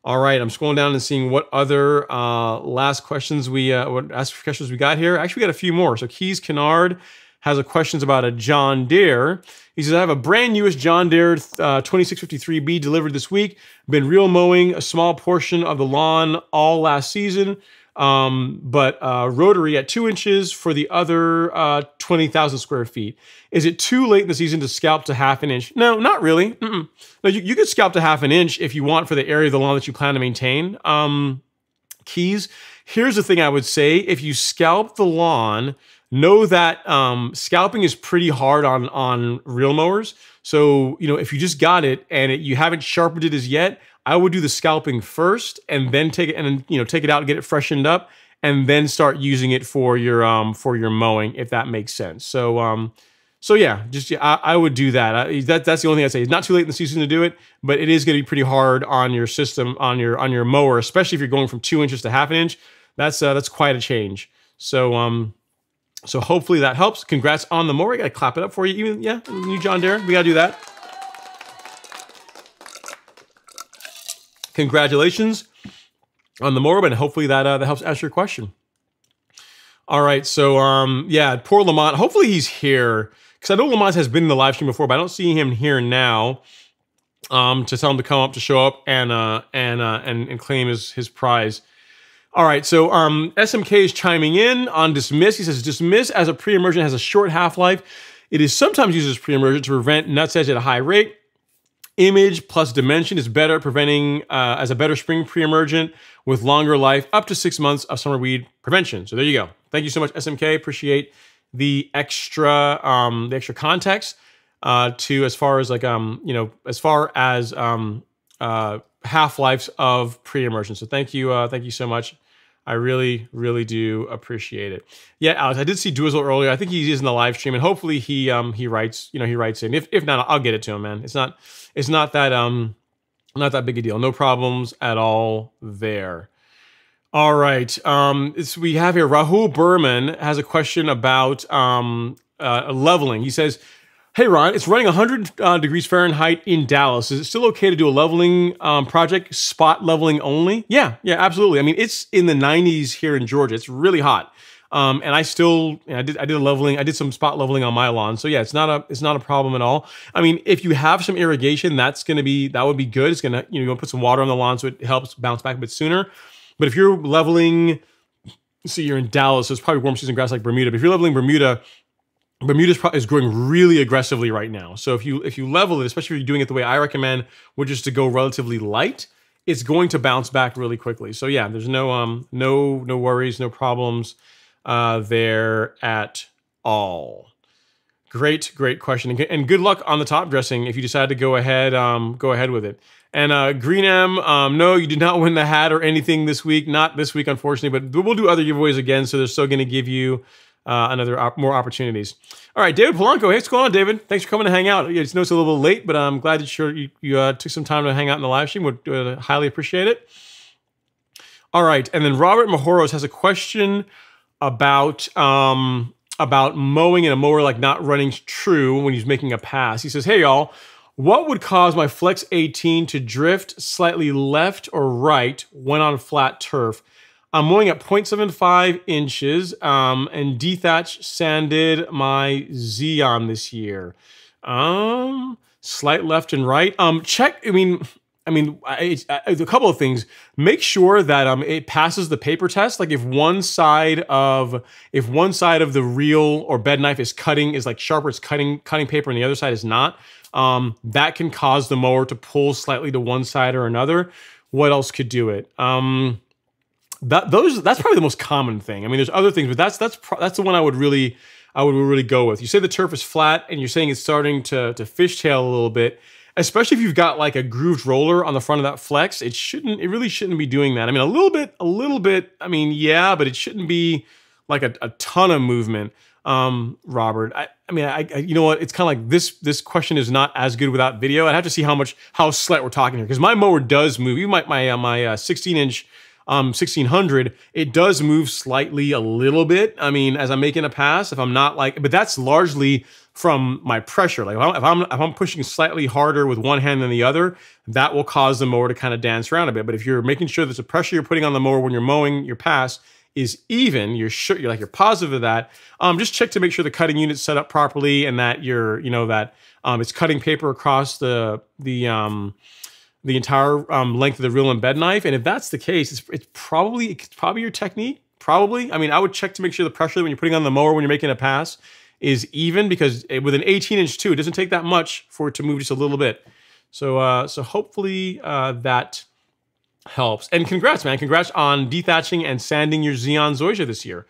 All right, I'm scrolling down and seeing what other uh, last questions we uh, what ask questions we got here. Actually, we got a few more. So Keys Kennard has a questions about a John Deere. He says, I have a brand newest John Deere uh, 2653B delivered this week. Been reel mowing a small portion of the lawn all last season, um, but uh, rotary at two inches for the other uh, 20,000 square feet. Is it too late in the season to scalp to half an inch? No, not really. Mm-mm. No, you, you could scalp to half an inch if you want for the area of the lawn that you plan to maintain. Um, keys. Here's the thing I would say if you scalp the lawn, know that um, scalping is pretty hard on on reel mowers. So you know if you just got it and it, you haven't sharpened it as yet, I would do the scalping first and then take it and you know take it out and get it freshened up and then start using it for your um for your mowing if that makes sense. So um so yeah, just I, I would do that. I, that that's the only thing I'd say. It's not too late in the season to do it, but it is going to be pretty hard on your system on your on your mower, especially if you're going from two inches to half an inch. That's uh, that's quite a change. So um so hopefully that helps. Congrats on the mower. I got to clap it up for you. Even yeah, new John Deere. We got to do that. Congratulations on the mower, and hopefully that uh, that helps answer your question. All right, so um, yeah, poor Lamont. Hopefully he's here because I know Lamont has been in the live stream before, but I don't see him here now. Um, to tell him to come up to show up and uh, and uh, and and claim his his prize. All right, so um, SMK is chiming in on dismiss. He says dismiss as a pre-emergent has a short half-life. It is sometimes used as pre-emergent to prevent nutsedge at a high rate. Image plus dimension is better at preventing uh, as a better spring pre-emergent with longer life, up to six months of summer weed prevention. So there you go. Thank you so much, SMK. Appreciate the extra um, the extra context uh, to as far as like um you know as far as um uh, half lives of pre-emergent. So thank you, uh, thank you so much. I really, really do appreciate it. Yeah, Alex, I did see Dwizzle earlier. I think he's in the live stream, and hopefully he um he writes, you know, he writes in. If if not, I'll get it to him, man. It's not it's not that um not that big a deal. No problems at all there. All right. Um, we have here Rahul Berman has a question about um, uh, leveling. He says, Hey, Ron, it's running 100 uh, degrees Fahrenheit in Dallas. Is it still okay to do a leveling um, project, spot leveling only? Yeah, yeah, absolutely. I mean, it's in the 90s here in Georgia. It's really hot. Um, and I still, you know, I did, I did a leveling, I did some spot leveling on my lawn. So yeah, it's not a, it's not a problem at all. I mean, if you have some irrigation, that's going to be, that would be good. It's going to, you know, put some water on the lawn so it helps bounce back a bit sooner. But if you're leveling, see, you're in Dallas, so it's probably warm season grass like Bermuda. But if you're leveling Bermuda, Bermuda is growing really aggressively right now. So if you if you level it, especially if you're doing it the way I recommend, which is to go relatively light, it's going to bounce back really quickly. So yeah, there's no um no no worries, no problems uh, there at all. Great, great question, and good luck on the top dressing if you decide to go ahead um go ahead with it. And uh, Green M, um, no, you did not win the hat or anything this week. Not this week, unfortunately, but we'll do other giveaways again. So they're still going to give you uh, another op- more opportunities. All right, David Polanco. Hey, what's going on, David? Thanks for coming to hang out. I know it's a little late, but I'm glad that you you uh, took some time to hang out in the live stream. Would uh, highly appreciate it. All right, and then Robert Mahoros has a question about um, about mowing in a mower like not running true when he's making a pass. He says, "Hey y'all, what would cause my Flex 18 to drift slightly left or right when on flat turf?" I'm mowing at 0.75 inches um, and dethatch sanded my Zeon this year. Um, slight left and right. Um, check. I mean, I mean, it's, it's a couple of things. Make sure that um it passes the paper test. Like if one side of if one side of the reel or bed knife is cutting is like sharper, it's cutting cutting paper, and the other side is not. Um, that can cause the mower to pull slightly to one side or another. What else could do it? Um that those that's probably the most common thing. I mean, there's other things, but that's that's that's the one I would really I would really go with. You say the turf is flat, and you're saying it's starting to to fishtail a little bit, especially if you've got like a grooved roller on the front of that flex. It shouldn't. It really shouldn't be doing that. I mean, a little bit, a little bit. I mean, yeah, but it shouldn't be like a, a ton of movement. Um, Robert, I, I mean, I, I, you know what? It's kind of like this. This question is not as good without video. I'd have to see how much how slight we're talking here because my mower does move. Even my my uh, my uh, 16 inch um, 1600, it does move slightly a little bit. I mean, as I'm making a pass, if I'm not like, but that's largely from my pressure. Like if I'm, if I'm pushing slightly harder with one hand than the other, that will cause the mower to kind of dance around a bit. But if you're making sure that the pressure you're putting on the mower when you're mowing your pass is even, you're sure you're like you're positive of that. Um, just check to make sure the cutting unit's set up properly and that you're you know that um, it's cutting paper across the the um, the entire um, length of the reel and bed knife. And if that's the case, it's, it's probably it's probably your technique. Probably. I mean, I would check to make sure the pressure when you're putting on the mower when you're making a pass is even because it, with an 18 inch too, it doesn't take that much for it to move just a little bit. So uh, so hopefully uh, that helps. And congrats, man! Congrats on dethatching and sanding your Zeon Zoysia this year.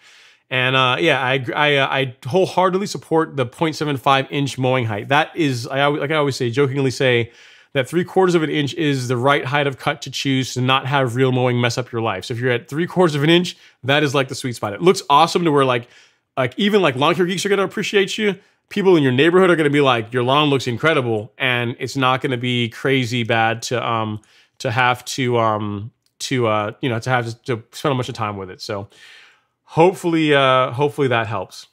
And uh, yeah, I I, uh, I wholeheartedly support the 0.75 inch mowing height. That is, I like I always say, jokingly say that three quarters of an inch is the right height of cut to choose to not have reel mowing mess up your life. So if you're at three quarters of an inch, that is like the sweet spot. It looks awesome to where like like even like lawn care geeks are gonna appreciate you. People in your neighborhood are gonna be like, your lawn looks incredible, and it's not gonna be crazy bad to um to have to um to uh you know to have to, to spend a bunch of time with it. So hopefully uh hopefully that helps.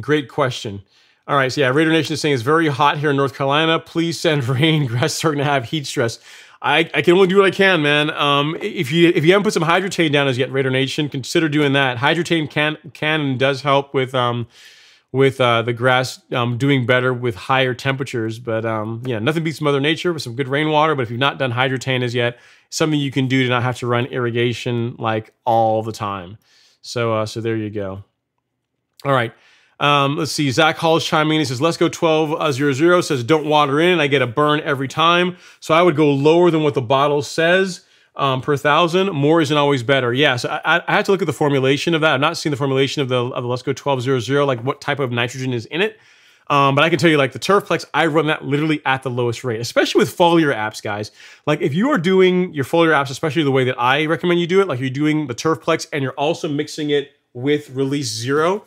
Great question. All right, so yeah, Raider Nation is saying it's very hot here in North Carolina. Please send rain. Grass starting to have heat stress. I, I can only do what I can, man. Um, if you if you haven't put some Hydretain down as yet, Raider Nation, consider doing that. Hydretain can can and does help with um with uh, the grass um, doing better with higher temperatures. But um, yeah, nothing beats Mother Nature with some good rainwater. But if you've not done Hydretain as yet, something you can do to not have to run irrigation like all the time. So uh, so there you go. All right. Um, let's see. Zach Hall's chiming in. He says, let's go 1200. Says, don't water in. I get a burn every time. So I would go lower than what the bottle says um, per thousand. More isn't always better. Yeah. So I, I had to look at the formulation of that. I've not seen the formulation of the, of the Let's Go 1200, like what type of nitrogen is in it. Um, but I can tell you, like the Turfplex, I run that literally at the lowest rate, especially with foliar apps, guys. Like if you are doing your foliar apps, especially the way that I recommend you do it, like you're doing the Turfplex and you're also mixing it with Release Zero,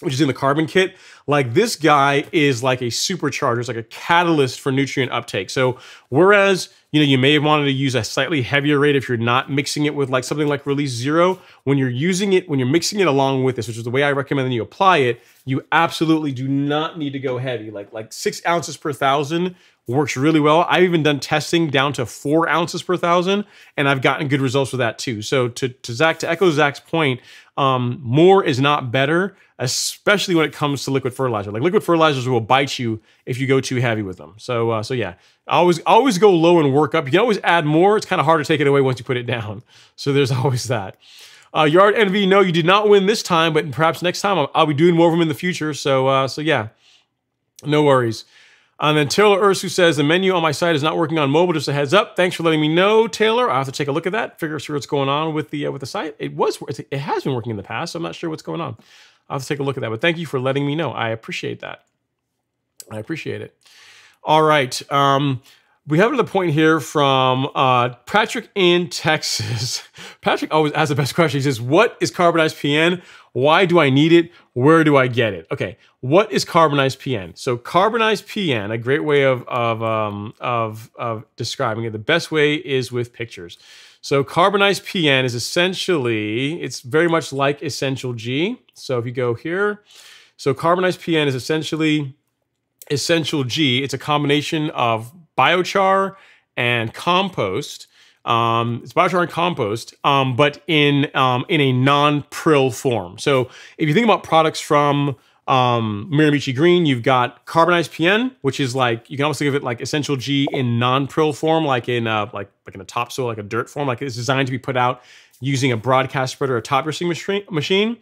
which is in the carbon kit. Like this guy is like a supercharger, it's like a catalyst for nutrient uptake. So whereas you know you may have wanted to use a slightly heavier rate if you're not mixing it with like something like release zero, when you're using it, when you're mixing it along with this, which is the way I recommend that you apply it, you absolutely do not need to go heavy. Like like six ounces per thousand works really well. I've even done testing down to four ounces per thousand, and I've gotten good results with that too. So to, to Zach, to echo Zach's point, um, more is not better, especially when it comes to liquid fertilizer. Like liquid fertilizers will bite you if you go too heavy with them. So uh, so yeah, always always go low and work up. You can always add more. It's kind of hard to take it away once you put it down. So there's always that. Uh, Yard Envy, no, you did not win this time, but perhaps next time I'll, I'll be doing more of them in the future. So uh, so yeah, no worries. And then Taylor Ursu says, the menu on my site is not working on mobile, just a heads up. Thanks for letting me know, Taylor. I'll have to take a look at that, figure out what's going on with the uh, with the site. It was it has been working in the past, so I'm not sure what's going on. I'll have to take a look at that. But thank you for letting me know. I appreciate that. I appreciate it. All right. Um, we have another point here from uh, Patrick in Texas. Patrick always asks the best question. He says, What is CarbonizPN? Why do I need it? Where do I get it? Okay, what is CarbonizPN? So CarbonizPN, a great way of of um, of of describing it. The best way is with pictures. So CarbonizPN is essentially it's very much like Essential G. So if you go here, so CarbonizPN is essentially Essential G. It's a combination of biochar and compost. Um, it's biochar and compost, um, but in um, in a non-prill form. So if you think about products from um, Mirimichi Green, you've got CarbonizPN, which is like you can almost think of it like Essential G in non-prill form, like in a, like like in a topsoil, like a dirt form, like it's designed to be put out using a broadcast spreader or a top dressing machine.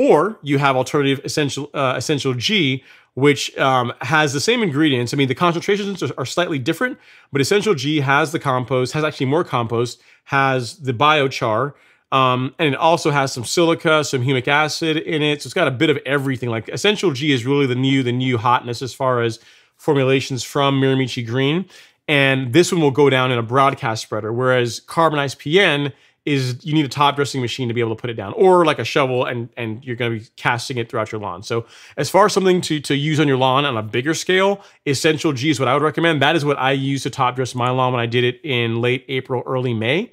Or you have alternative essential uh, essential G, which um, has the same ingredients. I mean, the concentrations are, are, slightly different, but Essential G has the compost, has actually more compost, has the biochar, um, and it also has some silica, some humic acid in it. So it's got a bit of everything. Like Essential G is really the new, the new hotness as far as formulations from Mirimichi Green. And this one will go down in a broadcast spreader, whereas CarbonizPN is you need a top dressing machine to be able to put it down or like a shovel and and you're going to be casting it throughout your lawn. So as far as something to, to use on your lawn on a bigger scale essential g is what i would recommend. That is what i use to top dress my lawn when i did it in late april early may.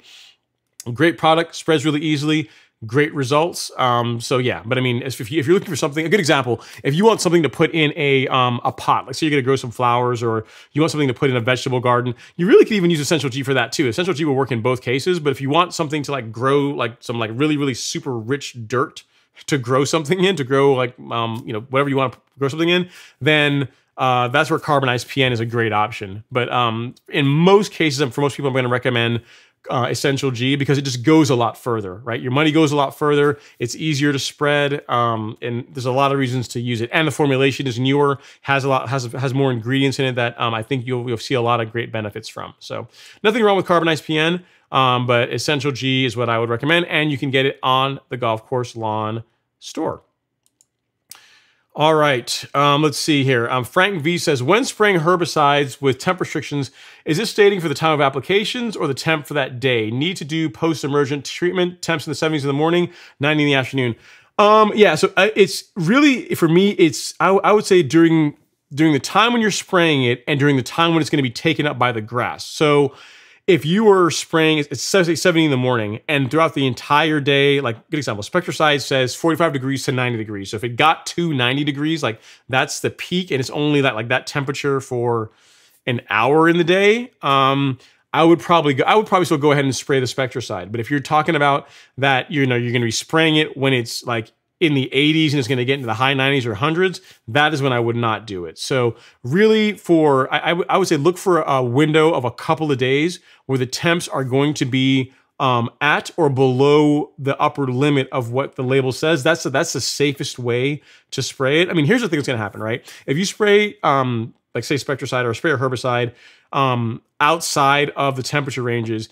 Great product spreads really easily great results. Um, so yeah, but I mean, if, you, if you're looking for something, a good example, if you want something to put in a um, a pot, like say you're gonna grow some flowers, or you want something to put in a vegetable garden, you really could even use Essential G for that too. Essential G will work in both cases, but if you want something to like grow like some like really really super rich dirt to grow something in, to grow like um, you know whatever you want to grow something in, then uh, that's where CarbonizPN is a great option. But um, in most cases, and for most people, I'm going to recommend uh, Essential G because it just goes a lot further, right? Your money goes a lot further. It's easier to spread, um, and there's a lot of reasons to use it. And the formulation is newer, has a lot, has has more ingredients in it that um, I think you'll you'll see a lot of great benefits from. So nothing wrong with CarbonizPN, um, but Essential G is what I would recommend, and you can get it on the golf course lawn store. All right, um, let's see here. Um, Frank V says, when spraying herbicides with temp restrictions, is this stating for the time of applications or the temp for that day? Need to do post-emergent treatment, temps in the 70s in the morning, 90 in the afternoon. Um, yeah, so uh, it's really, for me, it's, I, I would say during, during the time when you're spraying it and during the time when it's going to be taken up by the grass. So if you were spraying, it's 70 in the morning, and throughout the entire day, like good example, Spectracide says 45 degrees to 90 degrees. So if it got to 90 degrees, like that's the peak, and it's only that like that temperature for an hour in the day. Um, I would probably go, I would probably still go ahead and spray the Spectracide. But if you're talking about that, you know, you're going to be spraying it when it's like in the 80s and it's going to get into the high 90s or hundreds, that is when I would not do it. So really for, I, I, would say look for a window of a couple of days where the temps are going to be um, at or below the upper limit of what the label says. That's the, that's the safest way to spray it. I mean, here's the thing that's going to happen, right? If you spray, um, like say Spectracide or spray a herbicide um, outside of the temperature ranges,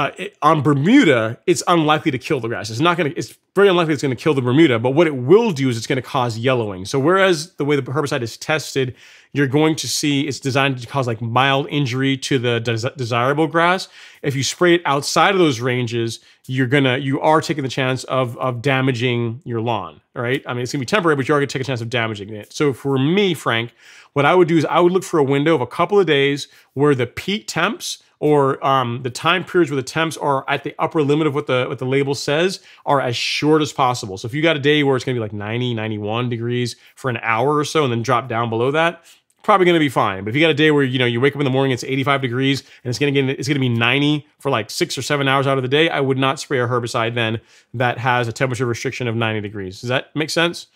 uh, it, on Bermuda, it's unlikely to kill the grass. It's not going to. It's very unlikely it's going to kill the Bermuda. But what it will do is it's going to cause yellowing. So whereas the way the herbicide is tested, you're going to see it's designed to cause like mild injury to the des desirable grass. If you spray it outside of those ranges, you're gonna you are taking the chance of of damaging your lawn. All right. I mean, it's gonna be temporary, but you are gonna take a chance of damaging it. So for me, Frank, what I would do is I would look for a window of a couple of days where the peak temps or um, the time periods where the temps are at the upper limit of what the what the label says are as short as possible. So if you got a day where it's to be like 90, 91 degrees for an hour or so and then drop down below that, probably going to be fine. But if you got a day where you know you wake up in the morning, it's 85 degrees and it's going to get it's to be 90 for like six or seven hours out of the day, I would not spray a herbicide then that has a temperature restriction of 90 degrees. Does that make sense?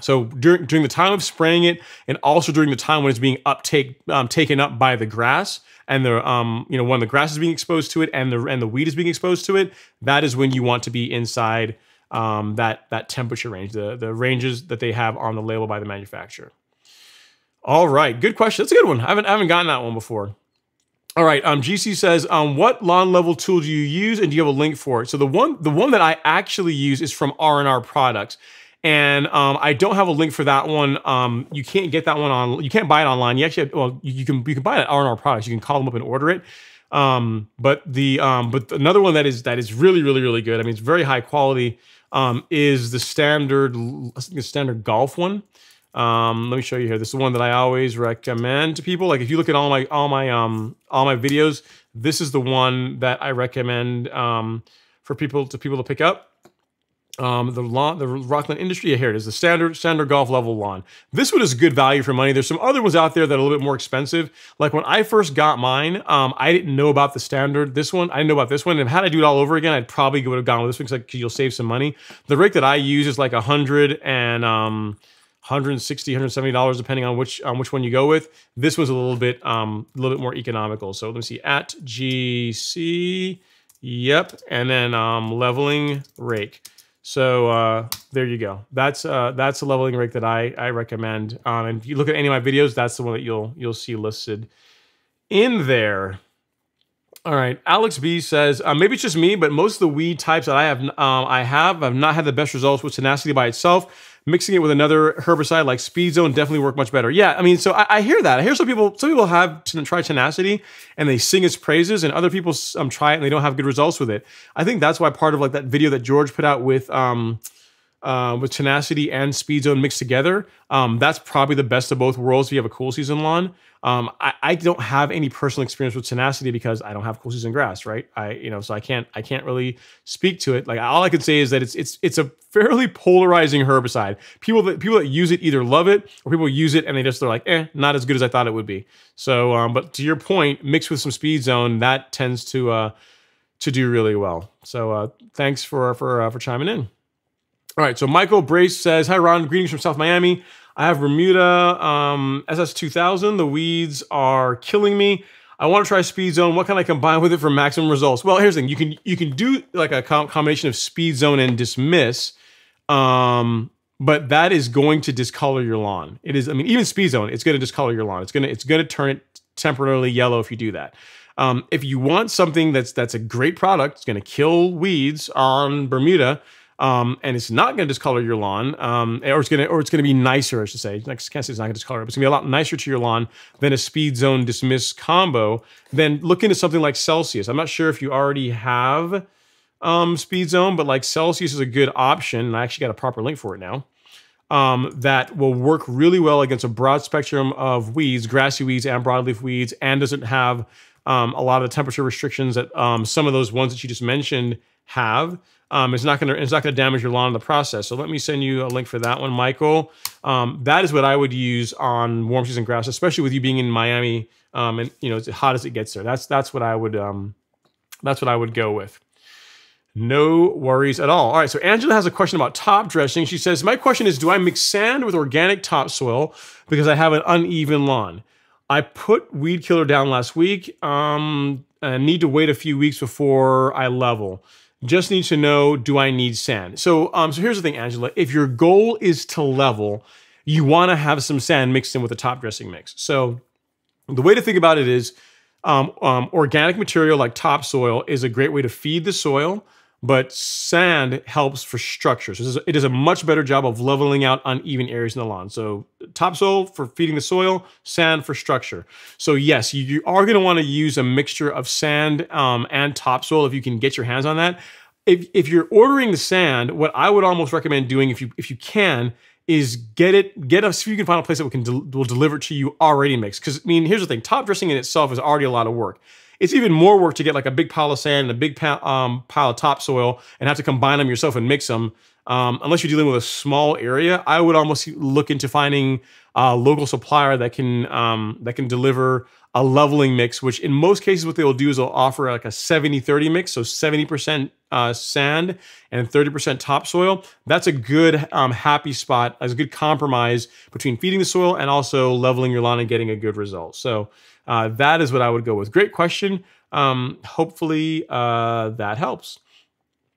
So during during the time of spraying it, and also during the time when it's being uptake um, taken up by the grass, and the um you know when the grass is being exposed to it and the and the weed is being exposed to it, that is when you want to be inside um that that temperature range, the the ranges that they have on the label by the manufacturer. All right, good question. That's a good one. I haven't I haven't gotten that one before. All right, um, GC says, um, what lawn level tool do you use, and do you have a link for it? So the one the one that I actually use is from R and R Products, and um, I don't have a link for that one. Um, you can't get that one on. You can't buy it online. You actually, have, well, you, you, can you can buy it at R&R Products. You can call them up and order it. Um, but the um, but another one that is that is really really really good. I mean, it's very high quality. Um, is the standard I think the standard golf one. Um, let me show you here. This is one that I always recommend to people. Like if you look at all my all my um all my videos, this is the one that I recommend for people to people to pick up um, the lawn, the Rockland Industry. Here it is, the standard standard golf level lawn. This one is good value for money. There's some other ones out there that are a little bit more expensive. Like when I first got mine, um, I didn't know about the standard. This one, I didn't know about this one. And had I do it all over again, I'd probably would have gone with this one because you'll save some money. The rake that I use is like a hundred and um, 160 170 dollars depending on which on which one you go with this was a little bit um a little bit more economical so let me see at gc yep and then um leveling rake so uh, there you go. That's uh, that's the leveling rig that I I recommend. Um, and if you look at any of my videos, that's the one that you'll you'll see listed in there. All right, Alex B says uh, maybe it's just me, but most of the weed types that I have um, I have have not had the best results with tenacity by itself mixing it with another herbicide like Speed Zone definitely work much better. Yeah, I mean, so I, I, hear that. I hear some people, some people have try tenacity and they sing its praises, and other people um, try it and they don't have good results with it. I think that's why part of like that video that George put out with um, uh, with tenacity and speed zone mixed together, um, that's probably the best of both worlds if you have a cool season lawn. Um, I, I don't have any personal experience with tenacity because I don't have cool season grass, right? I you know so I can't I can't really speak to it. Like all I can say is that it's it's it's a fairly polarizing herbicide. People that people that use it either love it or people use it and they just they're like eh not as good as I thought it would be. So um, but to your point, mixed with some speed zone that tends to uh, to do really well. So uh, thanks for for uh, for chiming in. All right, so Michael Brace says, Hi, Ron. Greetings from South Miami. I have Bermuda um, SS2000. The weeds are killing me. I want to try Speed Zone. What can I combine with it for maximum results? Well, here's the thing. You can you can do like a com combination of Speed Zone and Dismiss, um, but that is going to discolor your lawn. It is. I mean, even Speed Zone, it's going to discolor your lawn. It's gonna it's going to turn it temporarily yellow if you do that. Um, if you want something that's that's a great product, it's going to kill weeds on Bermuda um, and it's not going to discolor your lawn, um, or it's going to, or it's going to be nicer, I should say. I can't say it's not going to discolor it, but it's going to be a lot nicer to your lawn than a speed zone dismiss combo. Then look into something like Celsius. I'm not sure if you already have um, speed zone, but like Celsius is a good option. And I actually got a proper link for it now. Um, that will work really well against a broad spectrum of weeds, grassy weeds and broadleaf weeds, and doesn't have um, a lot of the temperature restrictions that um, some of those ones that you just mentioned have. Um, it's not going to it's not going to damage your lawn in the process. So let me send you a link for that one, Michael. Um, that is what I would use on warm season grass, especially with you being in Miami um, and you know it's as hot as it gets there. That's that's what I would um, that's what I would go with. No worries at all. All right, so Angela has a question about top dressing. She says, My question is Do I mix sand with organic topsoil because I have an uneven lawn? I put weed killer down last week um, and need to wait a few weeks before I level. Just need to know, do I need sand? So, um, so here's the thing, Angela. If your goal is to level, you want to have some sand mixed in with a top dressing mix. So the way to think about it is um, um, organic material like topsoil is a great way to feed the soil but sand helps for structure. So it does a much better job of leveling out uneven areas in the lawn. So topsoil for feeding the soil, sand for structure. So yes, you, you are going to want to use a mixture of sand um, and topsoil if you can get your hands on that. If, if you're ordering the sand, what I would almost recommend doing if you if you can is get it get a if you can find a place that can will deliver it to you already mixed. Because I mean, here's the thing: top dressing in itself is already a lot of work it's even more work to get like a big pile of sand and a big um, pile of topsoil and have to combine them yourself and mix them. Um, unless you're dealing with a small area, I would almost look into finding a local supplier that can um, that can deliver a leveling mix. Which in most cases, what they will do is they'll offer like a 70-30 mix, so 70% uh, sand and 30% topsoil. That's a good um, happy spot, as a good compromise between feeding the soil and also leveling your lawn and getting a good result. So uh, that is what I would go with. Great question. Um, hopefully uh, that helps.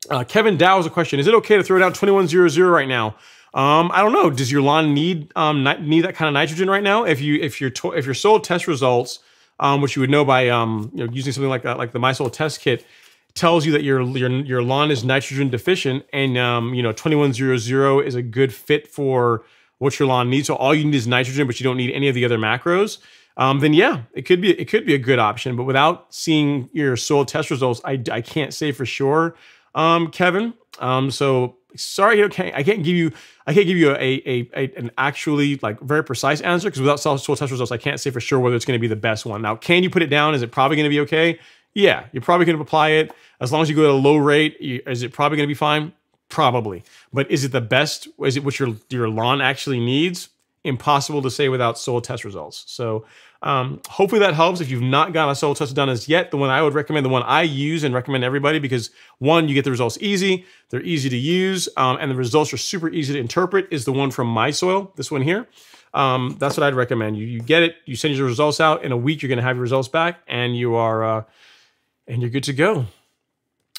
Uh, Kevin Dow has a question. Is it okay to throw down 2100 right now? Um, I don't know. Does your lawn need um, need that kind of nitrogen right now? If you if your if your soil test results, um, which you would know by um, you know, using something like that, like the My Soil Test Kit, tells you that your your your lawn is nitrogen deficient, and um, you know 2100 is a good fit for what your lawn needs. So all you need is nitrogen, but you don't need any of the other macros um, then yeah, it could be it could be a good option. But without seeing your soil test results, I, I can't say for sure, um, Kevin. Um, so sorry, I can't give you I can't give you a, a, a an actually like very precise answer because without soil test results, I can't say for sure whether it's going to be the best one. Now, can you put it down? Is it probably going to be okay? Yeah, you're probably going to apply it as long as you go at a low rate. Is it probably going to be fine? Probably. But is it the best? Is it what your your lawn actually needs? Impossible to say without soil test results. So um, hopefully that helps. If you've not gotten a soil test done as yet, the one I would recommend, the one I use and recommend everybody, because one, you get the results easy, they're easy to use, um, and the results are super easy to interpret, is the one from My Soil, this one here. Um, that's what I'd recommend. You, you get it, you send your results out in a week, you're going to have your results back, and you are uh, and you're good to go.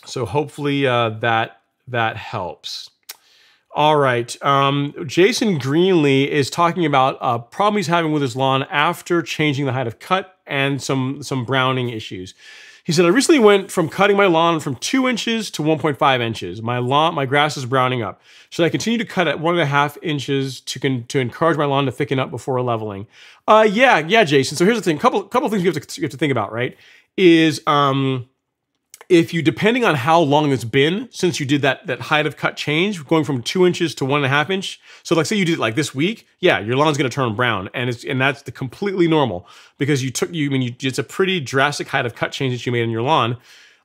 So hopefully uh, that that helps. All right. Um, Jason Greenlee is talking about a problem he's having with his lawn after changing the height of cut and some, some browning issues. He said, I recently went from cutting my lawn from two inches to 1.5 inches. My lawn, my grass is browning up. Should I continue to cut at one and a half inches to, con- to encourage my lawn to thicken up before leveling? Uh, yeah, yeah, Jason. So here's the thing. Couple, couple things you have to, you have to think about, right? Is, um, if you depending on how long it's been since you did that that height of cut change going from two inches to one and a half inch so like say you did it like this week yeah your lawn's going to turn brown and it's and that's the completely normal because you took you I mean you it's a pretty drastic height of cut change that you made in your lawn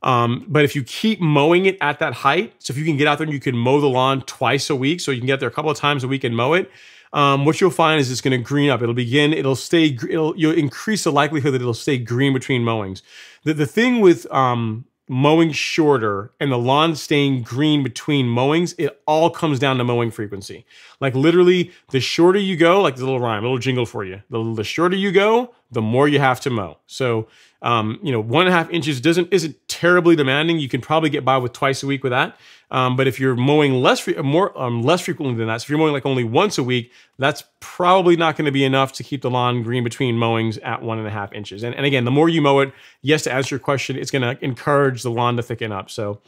um, but if you keep mowing it at that height so if you can get out there and you can mow the lawn twice a week so you can get there a couple of times a week and mow it um, what you'll find is it's going to green up. It'll begin. It'll stay. It'll you'll increase the likelihood that it'll stay green between mowings. The the thing with um, mowing shorter and the lawn staying green between mowings, it all comes down to mowing frequency. Like literally, the shorter you go, like the little rhyme, a little jingle for you. The, the shorter you go, the more you have to mow. So, um, you know, one and a half inches doesn't isn't terribly demanding. You can probably get by with twice a week with that. Um, but if you're mowing less more um, less frequently than that, so if you're mowing like only once a week, that's probably not going to be enough to keep the lawn green between mowings at one and a half inches. And, and again, the more you mow it, yes, to answer your question, it's going to encourage the lawn to thicken up. So,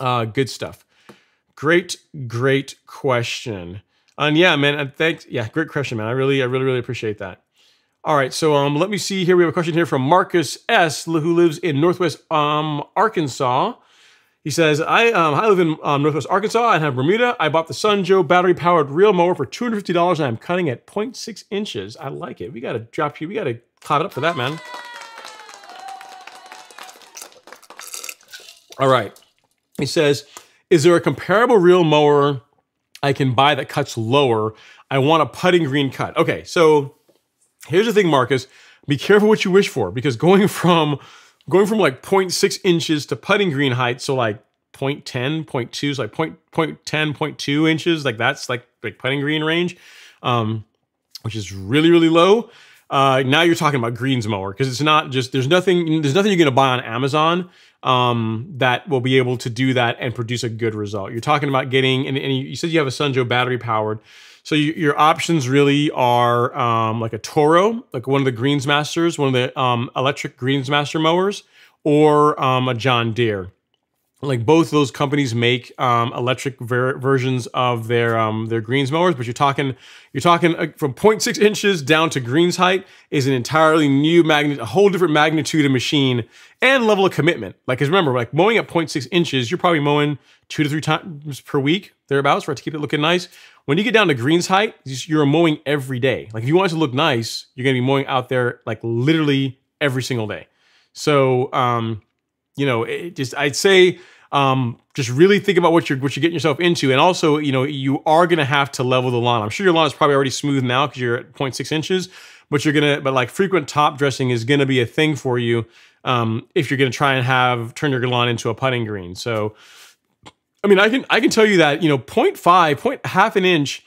uh, good stuff. Great, great question. And yeah, man, thanks. Yeah, great question, man. I really, I really, really appreciate that. All right, so um, let me see here. We have a question here from Marcus S, who lives in Northwest um, Arkansas. He says, I, um, I live in um, Northwest Arkansas and have Bermuda. I bought the Sun Joe battery powered reel mower for $250 and I'm cutting at 0.6 inches. I like it. We got to drop you. We got to clap it up for that, man. All right. He says, Is there a comparable reel mower I can buy that cuts lower? I want a putting green cut. Okay, so here's the thing, Marcus. Be careful what you wish for because going from going from like 0.6 inches to putting green height, so like 0.10, 0.2, so like 0.10, 0.2 inches, like that's like like putting green range, um, which is really really low. Uh, now you're talking about greens mower because it's not just there's nothing there's nothing you're to buy on Amazon um, that will be able to do that and produce a good result. You're talking about getting and, and you said you have a Sun Joe battery powered. So you, your options really are um, like a Toro, like one of the Greensmasters, one of the um, electric Greensmaster mowers, or um, a John Deere. Like both those companies make um, electric ver versions of their um, their greens mowers, but you're talking you're talking uh, from 0.6 inches down to greens height is an entirely new magnet, a whole different magnitude of machine and level of commitment. Like, cause remember, like mowing at 0.6 inches, you're probably mowing two to three times per week thereabouts, right, to keep it looking nice. When you get down to greens height, you're mowing every day. Like if you want it to look nice, you're gonna be mowing out there like literally every single day. So, um, you know, it just I'd say um, just really think about what you're what you're getting yourself into, and also, you know, you are gonna have to level the lawn. I'm sure your lawn is probably already smooth now because you're at 0.6 inches, but you're gonna, but like frequent top dressing is gonna be a thing for you um, if you're gonna try and have turn your lawn into a putting green. So I mean, I can I can tell you that you know 0.5, point half an inch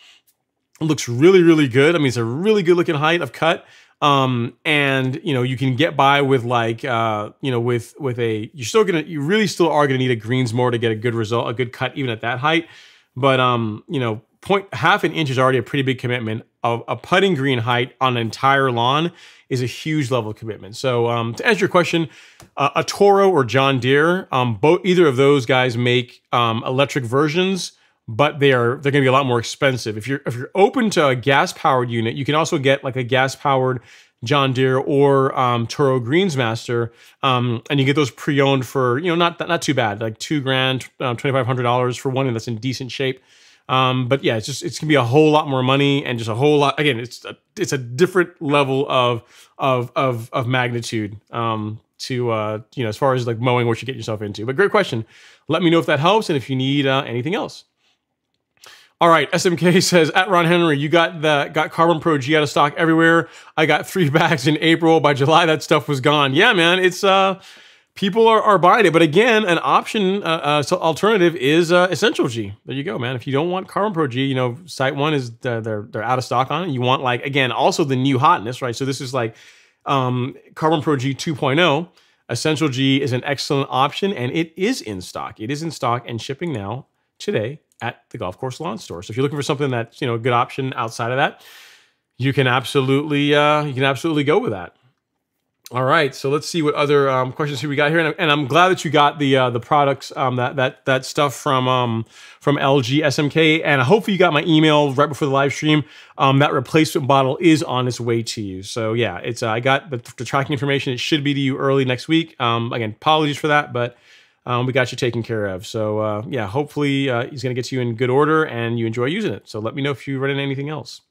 looks really really good. I mean, it's a really good looking height of cut. Um, and you know you can get by with like uh, you know with with a you're still gonna you really still are gonna need a greens more to get a good result, a good cut even at that height. But um, you know, point half an inch is already a pretty big commitment. Of a putting green height on an entire lawn is a huge level of commitment. So um, to answer your question, uh, a Toro or John Deere, um, both either of those guys make um, electric versions, but they are they're going to be a lot more expensive. If you're if you're open to a gas powered unit, you can also get like a gas powered John Deere or um, Toro Greensmaster, um, and you get those pre-owned for you know not not too bad, like two grand, um, twenty five hundred dollars for one, and that's in decent shape. Um, but yeah, it's just it's gonna be a whole lot more money and just a whole lot. Again, it's a, it's a different level of of of of magnitude um, to uh, you know as far as like mowing what you get yourself into. But great question. Let me know if that helps and if you need uh, anything else. All right, SMK says at Ron Henry, you got the got Carbon Pro G out of stock everywhere. I got three bags in April. By July, that stuff was gone. Yeah, man, it's uh people are, are buying it. But again, an option, uh, uh, so alternative is uh, Essential G. There you go, man. If you don't want Carbon Pro G, you know, SiteOne is uh, they're they're out of stock on it. You want like again, also the new hotness, right? So this is like um, Carbon Pro G 2.0. Essential G is an excellent option, and it is in stock. It is in stock and shipping now today at the golf course lawn store. So if you're looking for something that's you know a good option outside of that, you can absolutely uh, you can absolutely go with that. All right, so let's see what other um, questions we got here, and, and, I'm glad that you got the uh, the products um, that that that stuff from um, from LG SMK, and hopefully you got my email right before the live stream. Um, that replacement bottle is on its way to you. So yeah, it's uh, I got the, the, tracking information. It should be to you early next week. Um, again, apologies for that, but um, we got you taken care of. So uh, yeah, hopefully uh, he's going to get you in good order and you enjoy using it. So let me know if you run into anything else.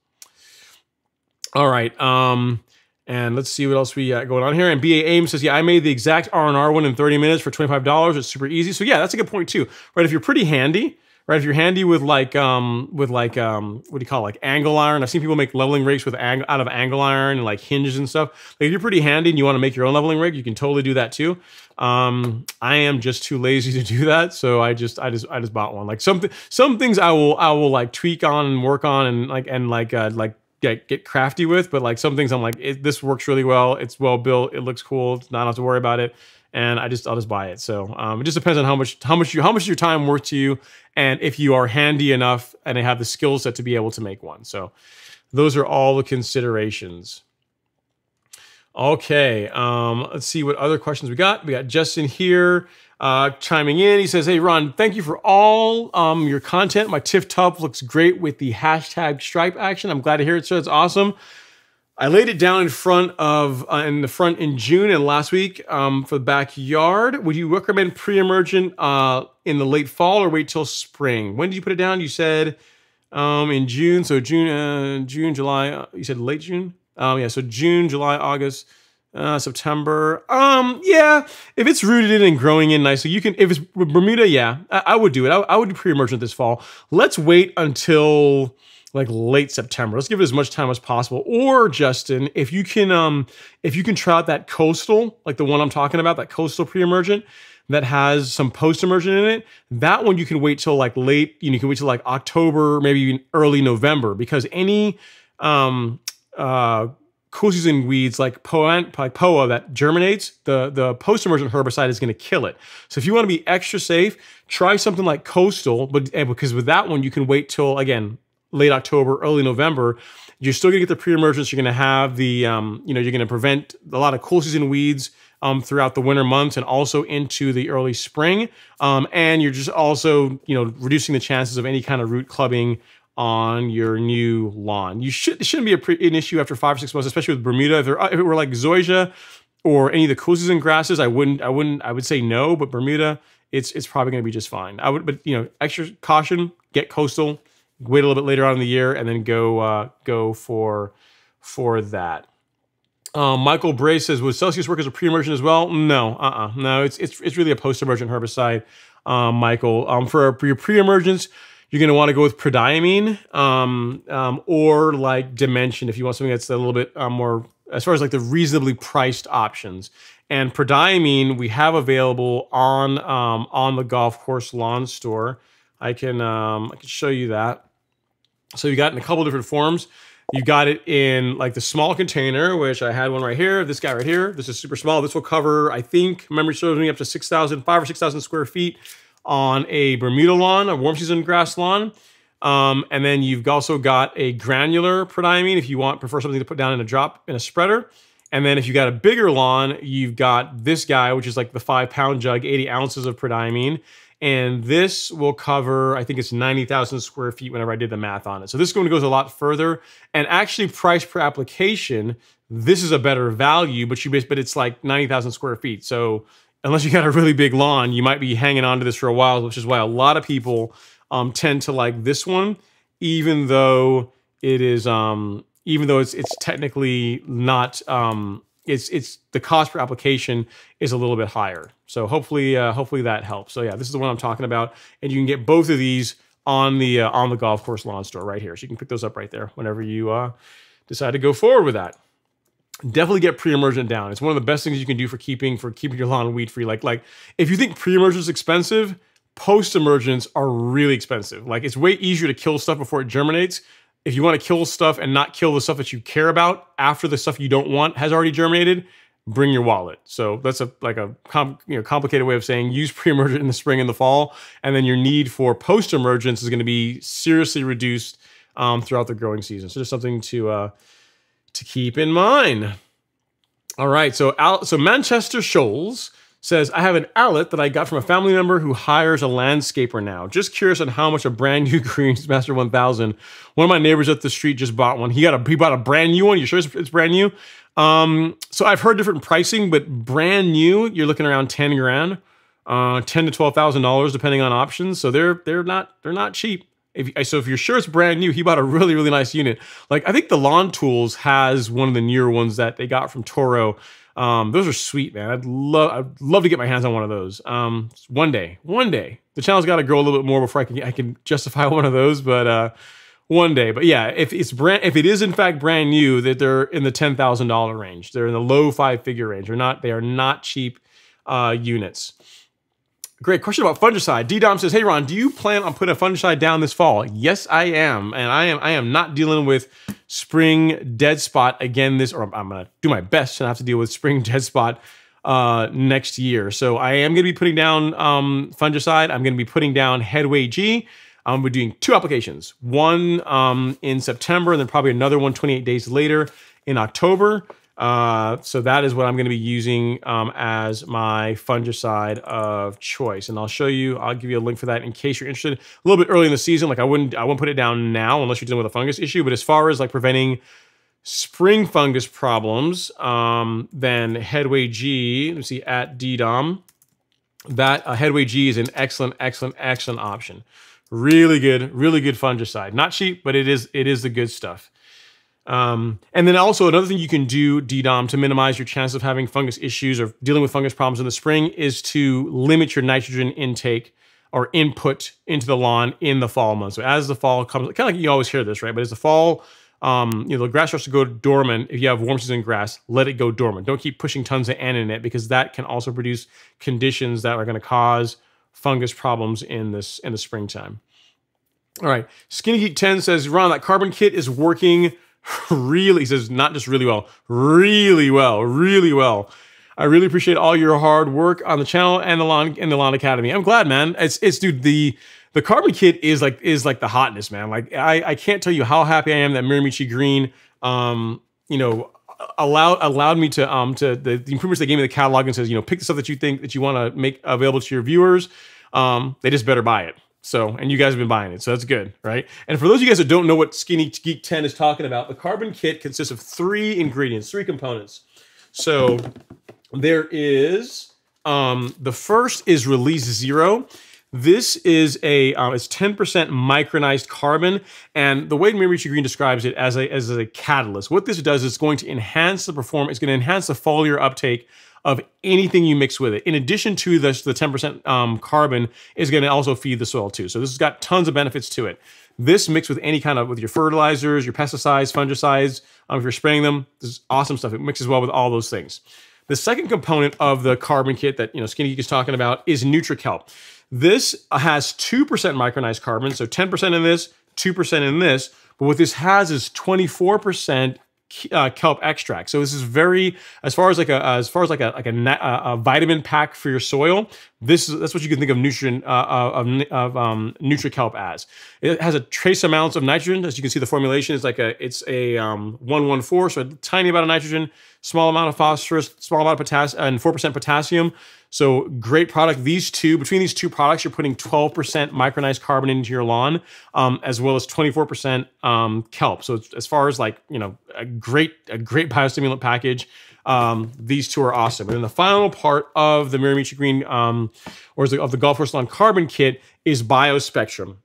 All right. Um, and let's see what else we got going on here. And BA Aim says, yeah, I made the exact R&R one in 30 minutes for $25. It's super easy. So yeah, that's a good point too. Right, if you're pretty handy, right, if you're handy with like, um, with like, um, what do you call it? like angle iron. I've seen people make leveling rigs with ang out of angle iron and like hinges and stuff. Like if you're pretty handy and you want to make your own leveling rig, you can totally do that too. Um, I am just too lazy to do that. So I just, I just, I just bought one. Like something, some things I will, I will like tweak on and work on and like, and like, uh, like, get, get crafty with, but like some things I'm like, it, this works really well. It's well built. It looks cool. Not have to worry about it. And I just I'll just buy it. So um, it just depends on how much how much you how much your time worth to you, and if you are handy enough and they have the skill set to be able to make one. So those are all the considerations. Okay, um, let's see what other questions we got. We got Justin here uh, chiming in. He says, Hey, Ron, thank you for all um, your content. My TifTuf looks great with the hashtag stripe action. I'm glad to hear it, so it's awesome. I laid it down in front of, uh, in the front in June and last week um, for the backyard. Would you recommend pre-emergent uh, in the late fall or wait till spring? When did you put it down? You said um, in June. So June, uh, June, July, uh, you said late June? Um, yeah, so June, July, August, uh, September. Um, yeah, if it's rooted in and growing in nicely, you can. If it's Bermuda, yeah, I, I would do it. I, I would do pre-emergent this fall. Let's wait until like late September. Let's give it as much time as possible. Or Justin, if you can, um, if you can try out that coastal, like the one I'm talking about, that coastal pre-emergent that has some post-emergent in it, that one you can wait till like late. You know, you can wait till like October, maybe even early November, because any um, uh, cool season weeds like poa, like poa that germinates, the, the post-emergent herbicide is going to kill it. So if you want to be extra safe, try something like coastal, but because with that one you can wait till again late October, early November. You're still going to get the pre-emergence. You're going to have the um, you know you're going to prevent a lot of cool season weeds um, throughout the winter months and also into the early spring. Um, and you're just also you know reducing the chances of any kind of root clubbing on your new lawn. You should it shouldn't be a pre, an issue after five or six months, especially with Bermuda. If, if, it were like zoysia or any of the cool season grasses, I wouldn't I wouldn't I would say no. But Bermuda, it's it's probably going to be just fine. I would, but you know, extra caution. Get coastal. Wait a little bit later on in the year, and then go uh, go for for that. Um, Michael Bray says, "Would Celsius work as a pre-emergent as well?" No, uh, uh no. It's it's it's really a post-emergent herbicide, um, Michael. Um, for, your pre-emergence, you're going to want to go with prodiamine um, um, or like dimension if you want something that's a little bit um, more as far as like the reasonably priced options. And prodiamine we have available on um, on the golf course lawn store. I can um, I can show you that. So you got in a couple different forms. You got it in like the small container, which I had one right here. This guy right here. This is super small. This will cover, I think, memory serves me up to 6,000, five or 6,000 square feet on a Bermuda lawn, a warm season grass lawn. Um, and then you've also got a granular prodiamine if you want prefer something to put down in a drop in a spreader. And then if you got a bigger lawn, you've got this guy, which is like the five pound jug, 80 ounces of prodiamine. And this will cover, I think it's 90,000 square feet whenever I did the math on it. So this one goes a lot further. And actually, price per application, this is a better value, but you but it's like 90,000 square feet. So unless you got a really big lawn, you might be hanging on to this for a while, which is why a lot of people um, tend to like this one, even though it is, um, even though it's it's technically not, um, it's it's the cost per application is a little bit higher. So hopefully, uh, hopefully that helps. So yeah, this is the one I'm talking about, and you can get both of these on the uh, on the golf course lawn store right here. So you can pick those up right there whenever you uh, decide to go forward with that definitely get pre-emergent down. It's one of the best things you can do for keeping for keeping your lawn weed free. Like like if you think pre-emergent is expensive, post-emergents are really expensive. Like it's way easier to kill stuff before it germinates. If you want to kill stuff and not kill the stuff that you care about after the stuff you don't want has already germinated, bring your wallet. So that's a like a com, you know complicated way of saying use pre-emergent in the spring and the fall, and then your need for post-emergence is going to be seriously reduced um, throughout the growing season. So just something to uh, to keep in mind. All right, so Al, so Manchester Shoals says I have an outlet that I got from a family member who hires a landscaper now. Just curious on how much a brand new Greensmaster 1000. One of my neighbors up the street just bought one. He got a he bought a brand new one. You sure it's, brand new? Um, so I've heard different pricing, but brand new, you're looking around 10 grand, uh, 10 to twelve thousand dollars depending on options. So they're they're not they're not cheap. If, so if you're sure it's brand new, he bought a really really nice unit. Like I think the Lawn Tools has one of the newer ones that they got from Toro. Um, those are sweet, man. I'd love I'd love to get my hands on one of those. Um, one day, one day. The channel's got to grow a little bit more before I can I can justify one of those, but. Uh, one day. But yeah, if it's brand, if it is in fact brand new, that they're in the ten thousand dollar range. They're in the low five figure range. They're not. They are not cheap uh, units. Great question about fungicide. D Dom says, "Hey Ron, do you plan on putting a fungicide down this fall?" Yes, I am, and I am. I am not dealing with spring dead spot again. This, or I'm gonna do my best to not have to deal with spring dead spot uh, next year. So I am gonna be putting down um, fungicide. I'm gonna be putting down Headway G. Um, we're doing two applications, one um, in September and then probably another one 28 days later in October. Uh, so that is what I'm going to be using um, as my fungicide of choice. And I'll show you, I'll give you a link for that in case you're interested. A little bit early in the season, like I wouldn't, I wouldn't put it down now unless you're dealing with a fungus issue. But as far as like preventing spring fungus problems, um, then Headway G, let's see, at DDOM, that uh, Headway G is an excellent, excellent, excellent option. Really good, really good fungicide. Not cheap, but it is it is the good stuff. Um, and then also another thing you can do, DDOM, to minimize your chance of having fungus issues or dealing with fungus problems in the spring is to limit your nitrogen intake or input into the lawn in the fall months. So as the fall comes, kind of like you always hear this, right? But as the fall, um, you know, the grass starts to go dormant. If you have warm season grass, let it go dormant. Don't keep pushing tons of N in it because that can also produce conditions that are going to cause fungus problems in this in the springtime. All right, Skinny Geek 10 says, Ron, that carbon kit is working really, he says, not just really well, really well, really well. I really appreciate all your hard work on the channel and the lawn and the lawn academy. I'm glad, man. It's it's dude, the the carbon kit is like is like the hotness, man. Like I, I can't tell you how happy I am that Mirimichi Green um, you know, allowed allowed me to um to the, the, improvements they gave me the catalog and says you know pick the stuff that you think that you want to make available to your viewers um they just better buy it so and you guys have been buying it so that's good right? And for those of you guys that don't know what skinny geek 10 is talking about the carbon kit consists of three ingredients three components. So there is um the first is release zero this is a um, it's 10% micronized carbon, and the way Mirimichi Green describes it as a as a catalyst. What this does is going to enhance the performance. It's going to enhance the foliar uptake of anything you mix with it. In addition to this, the 10% um, carbon is going to also feed the soil too. So this has got tons of benefits to it. This mixed with any kind of with your fertilizers, your pesticides, fungicides, um, if you're spraying them, this is awesome stuff. It mixes well with all those things. The second component of the carbon kit that you know Skinny Geek is talking about is NutriKelp. This has 2% micronized carbon, so 10% in this, 2% in this. But what this has is 24% uh, kelp extract. So this is very, as far as like a, as far as like a like a, a vitamin pack for your soil. This is that's what you can think of nutrient uh, uh of of um, NutriKelp as. It has a trace amounts of nitrogen. As you can see, the formulation is like a it's a um, one one four, so a tiny amount of nitrogen, small amount of phosphorus, small amount of potassium, and four percent potassium. So great product. These two, between these two products, you're putting 12% micronized carbon into your lawn, um, as well as 24% um, kelp. So as far as like, you know, a great, a great biostimulant package. Um, these two are awesome. And then the final part of the Mirimichi Green, um, or of the Golf Course Lawn Carbon Kit is BioSpectrum.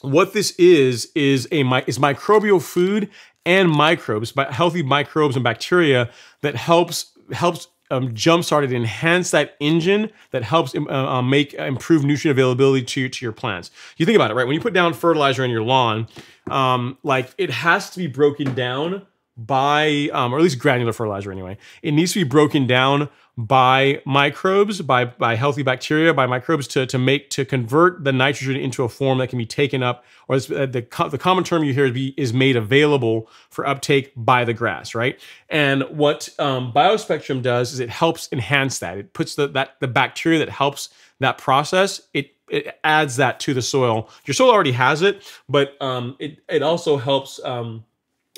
What this is, is a is microbial food and microbes, but healthy microbes and bacteria that helps helps um, jumpstart it, enhance that engine that helps um, uh, uh, make uh, improve nutrient availability to, to your plants. You think about it, right? When you put down fertilizer in your lawn, um, like it has to be broken down by, um, or at least granular fertilizer anyway. It needs to be broken down by microbes, by, by healthy bacteria, by microbes to, to make, to convert the nitrogen into a form that can be taken up, or uh, the, the common term you hear is, be, is made available for uptake by the grass, right? And what um, BioSpectrum does is it helps enhance that. It puts the, that, the bacteria that helps that process, it, it adds that to the soil. Your soil already has it, but um, it, it also helps um,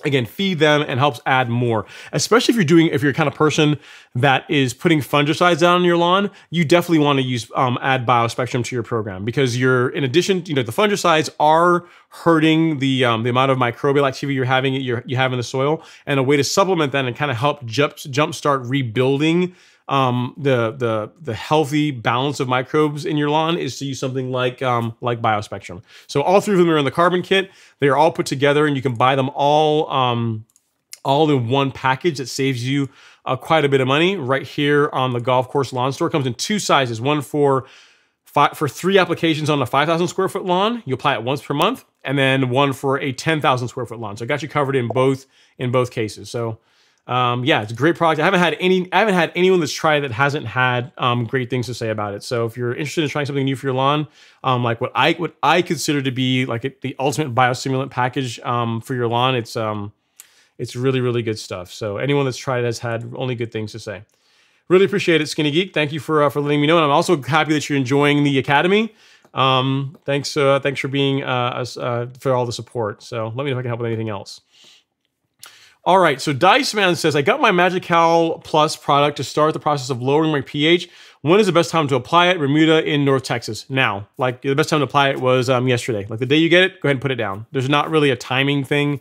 again feed them and helps add more. Especially if you're doing if you're kind of person that is putting fungicides down on your lawn you definitely want to use um, add biospectrum to your program because you're in addition you know the fungicides are hurting the um, the amount of microbial activity you're having you're, you have in the soil. And a way to supplement that and kind of help jump jumpstart rebuilding um, the the the healthy balance of microbes in your lawn is to use something like um, like Biospectrum. So all three of them are in the carbon kit. They are all put together, and you can buy them all um, all in one package that saves you uh, quite a bit of money. Right here on the golf course lawn store comes in two sizes. One for five, for three applications on a 5,000 square foot lawn. You apply it once per month, and then one for a 10,000 square foot lawn. So I got you covered in both in both cases. So um, yeah, it's a great product. I haven't had any, I haven't had anyone that's tried it that hasn't had um, great things to say about it. So if you're interested in trying something new for your lawn, um, like what I what I consider to be like the ultimate biostimulant package um, for your lawn, it's um, it's really really good stuff. So anyone that's tried it has had only good things to say. Really appreciate it, Skinny Geek. Thank you for uh, for letting me know, and I'm also happy that you're enjoying the academy. Um, thanks, uh, thanks for being uh, uh, for all the support. So let me know if I can help with anything else. All right, so Dice Man says, I got my Magical Plus product to start the process of lowering my pH. When is the best time to apply it? Bermuda in North Texas. Now, like the best time to apply it was um, yesterday. Like the day you get it, go ahead and put it down. There's not really a timing thing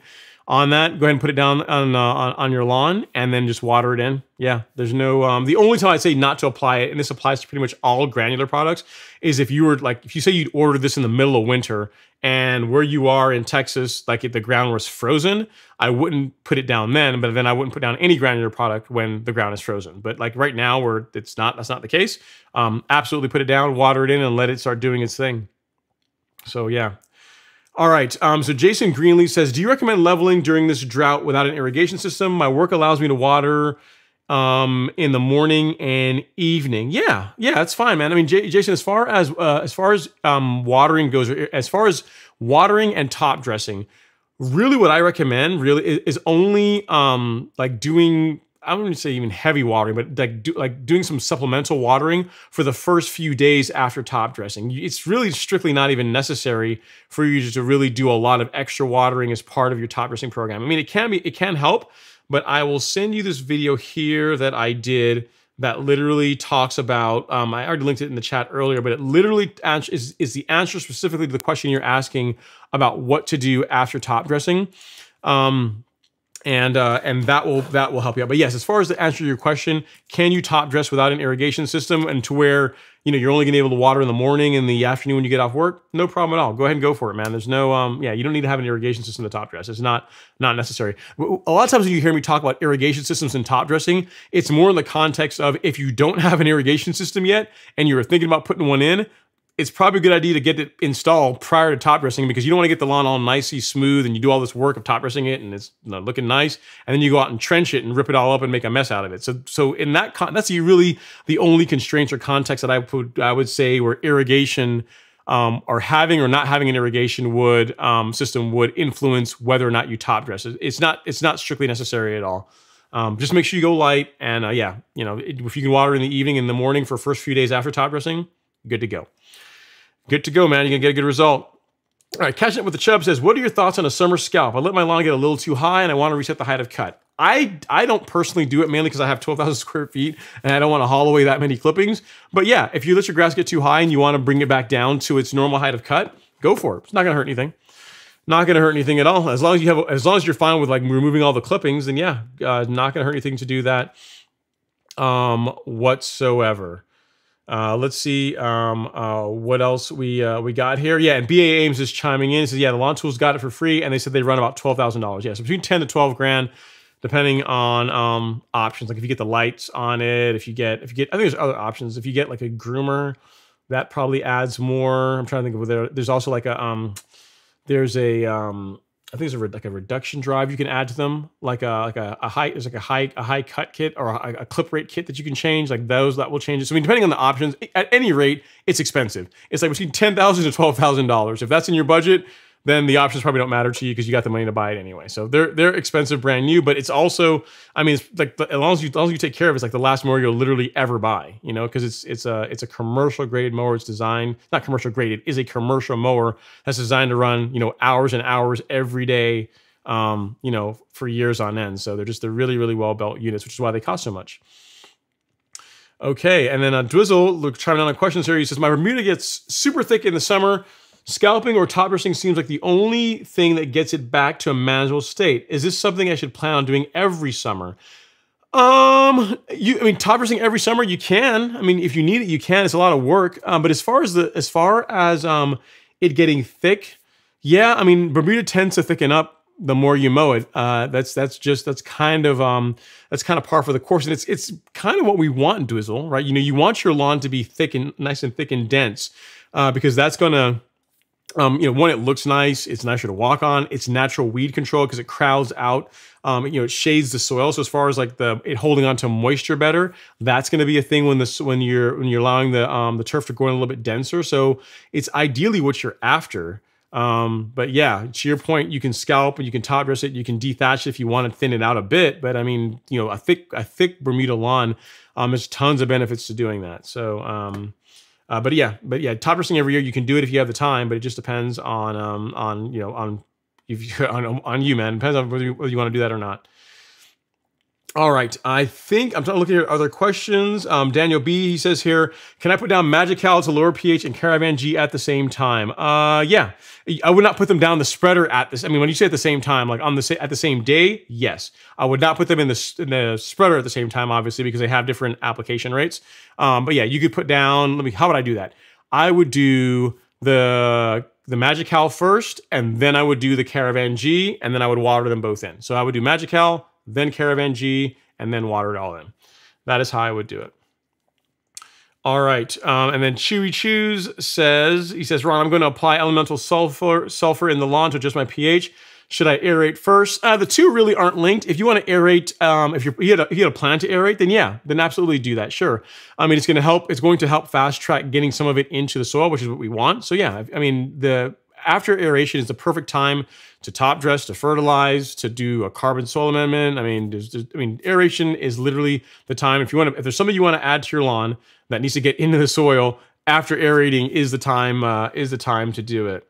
on that. Go ahead and put it down on, uh, on, your lawn and then just water it in. Yeah, there's no, um, the only time I'd say not to apply it, and this applies to pretty much all granular products, is if you were like, if you say you'd order this in the middle of winter and where you are in Texas, like if the ground was frozen, I wouldn't put it down then, but then I wouldn't put down any granular product when the ground is frozen. But like right now, where it's not, that's not the case. Um, absolutely put it down, water it in, and let it start doing its thing. So yeah. All right. Um, so Jason Greenlee says, "Do you recommend leveling during this drought without an irrigation system? My work allows me to water." um, in the morning and evening. Yeah, yeah, that's fine, man. I mean, J Jason, as far as uh, as far as um, watering goes, as far as watering and top dressing, really what I recommend really is, is only um, like doing I wouldn't say even heavy watering, but like do, like doing some supplemental watering for the first few days after top dressing. It's really strictly not even necessary for you to really do a lot of extra watering as part of your top dressing program. I mean, it can be it can help, but I will send you this video here that I did that literally talks about, um, I already linked it in the chat earlier, but it literally is, is the answer specifically to the question you're asking about what to do after top dressing. Um, and uh, and that will that will help you out. But yes, as far as to answer to your question, can you top dress without an irrigation system and to where you know you're only going to be able to water in the morning and the afternoon when you get off work? No problem at all. Go ahead and go for it, man. There's no um yeah, you don't need to have an irrigation system to top dress. It's not not necessary. A lot of times when you hear me talk about irrigation systems and top dressing, it's more in the context of if you don't have an irrigation system yet and you're thinking about putting one in, it's probably a good idea to get it installed prior to top dressing because you don't want to get the lawn all nicey smooth and you do all this work of top dressing it and it's looking nice and then you go out and trench it and rip it all up and make a mess out of it. So so in that con- that's really the only constraints or context that I would I would say where irrigation um, or having or not having an irrigation would um, system would influence whether or not you top dress. It's not it's not strictly necessary at all. Um, just make sure you go light and uh, yeah, you know if you can water in the evening in the morning for first few days after top dressing, good to go. Good to go, man. You're going to get a good result. All right, catching up with the Chubb says, What are your thoughts on a summer scalp? I let my lawn get a little too high and I want to reset the height of cut. I, I don't personally do it mainly because I have 12,000 square feet and I don't want to haul away that many clippings. But yeah, if you let your grass get too high and you want to bring it back down to its normal height of cut, go for it. It's not going to hurt anything. Not going to hurt anything at all. As long as you have, as long as you're fine with like removing all the clippings, then yeah, uh, not going to hurt anything to do that um, whatsoever. Uh, let's see um, uh, what else we uh, we got here. Yeah, and BA Ames is chiming in. He says, yeah, the lawn tools got it for free, and they said they run about twelve thousand dollars. Yeah, so between ten to twelve grand, depending on um, options. Like if you get the lights on it, if you get if you get, I think there's other options. If you get like a groomer, that probably adds more. I'm trying to think of there. There's also like a um, there's a um, I think there's a like a reduction drive you can add to them, like a like a, a high there's like a high a high cut kit or a, a, clip rate kit that you can change. Like those that will change it. So I mean, depending on the options, at any rate, it's expensive. It's like between ten thousand to twelve thousand dollars. If that's in your budget, then the options probably don't matter to you because you got the money to buy it anyway. So they're they're expensive, brand new, but it's also, I mean, it's like as long as you as long as you take care of it, it's like the last mower you'll literally ever buy. You know, because it's it's a it's a commercial grade mower. It's designed not commercial grade. It is a commercial mower that's designed to run you know hours and hours every day um, you know, for years on end. So they're just they're really really well built units, which is why they cost so much. Okay, and then uh, Dwizzle look trying on a question here. He says my Bermuda gets super thick in the summer. Scalping or top dressing seems like the only thing that gets it back to a manageable state. Is this something I should plan on doing every summer? Um, you, I mean, top dressing every summer you can. I mean, if you need it, you can. It's a lot of work. Um, but as far as the as far as um it getting thick, yeah. I mean, Bermuda tends to thicken up the more you mow it. Uh, that's that's just that's kind of um that's kind of par for the course, and it's it's kind of what we want in Dwizzle, right? You know, you want your lawn to be thick and nice and thick and dense, uh, because that's gonna um, you know, one, it looks nice. It's nicer to walk on. It's natural weed control because it crowds out. Um, you know, it shades the soil. So as far as like the it holding on to moisture better, that's going to be a thing when this when you're when you're allowing the um, the turf to grow in a little bit denser. So it's ideally what you're after. Um, but yeah, to your point, you can scalp and you can top dress it. You can dethatch it if you want to thin it out a bit. But I mean, you know, a thick a thick Bermuda lawn, um, there's tons of benefits to doing that. So um, uh, but yeah, but yeah, top dressing every year you can do it if you have the time, but it just depends on um on you know on if you on on you man depends on whether you, whether you want to do that or not. All right, I think I'm trying to look at other questions. Um, Daniel B. He says here, can I put down Magical to lower pH and Caravan G at the same time? Uh, yeah, I would not put them down the spreader at this. I mean, when you say at the same time, like on the at the same day, yes, I would not put them in the in the spreader at the same time, obviously, because they have different application rates. Um, but yeah, you could put down. Let me. How would I do that? I would do the the Magical first, and then I would do the Caravan G, and then I would water them both in. So I would do Magical, then Caravan G, and then water it all in. That is how I would do it. All right, um, and then Chewy Chews says, he says, Ron, I'm going to apply elemental sulfur sulfur in the lawn to adjust my pH. Should I aerate first? Uh, the two really aren't linked. If you want to aerate, um, if you, had a, you had a plan to aerate, then yeah, then absolutely do that. Sure. I mean, it's going to help. It's going to help fast track getting some of it into the soil, which is what we want. So yeah, I mean, the after aeration is the perfect time to top dress, to fertilize, to do a carbon soil amendment. I mean, there's, there's, I mean, aeration is literally the time. If you want to, if there's something you want to add to your lawn that needs to get into the soil after aerating, is the time uh, is the time to do it.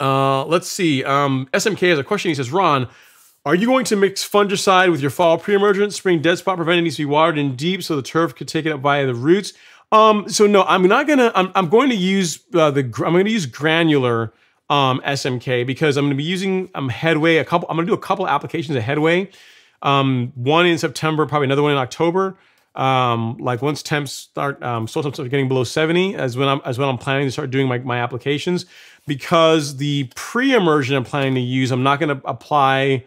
Uh, let's see. Um, SMK has a question. He says, Ron, are you going to mix fungicide with your fall pre-emergent? Spring dead spot preventing needs to be watered in deep so the turf could take it up via the roots. Um, so no, I'm not gonna. I'm, I'm going to use uh, the. I'm going to use granular um, SMK because I'm going to be using um, Headway. A couple. I'm going to do a couple applications of Headway. Um, one in September, probably another one in October. Um, like once temps start, um, soil temps start getting below 70, as when I'm as when I'm planning to start doing my, my applications. Because the pre-immersion I'm planning to use, I'm not going to apply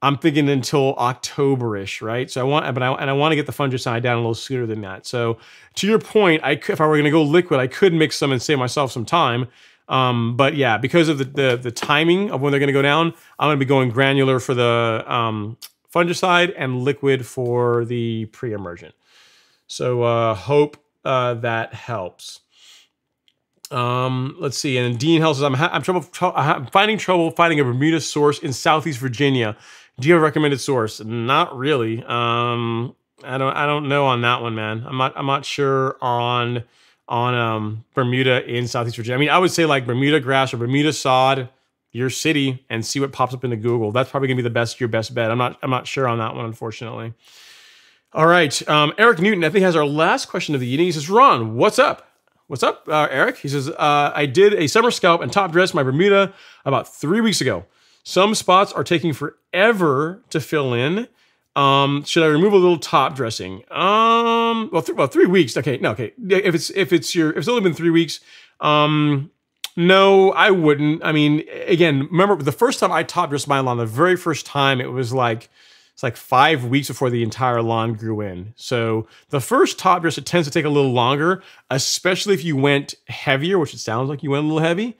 I'm thinking until Octoberish, right? So I want, but I and I want to get the fungicide down a little sooner than that. So to your point, I if I were going to go liquid, I could mix some and save myself some time. Um, but yeah, because of the, the, the timing of when they're going to go down, I'm going to be going granular for the um, fungicide and liquid for the pre-emergent. So uh, hope uh, that helps. Um, let's see. And Dean Hell says, I'm, I'm, trouble, I'm finding trouble finding a Bermuda source in Southeast Virginia. Do you have a recommended source? Not really. Um, I don't I don't know on that one, man. I'm not I'm not sure on on um, Bermuda in Southeast Virginia. I mean, I would say like Bermuda grass or Bermuda sod, your city, and see what pops up into Google. That's probably gonna be the best your best bet. I'm not I'm not sure on that one, unfortunately. All right, um, Eric Newton, I think has our last question of the evening. He says, "Ron, what's up?" What's up, uh, Eric? He says, uh, I did a summer scalp and top dress my Bermuda about three weeks ago. Some spots are taking forever to fill in. Um, should I remove a little top dressing? Um, well, th well, three weeks. Okay, no, okay. If it's if it's your if it's only been three weeks, um, no, I wouldn't. I mean, again, remember the first time I top dressed my lawn, the very first time, it was like it's like five weeks before the entire lawn grew in. So the first top dress it tends to take a little longer, especially if you went heavier, which it sounds like you went a little heavy.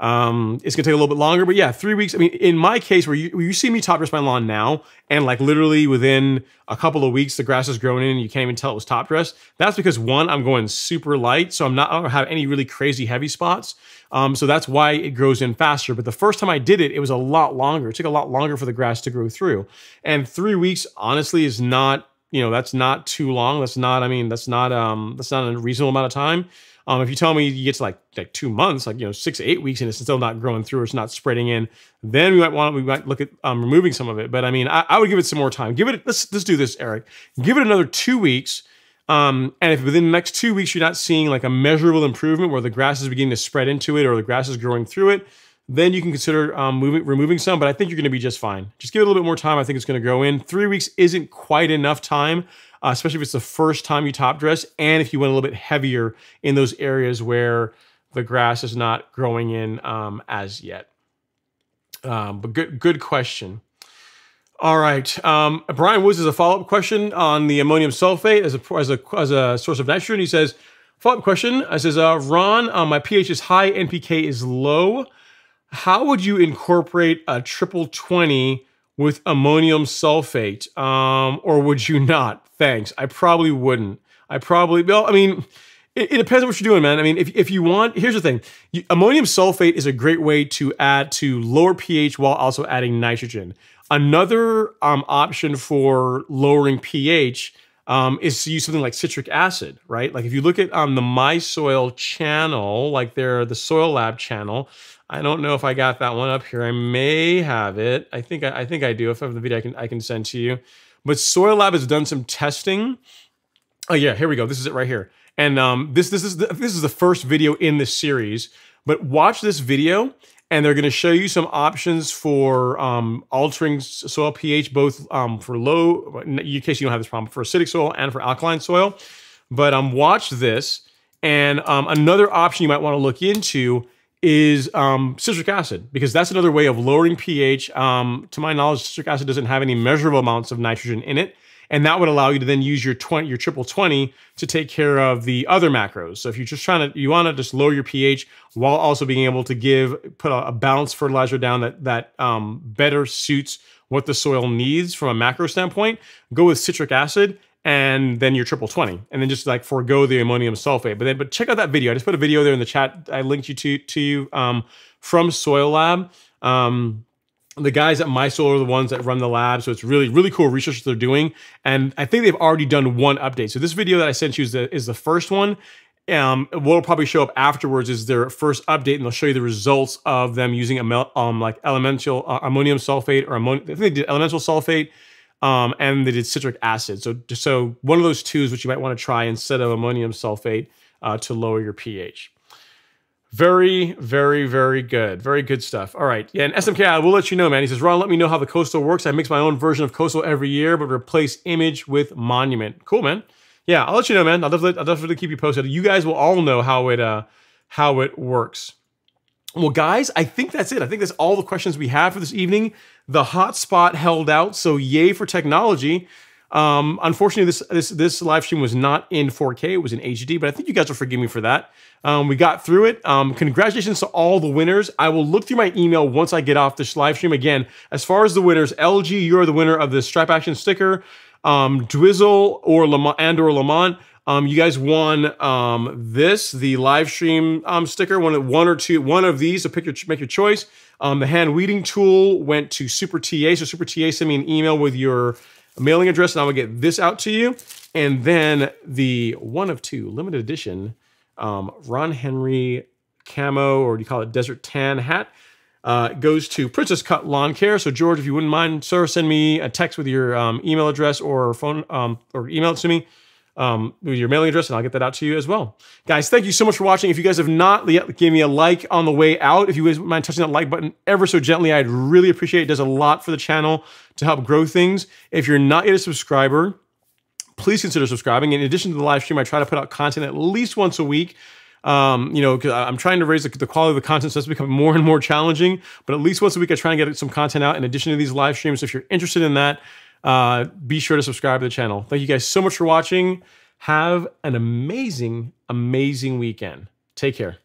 Um, it's gonna take a little bit longer, but yeah, three weeks. I mean, in my case, where you, where you see me top dress my lawn now, and like literally within a couple of weeks, the grass has grown in, and you can't even tell it was top dress. That's because one, I'm going super light, so I'm not I don't have any really crazy heavy spots. Um, so that's why it grows in faster. But the first time I did it, it was a lot longer. It took a lot longer for the grass to grow through, and three weeks honestly is not you know that's not too long. That's not I mean that's not um that's not a reasonable amount of time. Um, if you tell me you get to like like two months, like you know six eight weeks, and it's still not growing through, or it's not spreading in, then we might want we might look at um, removing some of it. But I mean, I, I would give it some more time. Give it let's let's do this, Eric. Give it another two weeks. Um, and if within the next two weeks you're not seeing like a measurable improvement where the grass is beginning to spread into it or the grass is growing through it, then you can consider um, moving, removing some. But I think you're going to be just fine. Just give it a little bit more time. I think it's going to grow in. Three weeks isn't quite enough time uh, especially if it's the first time you top dress, and if you went a little bit heavier in those areas where the grass is not growing in um, as yet. Um, but good, good question. All right, um, Brian Woods has a follow up question on the ammonium sulfate as a as a as a source of nitrogen. He says, follow up question. I says, uh, Ron, uh, my pH is high, NPK is low. How would you incorporate a triple twenty with ammonium sulfate, um, or would you not? Thanks. I probably wouldn't. I probably, well, I mean, it, it, depends on what you're doing, man. I mean, if, if you want, here's the thing. You, ammonium sulfate is a great way to add to lower pH while also adding nitrogen. Another um, option for lowering pH um, is to use something like citric acid, right? Like if you look at um, the My Soil channel, like they're the Soil Lab channel, I don't know if I got that one up here. I may have it. I think I, I think I do. If I have the video, I can I can send to you. But Soil Lab has done some testing. Oh yeah, here we go. This is it right here. And um, this this is the, this is the first video in this series. But watch this video, and they're going to show you some options for um, altering soil pH, both um, for low, in case you don't have this problem, for acidic soil and for alkaline soil. But um, watch this, and um, another option you might want to look into is um, citric acid because that's another way of lowering pH. Um, to my knowledge, citric acid doesn't have any measurable amounts of nitrogen in it, and that would allow you to then use your 20, your triple 20 to take care of the other macros. So if you're just trying to, you want to just lower your pH while also being able to give, put a, a balanced fertilizer down that that um, better suits what the soil needs from a macro standpoint, go with citric acid and then your triple 20 and then just like forego the ammonium sulfate. But then but check out that video. I just put a video there in the chat i linked you to to you um, from soil lab. Um, the guys at my soil are the ones that run the lab so it's really really cool research they're doing and i think they've already done one update. So this video that i sent you is the, is the first one. Um, what'll probably show up afterwards is their first update, and they'll show you the results of them using um, like elemental uh, ammonium sulfate or. I think they did elemental sulfate um, and they did citric acid. So, so one of those two is what you might want to try instead of ammonium sulfate uh, to lower your pH. Very, very, very good. Very good stuff. All right. Yeah, and SMK, I will let you know, man. He says, Ron, let me know how the coastal works. I mix my own version of coastal every year, but replace image with monument. Cool, man. Yeah, I'll let you know, man. I'll definitely, I'll definitely keep you posted. You guys will all know how it, uh, how it works. Well, guys, I think that's it. I think that's all the questions we have for this evening. The hotspot held out, so yay for technology. Um, unfortunately, this this this live stream was not in 4K; it was in HD. But I think you guys will forgive me for that. Um, we got through it. Um, congratulations to all the winners. I will look through my email once I get off this live stream. Again, as far as the winners, LG, you're the winner of the Stripe Action sticker. Um, Dwizzle or Lamont and or Lamont, um, you guys won um, this, the live stream um, sticker, one, of one or two, one of these. So pick your, make your choice. Um, the hand weeding tool went to Super TA. So Super TA send me an email with your mailing address, and I will get this out to you. And then the one of two limited edition um, Ron Henry camo, or do you call it desert tan hat? Uh, goes to Princess Cut Lawn Care. So George, if you wouldn't mind, sir, send me a text with your um, email address or phone or email it to me um, your mailing address, and I'll get that out to you as well. Guys, thank you so much for watching. If you guys have not yet, give me a like on the way out. If you guys mind touching that like button ever so gently, I'd really appreciate it. It does a lot for the channel to help grow things. If you're not yet a subscriber, please consider subscribing. In addition to the live stream, I try to put out content at least once a week. Um, you know, I'm trying to raise the, the, quality of the content, so it's becoming more and more challenging. But at least once a week, I try and get some content out in addition to these live streams. So if you're interested in that, uh, be sure to subscribe to the channel. Thank you guys so much for watching. Have an amazing, amazing weekend. Take care.